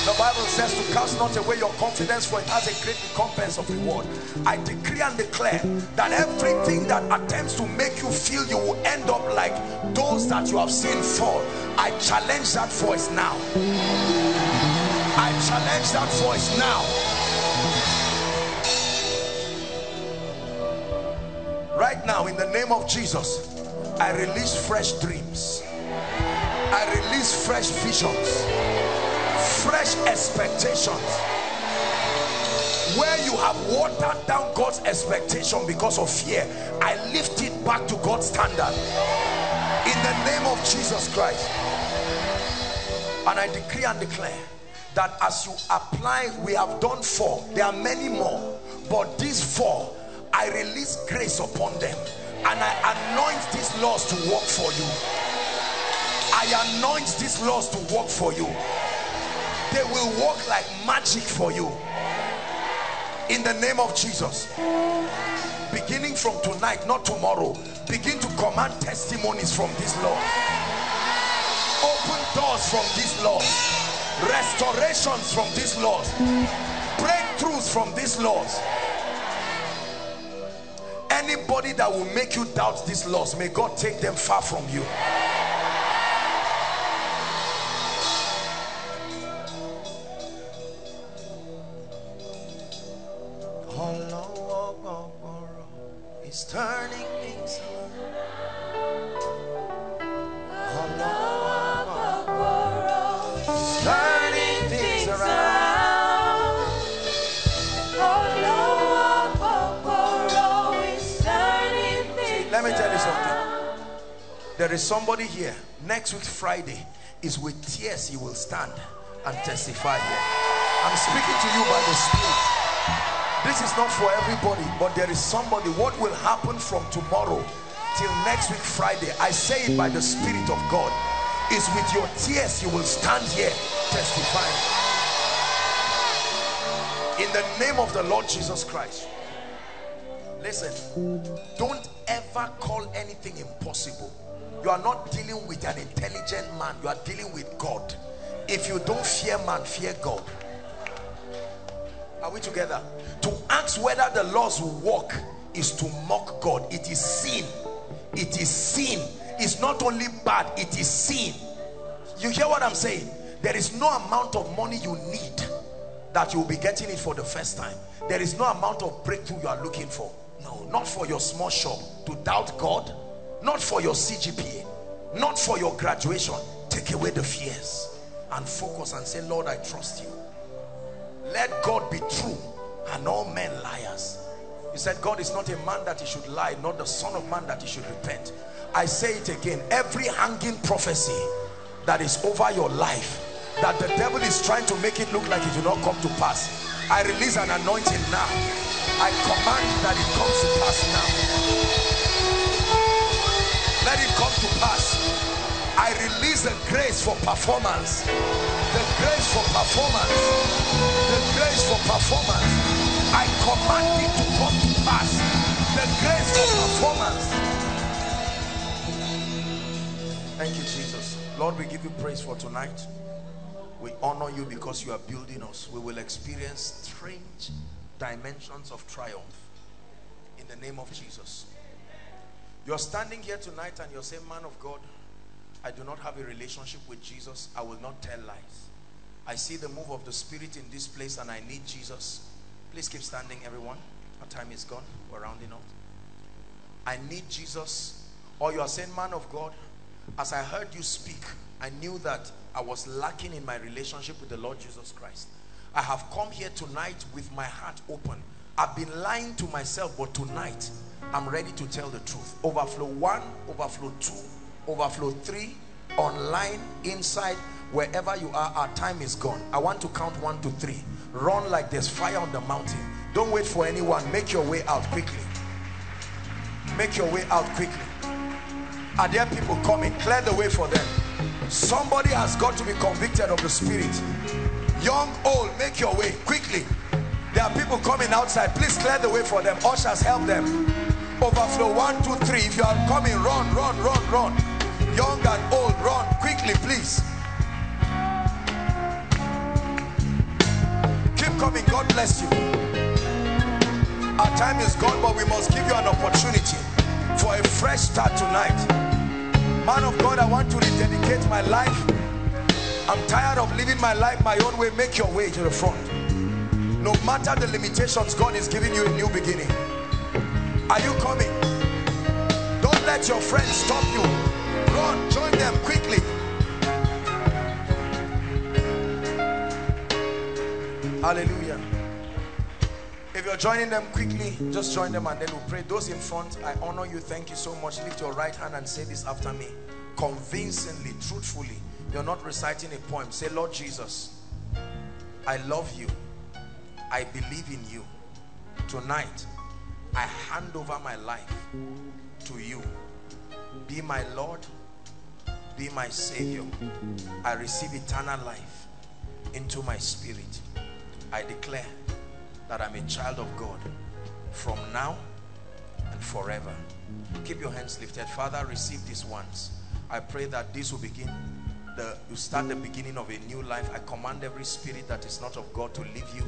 The bible says to cast not away your confidence for it has a great recompense of reward. I decree and declare that everything that attempts to make you feel you will end up like those that you have seen fall i challenge that voice now. I challenge that voice now. Right now in the name of jesus I release fresh dreams. I release fresh visions. Fresh expectations. Where you have watered down God's expectation because of fear, I lift it back to God's standard. In the name of Jesus Christ. And I decree and declare that as you apply, we have done four. There are many more. But these four, I release grace upon them and I anoint these laws to work for you. I anoint these laws to work for you. They will work like magic for you. In the name of Jesus. Beginning from tonight, not tomorrow, begin to command testimonies from this law. Open doors from these laws. Restorations from these laws. Breakthroughs from these laws anybody that will make you doubt these laws may God take them far from you. Things turning There is somebody here next week Friday is with tears you will stand and testify here. I'm speaking to you by the Spirit. This is not for everybody, but there is somebody. What will happen from tomorrow till next week Friday? I say it by the Spirit of God. Is with your tears you will stand here testifying. In the name of the Lord Jesus Christ. Listen, don't ever call anything impossible. You are not dealing with an intelligent man, you are dealing with God. If you don't fear man, fear God. Are we together? To ask whether the laws will work is to mock God. It is sin. It is sin. It's not only bad, it is sin. You hear what I'm saying? There is no amount of money you need that you'll be getting it for the first time. There is no amount of breakthrough you are looking for. No, not for your small shop. To doubt God, not for your CGPA, not for your graduation. Take away the fears and focus and say, Lord, I trust you. Let God be true and all men liars. He said, God is not a man that he should lie, not the son of man that he should repent. I say it again, every hanging prophecy that is over your life, that the devil is trying to make it look like it will not come to pass. I release an anointing now. I command that it comes to pass now. Let it come to pass. I release the grace for performance. The grace for performance. The grace for performance. I command it to come to pass. The grace for performance. Thank you, Jesus. Lord, we give you praise for tonight. We honor you because you are building us. We will experience strange dimensions of triumph in the name of Jesus. You're standing here tonight and you're saying, man of God, I do not have a relationship with Jesus. I will not tell lies. I see the move of the Spirit in this place and I need Jesus. Please keep standing, everyone. Our time is gone. We're rounding up. I need Jesus. Or you are saying, man of God, as I heard you speak, I knew that I was lacking in my relationship with the Lord Jesus Christ. I have come here tonight with my heart open. I've been lying to myself, but tonight I'm ready to tell the truth. Overflow one, overflow two, overflow three, online, inside, wherever you are, our time is gone. I want to count one to three. Run like there's fire on the mountain. Don't wait for anyone. Make your way out quickly. Make your way out quickly. Are there people coming? Clear the way for them. Somebody has got to be convicted of the spirit. Young, old, make your way quickly. There are people coming outside. Please clear the way for them. Ushers, help them. Overflow one, two, three. If you are coming, run, run, run, run. Young and old, run quickly, please. Keep coming. God bless you. Our time is gone, but we must give you an opportunity for a fresh start tonight. Man of God, I want to rededicate my life. I'm tired of living my life my own way. Make your way to the front. No matter the limitations, God is giving you a new beginning. Are you coming? Don't let your friends stop you. Run, join them quickly. Hallelujah. If you're joining them quickly, just join them and then we'll pray. Those in front, I honor you. Thank you so much. Lift your right hand and say this after me. Convincingly, truthfully. You're not reciting a poem. Say, Lord Jesus, I love you. I believe in you. Tonight, I hand over my life to you. Be my Lord. Be my Savior. I receive eternal life into my spirit. I declare that I'm a child of God from now and forever. Keep your hands lifted. Father, receive these ones. I pray that this will begin the you start the beginning of a new life. I command every spirit that is not of God to leave you.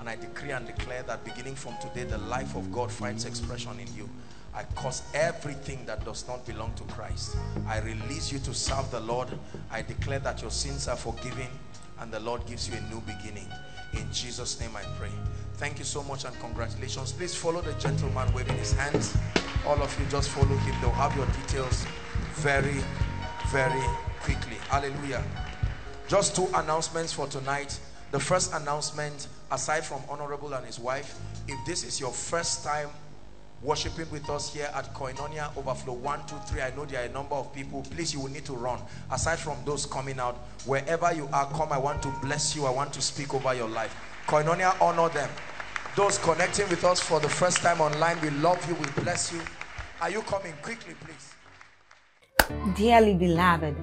And I decree and declare that beginning from today, the life of God finds expression in you. I cause everything that does not belong to Christ. I release you to serve the Lord. I declare that your sins are forgiven and the Lord gives you a new beginning. In Jesus' name I pray. Thank you so much and congratulations. Please follow the gentleman waving his hands. All of you just follow him. They'll have your details very, very quickly. Hallelujah. Just two announcements for tonight. The first announcement, aside from Honorable and his wife, if this is your first time worshiping with us here at Koinonia Overflow 1, 2, 3. I know there are a number of people. Please, you will need to run. Aside from those coming out, wherever you are, come. I want to bless you. I want to speak over your life. Koinonia, honor them. Those connecting with us for the first time online, we love you. We bless you. Are you coming? Quickly, please. Dearly beloved,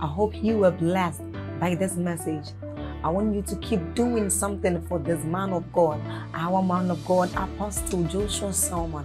I hope you were blessed by this message. I want you to keep doing something for this man of God, our man of God, Apostle Joshua Selman.